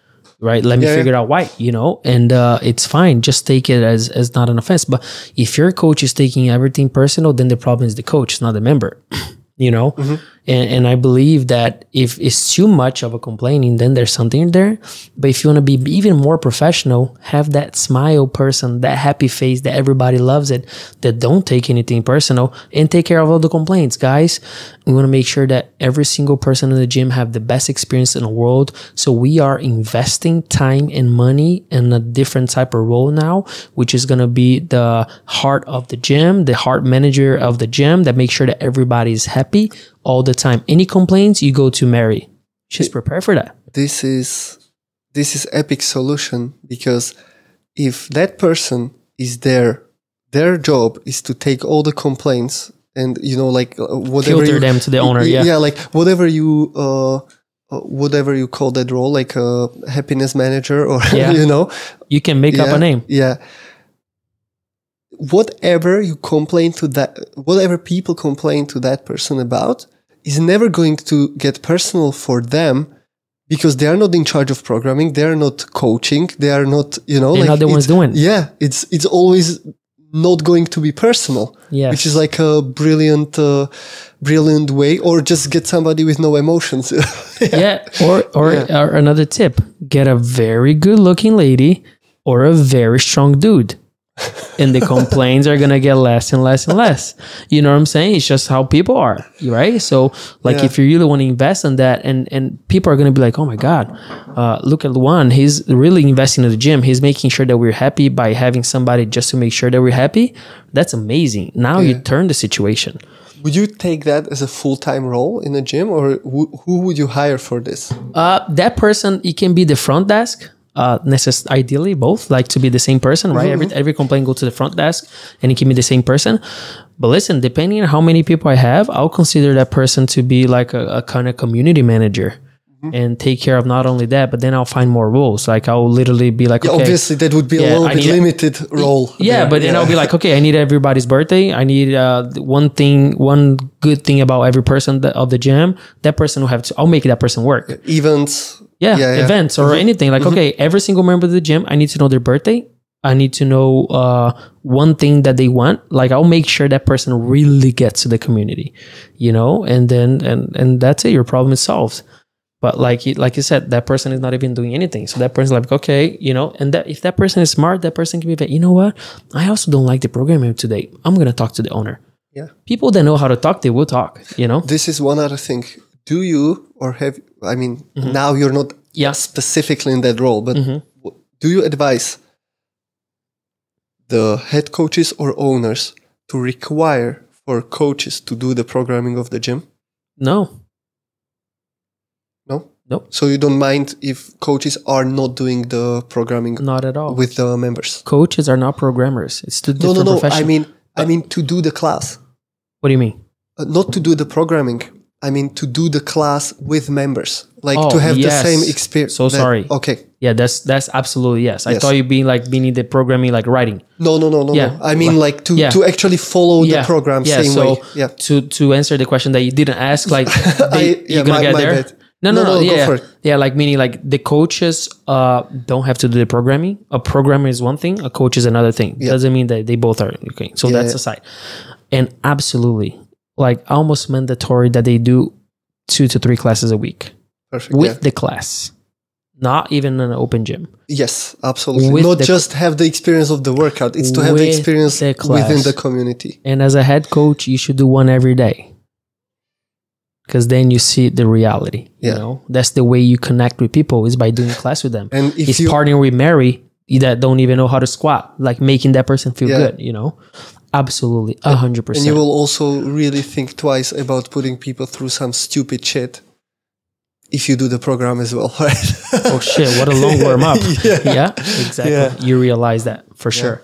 Right, let me Yeah, figure it out why, you know, and uh, it's fine. Just take it as as not an offense. But if your coach is taking everything personal, then the problem is the coach, not the member. [clears throat] you know, Mm-hmm. And and I believe that if it's too much of a complaining, then there's something there. But if you want to be even more professional, have that smile person, that happy face that everybody loves it, that don't take anything personal, and take care of all the complaints, guys. We want to make sure that every single person in the gym have the best experience in the world. So we are investing time and money in a different type of role now, which is gonna be the heart of the gym, the heart manager of the gym that makes sure that everybody is happy all the time. Any complaints, you go to Mary. She's prepared for that. this is this is epic solution because if that person is there their job is to take all the complaints and you know like uh, whatever Filter you, them to the owner, yeah. yeah like whatever you uh uh, whatever you call that role like a happiness manager or [laughs] Yeah. you know You can make up a name. yeah whatever you complain to that whatever people complain to that person about is never going to get personal for them because they are not in charge of programming they are not coaching they are not you know They're not the ones doing yeah it's it's always not going to be personal Yes. which is like a brilliant uh, brilliant way or just get somebody with no emotions [laughs] yeah. Or or, or another tip: get a very good looking lady or a very strong dude. [laughs] and the complaints are gonna get less and less and less. You know what I'm saying? It's just how people are, right? So, like, Yeah. if you really want to invest in that, and and people are gonna be like, "Oh my god, uh, look at Luan. He's really investing in the gym. He's making sure that we're happy by having somebody just to make sure that we're happy." That's amazing. Now you turn the situation. would you take that as a full-time role in a gym or who who would you hire for this Uh, that person, it can be the front desk. Uh, necess- ideally both like to be the same person, right? Every every complaint go to the front desk, and it can be the same person. But listen, depending on how many people I have, I'll consider that person to be like a, a kind of community manager. And take care of not only that, but then I'll find more roles. Like I'll literally be like, Yeah, okay, obviously that would be a little I bit need a- limited role yeah, there. but then I'll be like, okay, I need everybody's birthday. I need uh, one thing, one good thing about every person that, of the gym. That person will have to. I'll make that person work. events Yeah, Yeah, yeah. events or anything. Like, okay, every single member of the gym, I need to know their birthday. I need to know uh, one thing that they want. Like, I'll make sure that person really gets to the community, you know, and then and and that's it. Your problem is solved. But like you- like you said, that person is not even doing anything. So that person's like, okay, you know, and that if that person is smart, that person can be like, you know what? I also don't like the programming today. I'm gonna talk to the owner. Yeah. People that know how to talk, they will talk. You know. this is one other thing do you or have i mean Mm-hmm. now you're not Yeah. specifically in that role but Mm-hmm. do you advise the head coaches or owners to require for coaches to do the programming of the gym No. no Nope. so you don't mind if coaches are not doing the programming Not at all. with the members coaches are not programmers. It's two no different no no i mean i mean to do the class what do you mean? uh, not to do the programming i mean to do the class with members like Oh, to have yes. the same experience So sorry. okay Yeah, that's that's absolutely yes. I Yes. thought you being like meaning the programming like writing. No, no, no, no, Yeah. no. I mean, like to Yeah. to actually follow the program yeah. same so way. Yeah. to to answer the question that you didn't ask, like [laughs] they, I- yeah, you're gonna my- get my there. bad. No, No, no, no, yeah, for it. yeah. Like meaning like the coaches uh don't have to do the programming. A programmer is one thing, a coach is another thing. Doesn't mean that they both are okay. So that's yeah. aside. And absolutely, like almost mandatory that they do two to three classes a week Perfect. with yeah. the class, not even an open gym. Yes, absolutely. with Not just have the experience of the workout; it's to have the experience the within the community. And as a head coach, you should do one every day. Because then you see the reality. Yeah. You know, that's the way you connect with people is by doing class with them. And if It's you partnering with Mary that don't even know how to squat, like making that person feel Yeah. good. You know, absolutely, a hundred percent. and you will also really think twice about putting people through some stupid shit if you do the program as well, [laughs] right? Oh shit! What a long warm up. [laughs] yeah. exactly. Yeah. You realize that for sure.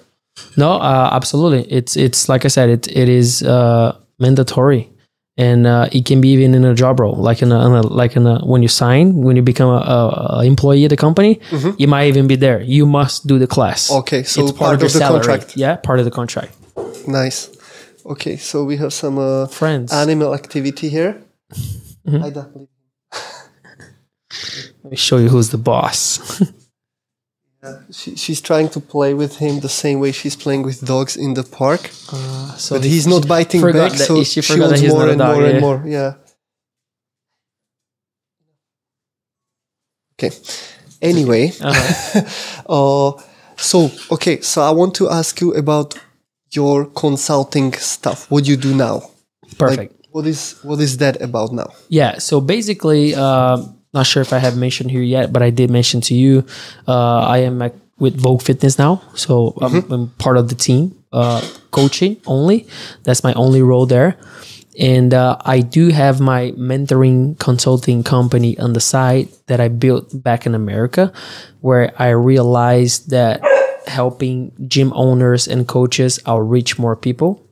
No, uh, absolutely. It's it's like I said, it it is uh, mandatory, and uh, it can be even in a job role, like in a, in a like in a when you sign, when you become a, a, employee at the company, you might even be there. You must do the class. Mm-hmm. Okay, so it's part of your the salary. contract. Yeah, part of the contract. Nice. Okay, so we have some uh, Friends. animal activity here. Mm-hmm. Ida, Let me show you who's the boss. [laughs] She, she's trying to play with him the same way she's playing with dogs in the park, so but he's not biting back, that- so she she, wants more and dog, more yeah. and more. Yeah. Okay. Anyway, Uh-huh. [laughs] uh, so okay, so I want to ask you about your consulting stuff. What you do now? Perfect. Like, what is what is that about now? Yeah. So basically, uh, not sure if I have mentioned here yet, but I did mention to you, uh, I am at, with Vogue Fitness now. So I'm, I'm part of the team, uh, coaching only. That's my only role there. And uh, I do have my mentoring consulting company on the side that I built back in America, where I realized that helping gym owners and coaches, I'll more people.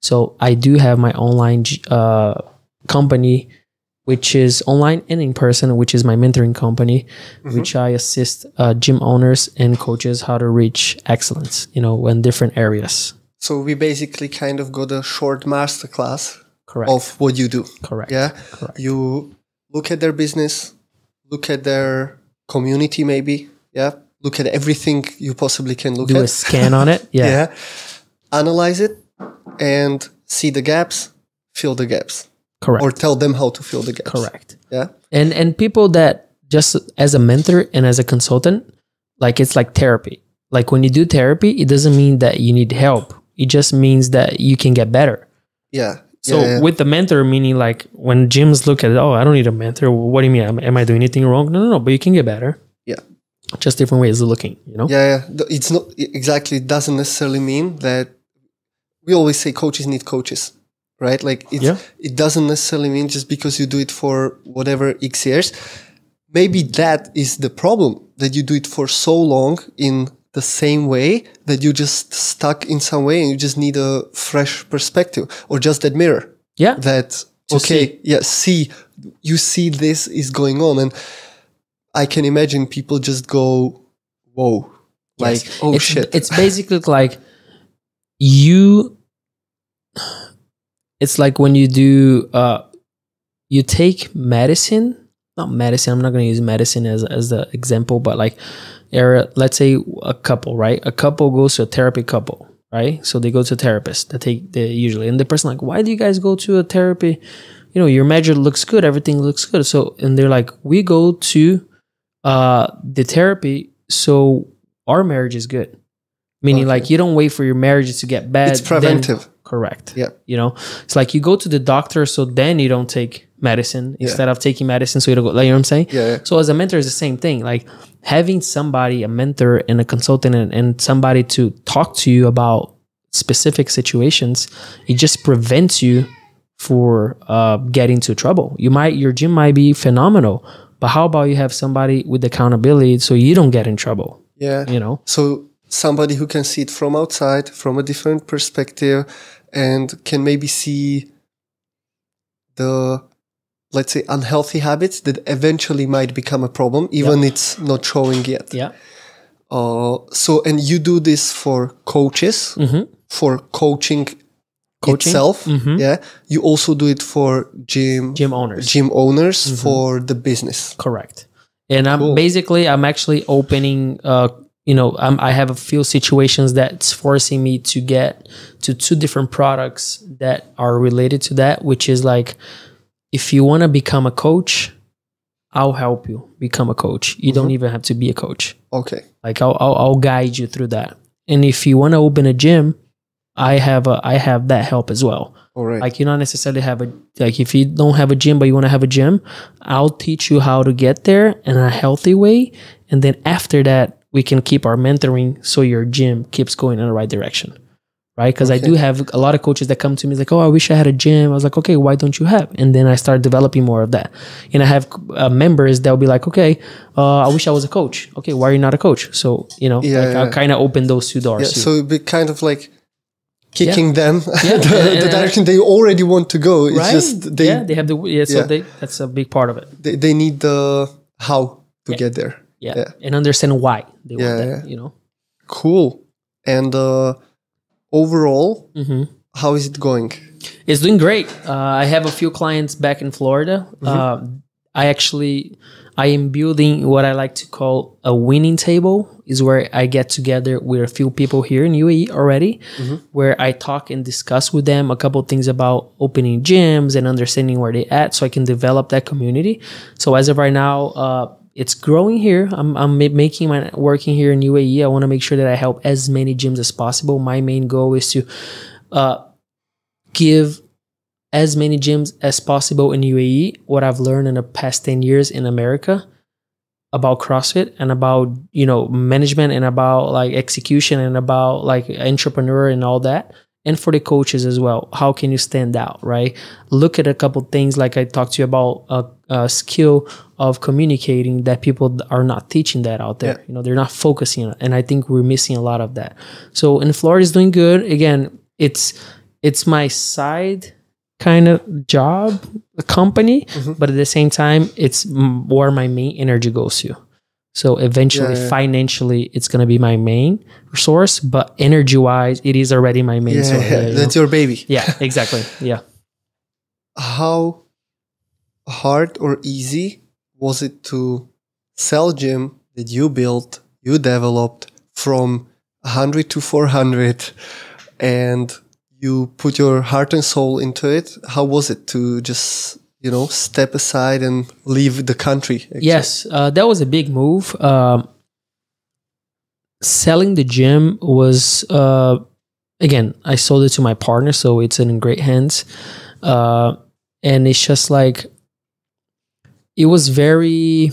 So I do have my online uh, company, which is online and in person, which is my mentoring company, which I assist uh, gym owners and coaches how to reach excellence, you know, in different areas. So we basically kind of got a short masterclass Correct. of what you do. Correct. Yeah. Correct. You look at their business, look at their community, maybe. Yeah. Look at everything you possibly can look Do at. a scan on it. [laughs] Yeah. yeah. Analyze it and see the gaps, fill the gaps, Correct. or tell them how to fill the gaps. Correct. Yeah. And and people that just as a mentor and as a consultant, like it's like therapy. Like when you do therapy, it doesn't mean that you need help. It just means that you can get better. Yeah. So yeah, yeah. with the mentor, meaning like when gyms look at it, oh, I don't need a mentor. What do you mean? Am, am I doing anything wrong? No, no, no. But you can get better. Yeah. Just different ways of looking. You know. Yeah, yeah. It's not exactly. It doesn't necessarily mean that we always say coaches need coaches, right? Like it's, Yeah. it doesn't necessarily mean just because you do it for whatever X years. Maybe that is the problem that you do it for so long in the same way that you just stuck in some way and you just need a fresh perspective or just that mirror Yeah. that okay see. yeah see you see this is going on and i can imagine people just go whoa like Yes. oh it's, shit It's basically [laughs] like you. It's like when you do, uh, you take medicine, not medicine. I'm not going to use medicine as as the example, but like, era. Let's say a couple, right? A couple goes to a therapy couple, right? So they go to a therapist. They take they usually, and the person like, why do you guys go to a therapy? You know, your measure looks good, everything looks good. So, and they're like, we go to uh the therapy so our marriage is good meaning Okay. like you don't wait for your marriage to get bad it's then- preventive correct Yeah. you know it's like you go to the doctor so then you don't take medicine Yeah. instead of taking medicine so you don't go like, you know what i'm saying yeah, yeah. so as a mentor it's the same thing like having somebody a mentor and a consultant and, and somebody to talk to you about specific situations it just prevents you for uh, getting into trouble you might your gym might be phenomenal but how about you have somebody with accountability so you don't get in trouble yeah. you know? So somebody who can see it from outside from a different perspective and can maybe see the let's say unhealthy habits that eventually might become a problem even it's not showing yet. Yeah. Uh, so and you do this for coaches mm-hmm. for coaching, Coaching? itself. Mhm. Yeah. You also do it for gym gym owners gym owners Mhm. for the business. Correct. And I'm Cool. basically I'm actually opening uh you know I'm, I have a few situations that's forcing me to get to two different products that are related to that, which is like if you want to become a coach, I'll help you become a coach. You don't even have to be a coach. Okay. Like I'll, I'll I'll guide you through that. And if you want to open a gym, I have a I have that help as well. All right. Like you not necessarily have a like if you don't have a gym but you want to have a gym, I'll teach you how to get there in a healthy way, and then after that we can keep our mentoring so your gym keeps going in the right direction, right? Because I do have a lot of coaches that come to me like, oh, I wish I had a gym. I was like, okay, why don't you have? And then I start developing more of that, and I have uh, members that'll be like, okay, uh, I wish I was a coach. Okay, why are you not a coach? So you know, Yeah, like yeah. I'll kind of open those two doors. yeah. So it'd be kind of like kicking them Yeah, [laughs] the, and- the direction they already want to go. It's right? just they, yeah, they have the yeah. So Yeah. they that's a big part of it. they they need the how to Yeah. get there. Yeah. Yeah. And understand why they Yeah, want that, yeah. you know? Cool. And uh, overall, hmm how is it going? It's doing great. Uh, I have a few clients back in Florida. Mm-hmm. Uh, I actually, I am building what I like to call a winning table is where I get together with a few people here in UAE already, Mm-hmm. where I talk and discuss with them a couple things about opening gyms and understanding where they at so I can develop that community. So as of right now, uh, it's growing here. I'm, I'm making my working here in UAE. I want to make sure that I help as many gyms as possible. My main goal is to uh, give as many gyms as possible in UAE what I've learned in the past 10 years in America about CrossFit and about, you know, management and about like execution and about like entrepreneur and all that. And for the coaches as well, how can you stand out, right? Look at a couple things like I talked to you about a, a skill of communicating that people are not teaching that out there. Yeah. You know, they're not focusing on it. And I think we're missing a lot of that. So in Florida is doing good. Again, it's it's my side kind of job a company Mhm. but at the same time it's where my main energy goes to so eventually Yeah, yeah. financially it's going to be my main source but energy wise it is already my main Yeah, source yeah, you that's know? your baby. [laughs] yeah exactly yeah How hard or easy was it to sell gym that you built, you developed from 100 to 400 and you put your heart and soul into it? How was it to just, you know, step aside and leave the country? actually? Yes, uh, that was a big move. Um, selling the gym was uh, again, I sold it to my partner, so it's in great hands. Uh, and it's just like it was very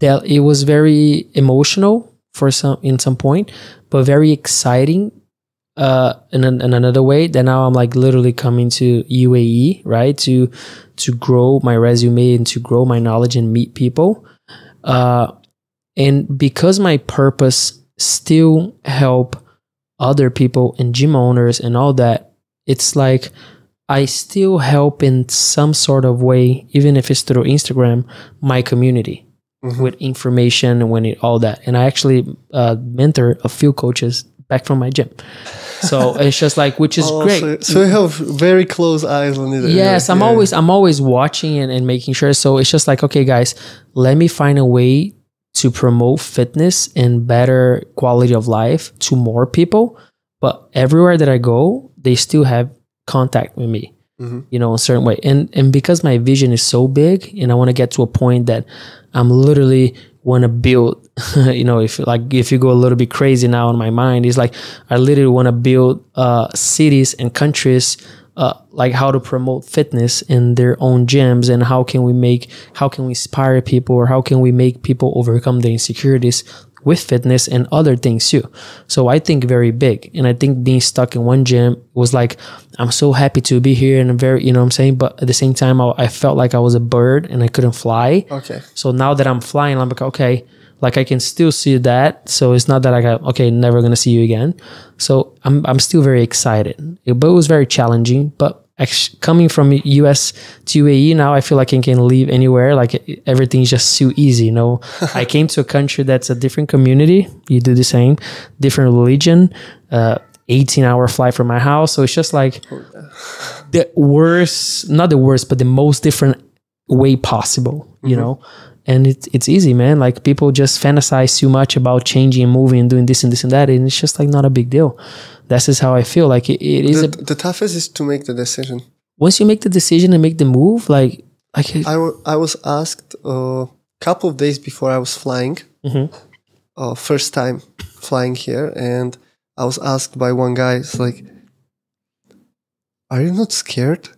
that it was very emotional for some in some point, but very exciting uh in, an, in another way that now i'm like literally coming to uae right to to grow my resume and to grow my knowledge and meet people uh and because my purpose still help other people and gym owners and all that it's like i still help in some sort of way even if it's through instagram my community Mhm. with information and when it all that and i actually uh, mentor a few coaches back from my gym so [laughs] it's just like which is Oh, great So, so you have very close eyes on it. yes i'm Yeah. always i'm always watching and, and making sure so it's just like okay guys let me find a way to promote fitness and better quality of life to more people but everywhere that i go they still have contact with me Mhm. you know a certain way and and because my vision is so big and i want to get to a point that i'm literally want to build [laughs] you know if like if you go a little bit crazy now in my mind it's like i literally want to build uh cities and countries uh, like how to promote fitness in their own gyms and how can we make how can we inspire people or how can we make people overcome their insecurities with fitness and other things too so i think very big and i think being stuck in one gym was like i'm so happy to be here and i'm very you know what i'm saying but at the same time i, I felt like i was a bird and i couldn't fly Okay. so now that I'm flying, I'm like, okay, like I can still see that. So it's not that I got okay, never gonna see you again. So I'm I'm still very excited. It, but it was very challenging. But coming from US to UAE now, I feel like I can leave anywhere. Like everything's just so easy. You know, [laughs] I came to a country that's a different community. You do the same, different religion. Uh, 18 hour flight from my house. So it's just like the worst, not the worst, but the most different way possible, you know? And it's it's easy, man. Like people just fantasize too much about changing and moving and doing this and this and that. And it's just like not a big deal. That's just how I feel. Like it, it is The, a, the toughest is to make the decision. once you make the decision and make the move, like like I, I was asked a couple of days before I was flying, Mhm. uh, first time flying here, and I was asked by one guy, it's like, "Are you not scared?"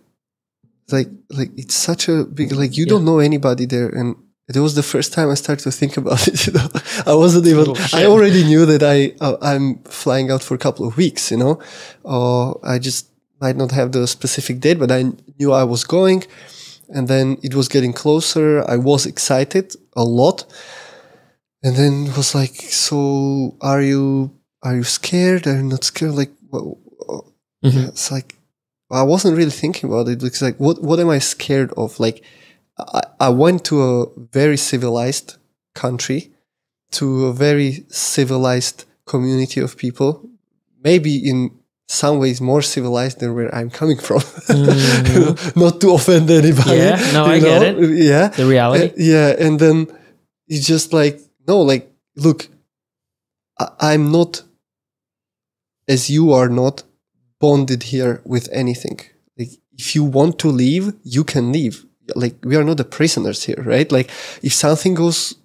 Like, like it's such a big like you don't know anybody there, and it was the first time I started to think about [laughs] it. You know, I wasn't even. Oh, I already knew that I uh, I'm flying out for a couple of weeks. You know, uh, I just might not have the specific date, but I knew I was going and then it was getting closer. I was excited a lot, and then it was like, "So are you? Are you scared? Are you not scared?" Like, well, Mhm. it's like I wasn't really thinking about it. It's like, what what am I scared of? Like, I, I went to a very civilized country, to a very civilized community of people, maybe in some ways more civilized than where I'm coming from. [laughs] Not to offend anybody. Yeah, no, I get know? Yeah. the reality. Uh, yeah, and then it's just like no, like look, I'm not as you are not bonded here with anything. Like if you want to leave, you can leave. Like we are not the prisoners here, right? Like if something goes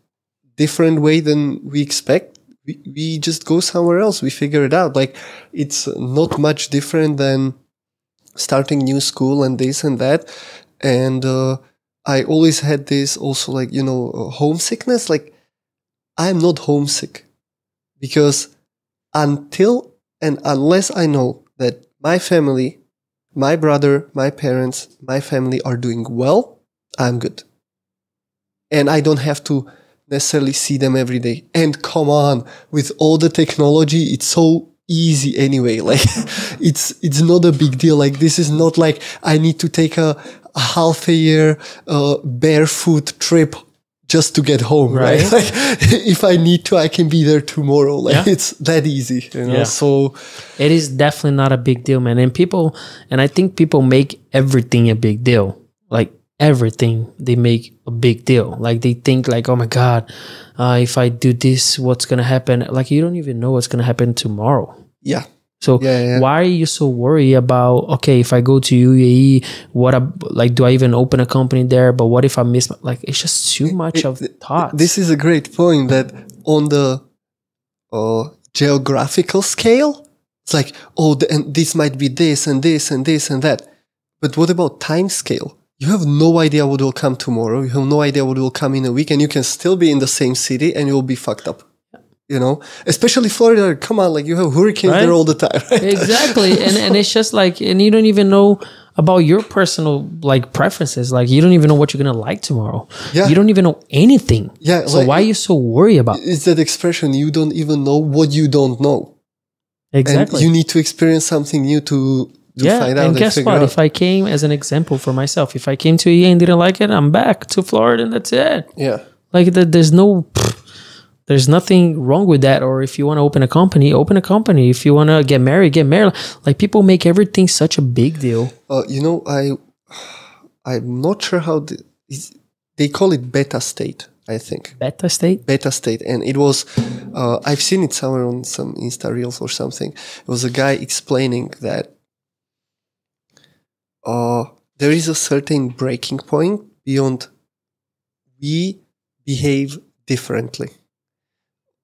different way than we expect, we, we just go somewhere else. We figure it out. Like it's not much different than starting new school and this and that. And uh, I always had this also like, you know, homesickness. Like I'm not homesick because until and unless I know that my family, my brother, my parents, my family are doing well, I'm good. And I don't have to necessarily see them every day. And come on, with all the technology, it's so easy anyway. [laughs] Like it's it's not a big deal. Like this is not like I need to take a, a half a year uh, barefoot trip just to get home, right? Right. [laughs] Like [laughs] if I need to, I can be there tomorrow. Like Yeah. it's that easy, you know. Yeah. So It is definitely not a big deal, man. And people, and I think people make everything a big deal. Like everything they make a big deal. Like they think like, oh my god, uh, if I do this, what's gonna happen? Like you don't even know what's gonna happen tomorrow. Yeah. So Yeah, yeah. why are you so worried about? Okay, if I go to UAE, what? ab- Like, do I even open a company there? But what if I miss? My, like, it's just too much of thoughts. This is a great point that on the uh, geographical scale, it's like, oh, the, and this might be this and this and this and that. But what about time scale? You have no idea what will come tomorrow. You have no idea what will come in a week, and you can still be in the same city and you'll be fucked up. You know, especially Florida. Come on, like you have hurricanes Right? there all the time. [laughs] Right? exactly, and and it's just like, and you don't even know about your personal like preferences. Like, you don't even know what you're gonna like tomorrow. Yeah. you don't even know anything. Yeah, So like- why are you so worried about? It's that expression. You don't even know what you don't know, Exactly. and you need to experience something new to to yeah, and guess what? out. If I came as an example for myself, if I came to UAE and didn't like it, I'm back to Florida, and that's it. yeah. Like th- there's no, there's nothing wrong with that. Or if you want to open a company, open a company. If you want to get married, get married. Like people make everything such a big deal. Uh, you know, I I'm not sure how the, is, they call it beta state. I think Beta state. beta state, and it was uh, I've seen it somewhere on some Insta reels or something. It was a guy explaining that uh, there is a certain breaking point beyond we behave differently.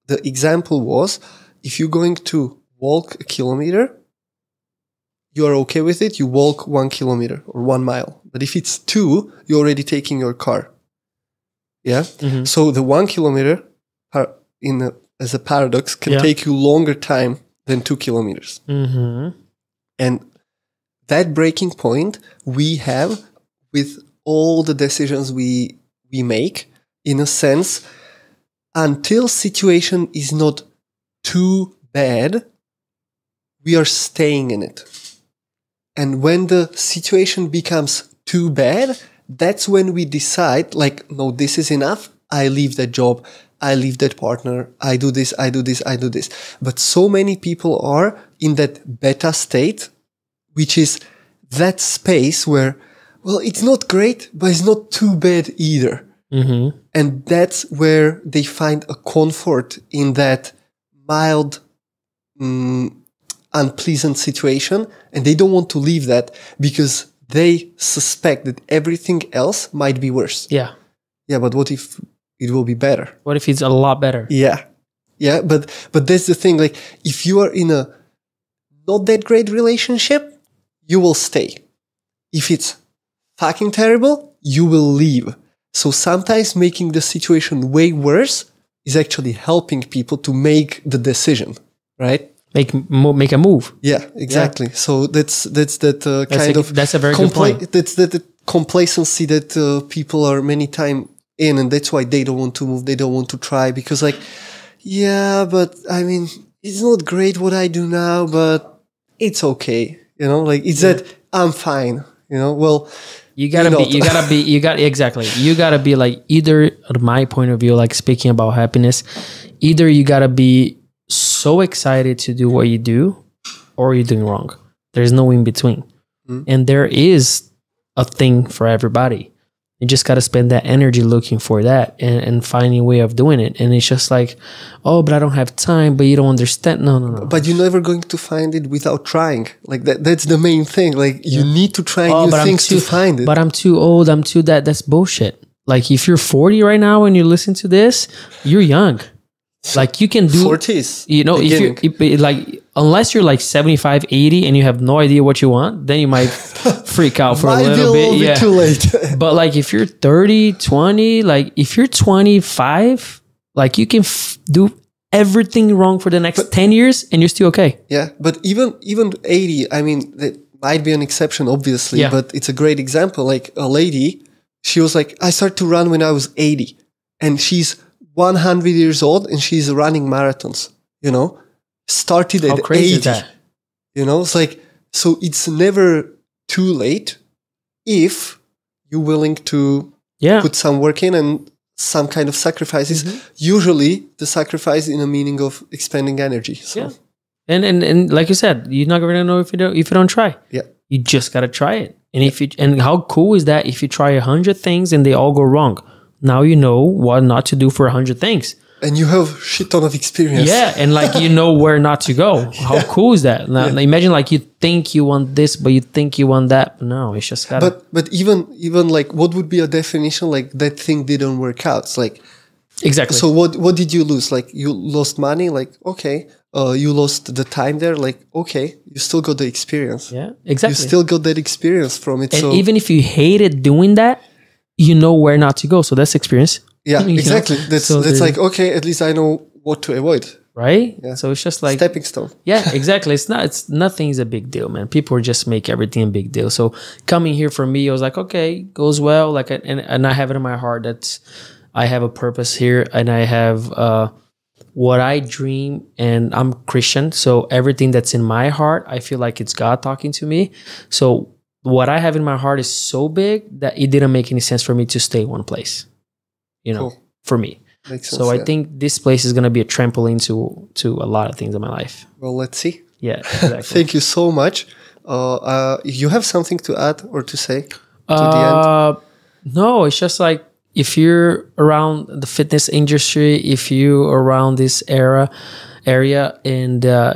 The example was if you're going to walk a kilometer, you are okay with it, you walk one kilometer or one mile. But if it's two, you're already taking your car. Yeah. Mhm. So the one kilometer in a, as a paradox can Yeah. take you longer time than two kilometers. Mm-hmm. And that breaking point we have with all the decisions we we make in a sense until situation is not too bad we are staying in it. And when the situation becomes too bad that's when we decide like no this is enough. I leave that job. I leave that partner. I do this. I do this. I do this. But so many people are in that beta state which is that space where well it's not great but it's not too bad either Mm-hmm. and that's where they find a comfort in that mild mm, unpleasant situation and they don't want to leave that because they suspect that everything else might be worse Yeah. yeah but what if it will be better What if it's a lot better? yeah yeah but but that's the thing like if you are in a not that great relationship you will stay. If it's fucking terrible you will leave. So sometimes making the situation way worse is actually helping people to make the decision right? Make make a move. yeah exactly. So that's that's that uh, That's kind a, of that's a very good point. that's that, that complacency that uh, people are many time in and that's why they don't want to move they don't want to try because like yeah but i mean it's not great what i do now but it's okay you know like it's that i'm fine you know well You gotta You be. [laughs] You gotta be. You got exactly. You gotta be like either. My point of view, like speaking about happiness, either you gotta be so excited to do what you do, or you're doing wrong. There's no in between, Mm. and there is a thing for everybody. You just gotta spend that energy looking for that and, and finding a way of doing it. And it's just like, oh, but I don't have time. But you don't understand. No, no, no. but you're never going to find it without trying like that that's the main thing like you need to try Oh, new but I'm things too, to find it But I'm too old. I'm too that. That's bullshit. Like if you're 40 right now and you listen to this, you're young. Like you can do. 40s You know, if you like unless you're like 75, 80 and you have no idea what you want, then you might [laughs] freak out for a might be a little bit. bit Yeah. too late [laughs] But like if you're 30, 20, like if you're 25, like you can f- do everything wrong for the next 10 years and you're still okay. Yeah, but even even 80, I mean, that might be an exception, obviously, Yeah. but it's a great example. Like a lady, she was like, I started to run when I was 80, and she's 100 years old and she's running marathons. You know, started How at crazy 80. You know, it's like so it's never too late if you're willing to Yeah. put some work in and some kind of sacrifices. Mm-hmm. Usually, the sacrifice in a meaning of expending energy. So, Yeah. And, and and like you said, you're not gonna know if you don't if you don't try. yeah. You just gotta try it. And if you and how cool is that if you try a hundred things and they all go wrong? Now you know what not to do for a hundred things. And you have shit ton of experience. Yeah, and like you know where not to go. [laughs] How cool is that? Now, Imagine like you think you want this, but you think you want that. No, it's just gotta. But but even even like what would be a definition like that thing didn't work out? It's like exactly. so what what did you lose? Like you lost money, like okay. Uh, you lost the time there, like okay, you still got the experience. yeah, exactly. You still got that experience from it. and so even if you hated doing that, you know where not to go. So that's experience, yeah, [laughs] you know, exactly. That's so that's the- like okay, at least I know what to avoid. right? Yeah. So it's just like Stepping stone. yeah [laughs] exactly it's not it's nothing is a big deal man people just make everything a big deal so coming here for me i was like okay goes well like and, and i have it in my heart that i have a purpose here and i have uh what i dream and i'm christian so everything that's in my heart i feel like it's god talking to me so what i have in my heart is so big that it didn't make any sense for me to stay one place you know Cool. for me Makes sense. so i yeah. think this place is going to be a trampoline to to a lot of things in my life Well, let's see. yeah [laughs] exactly Thank you so much. Uh, uh, you have something to add or to say to the end? Uh, no, it's just like if you're around the fitness industry, if you around this era area, and uh,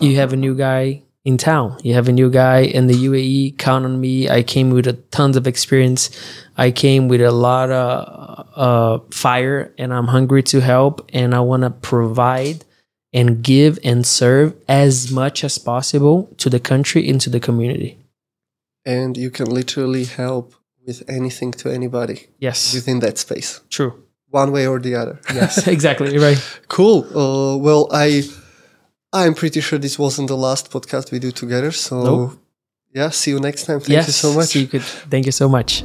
you have a new guy in town, you have a new guy in the UAE. Count on me. I came with a tons of experience. I came with a lot of uh, fire, and I'm hungry to help, and I want to provide and give and serve as much as possible to the country and to the community. And you can literally help with anything to anybody Yes, within that space, true. one way or the other. Yes, [laughs] exactly right. Cool. Uh, well, I I'm pretty sure this wasn't the last podcast we do together. So Nope. yeah, see you next time. Thank yes, you so much. So you could, thank you so much.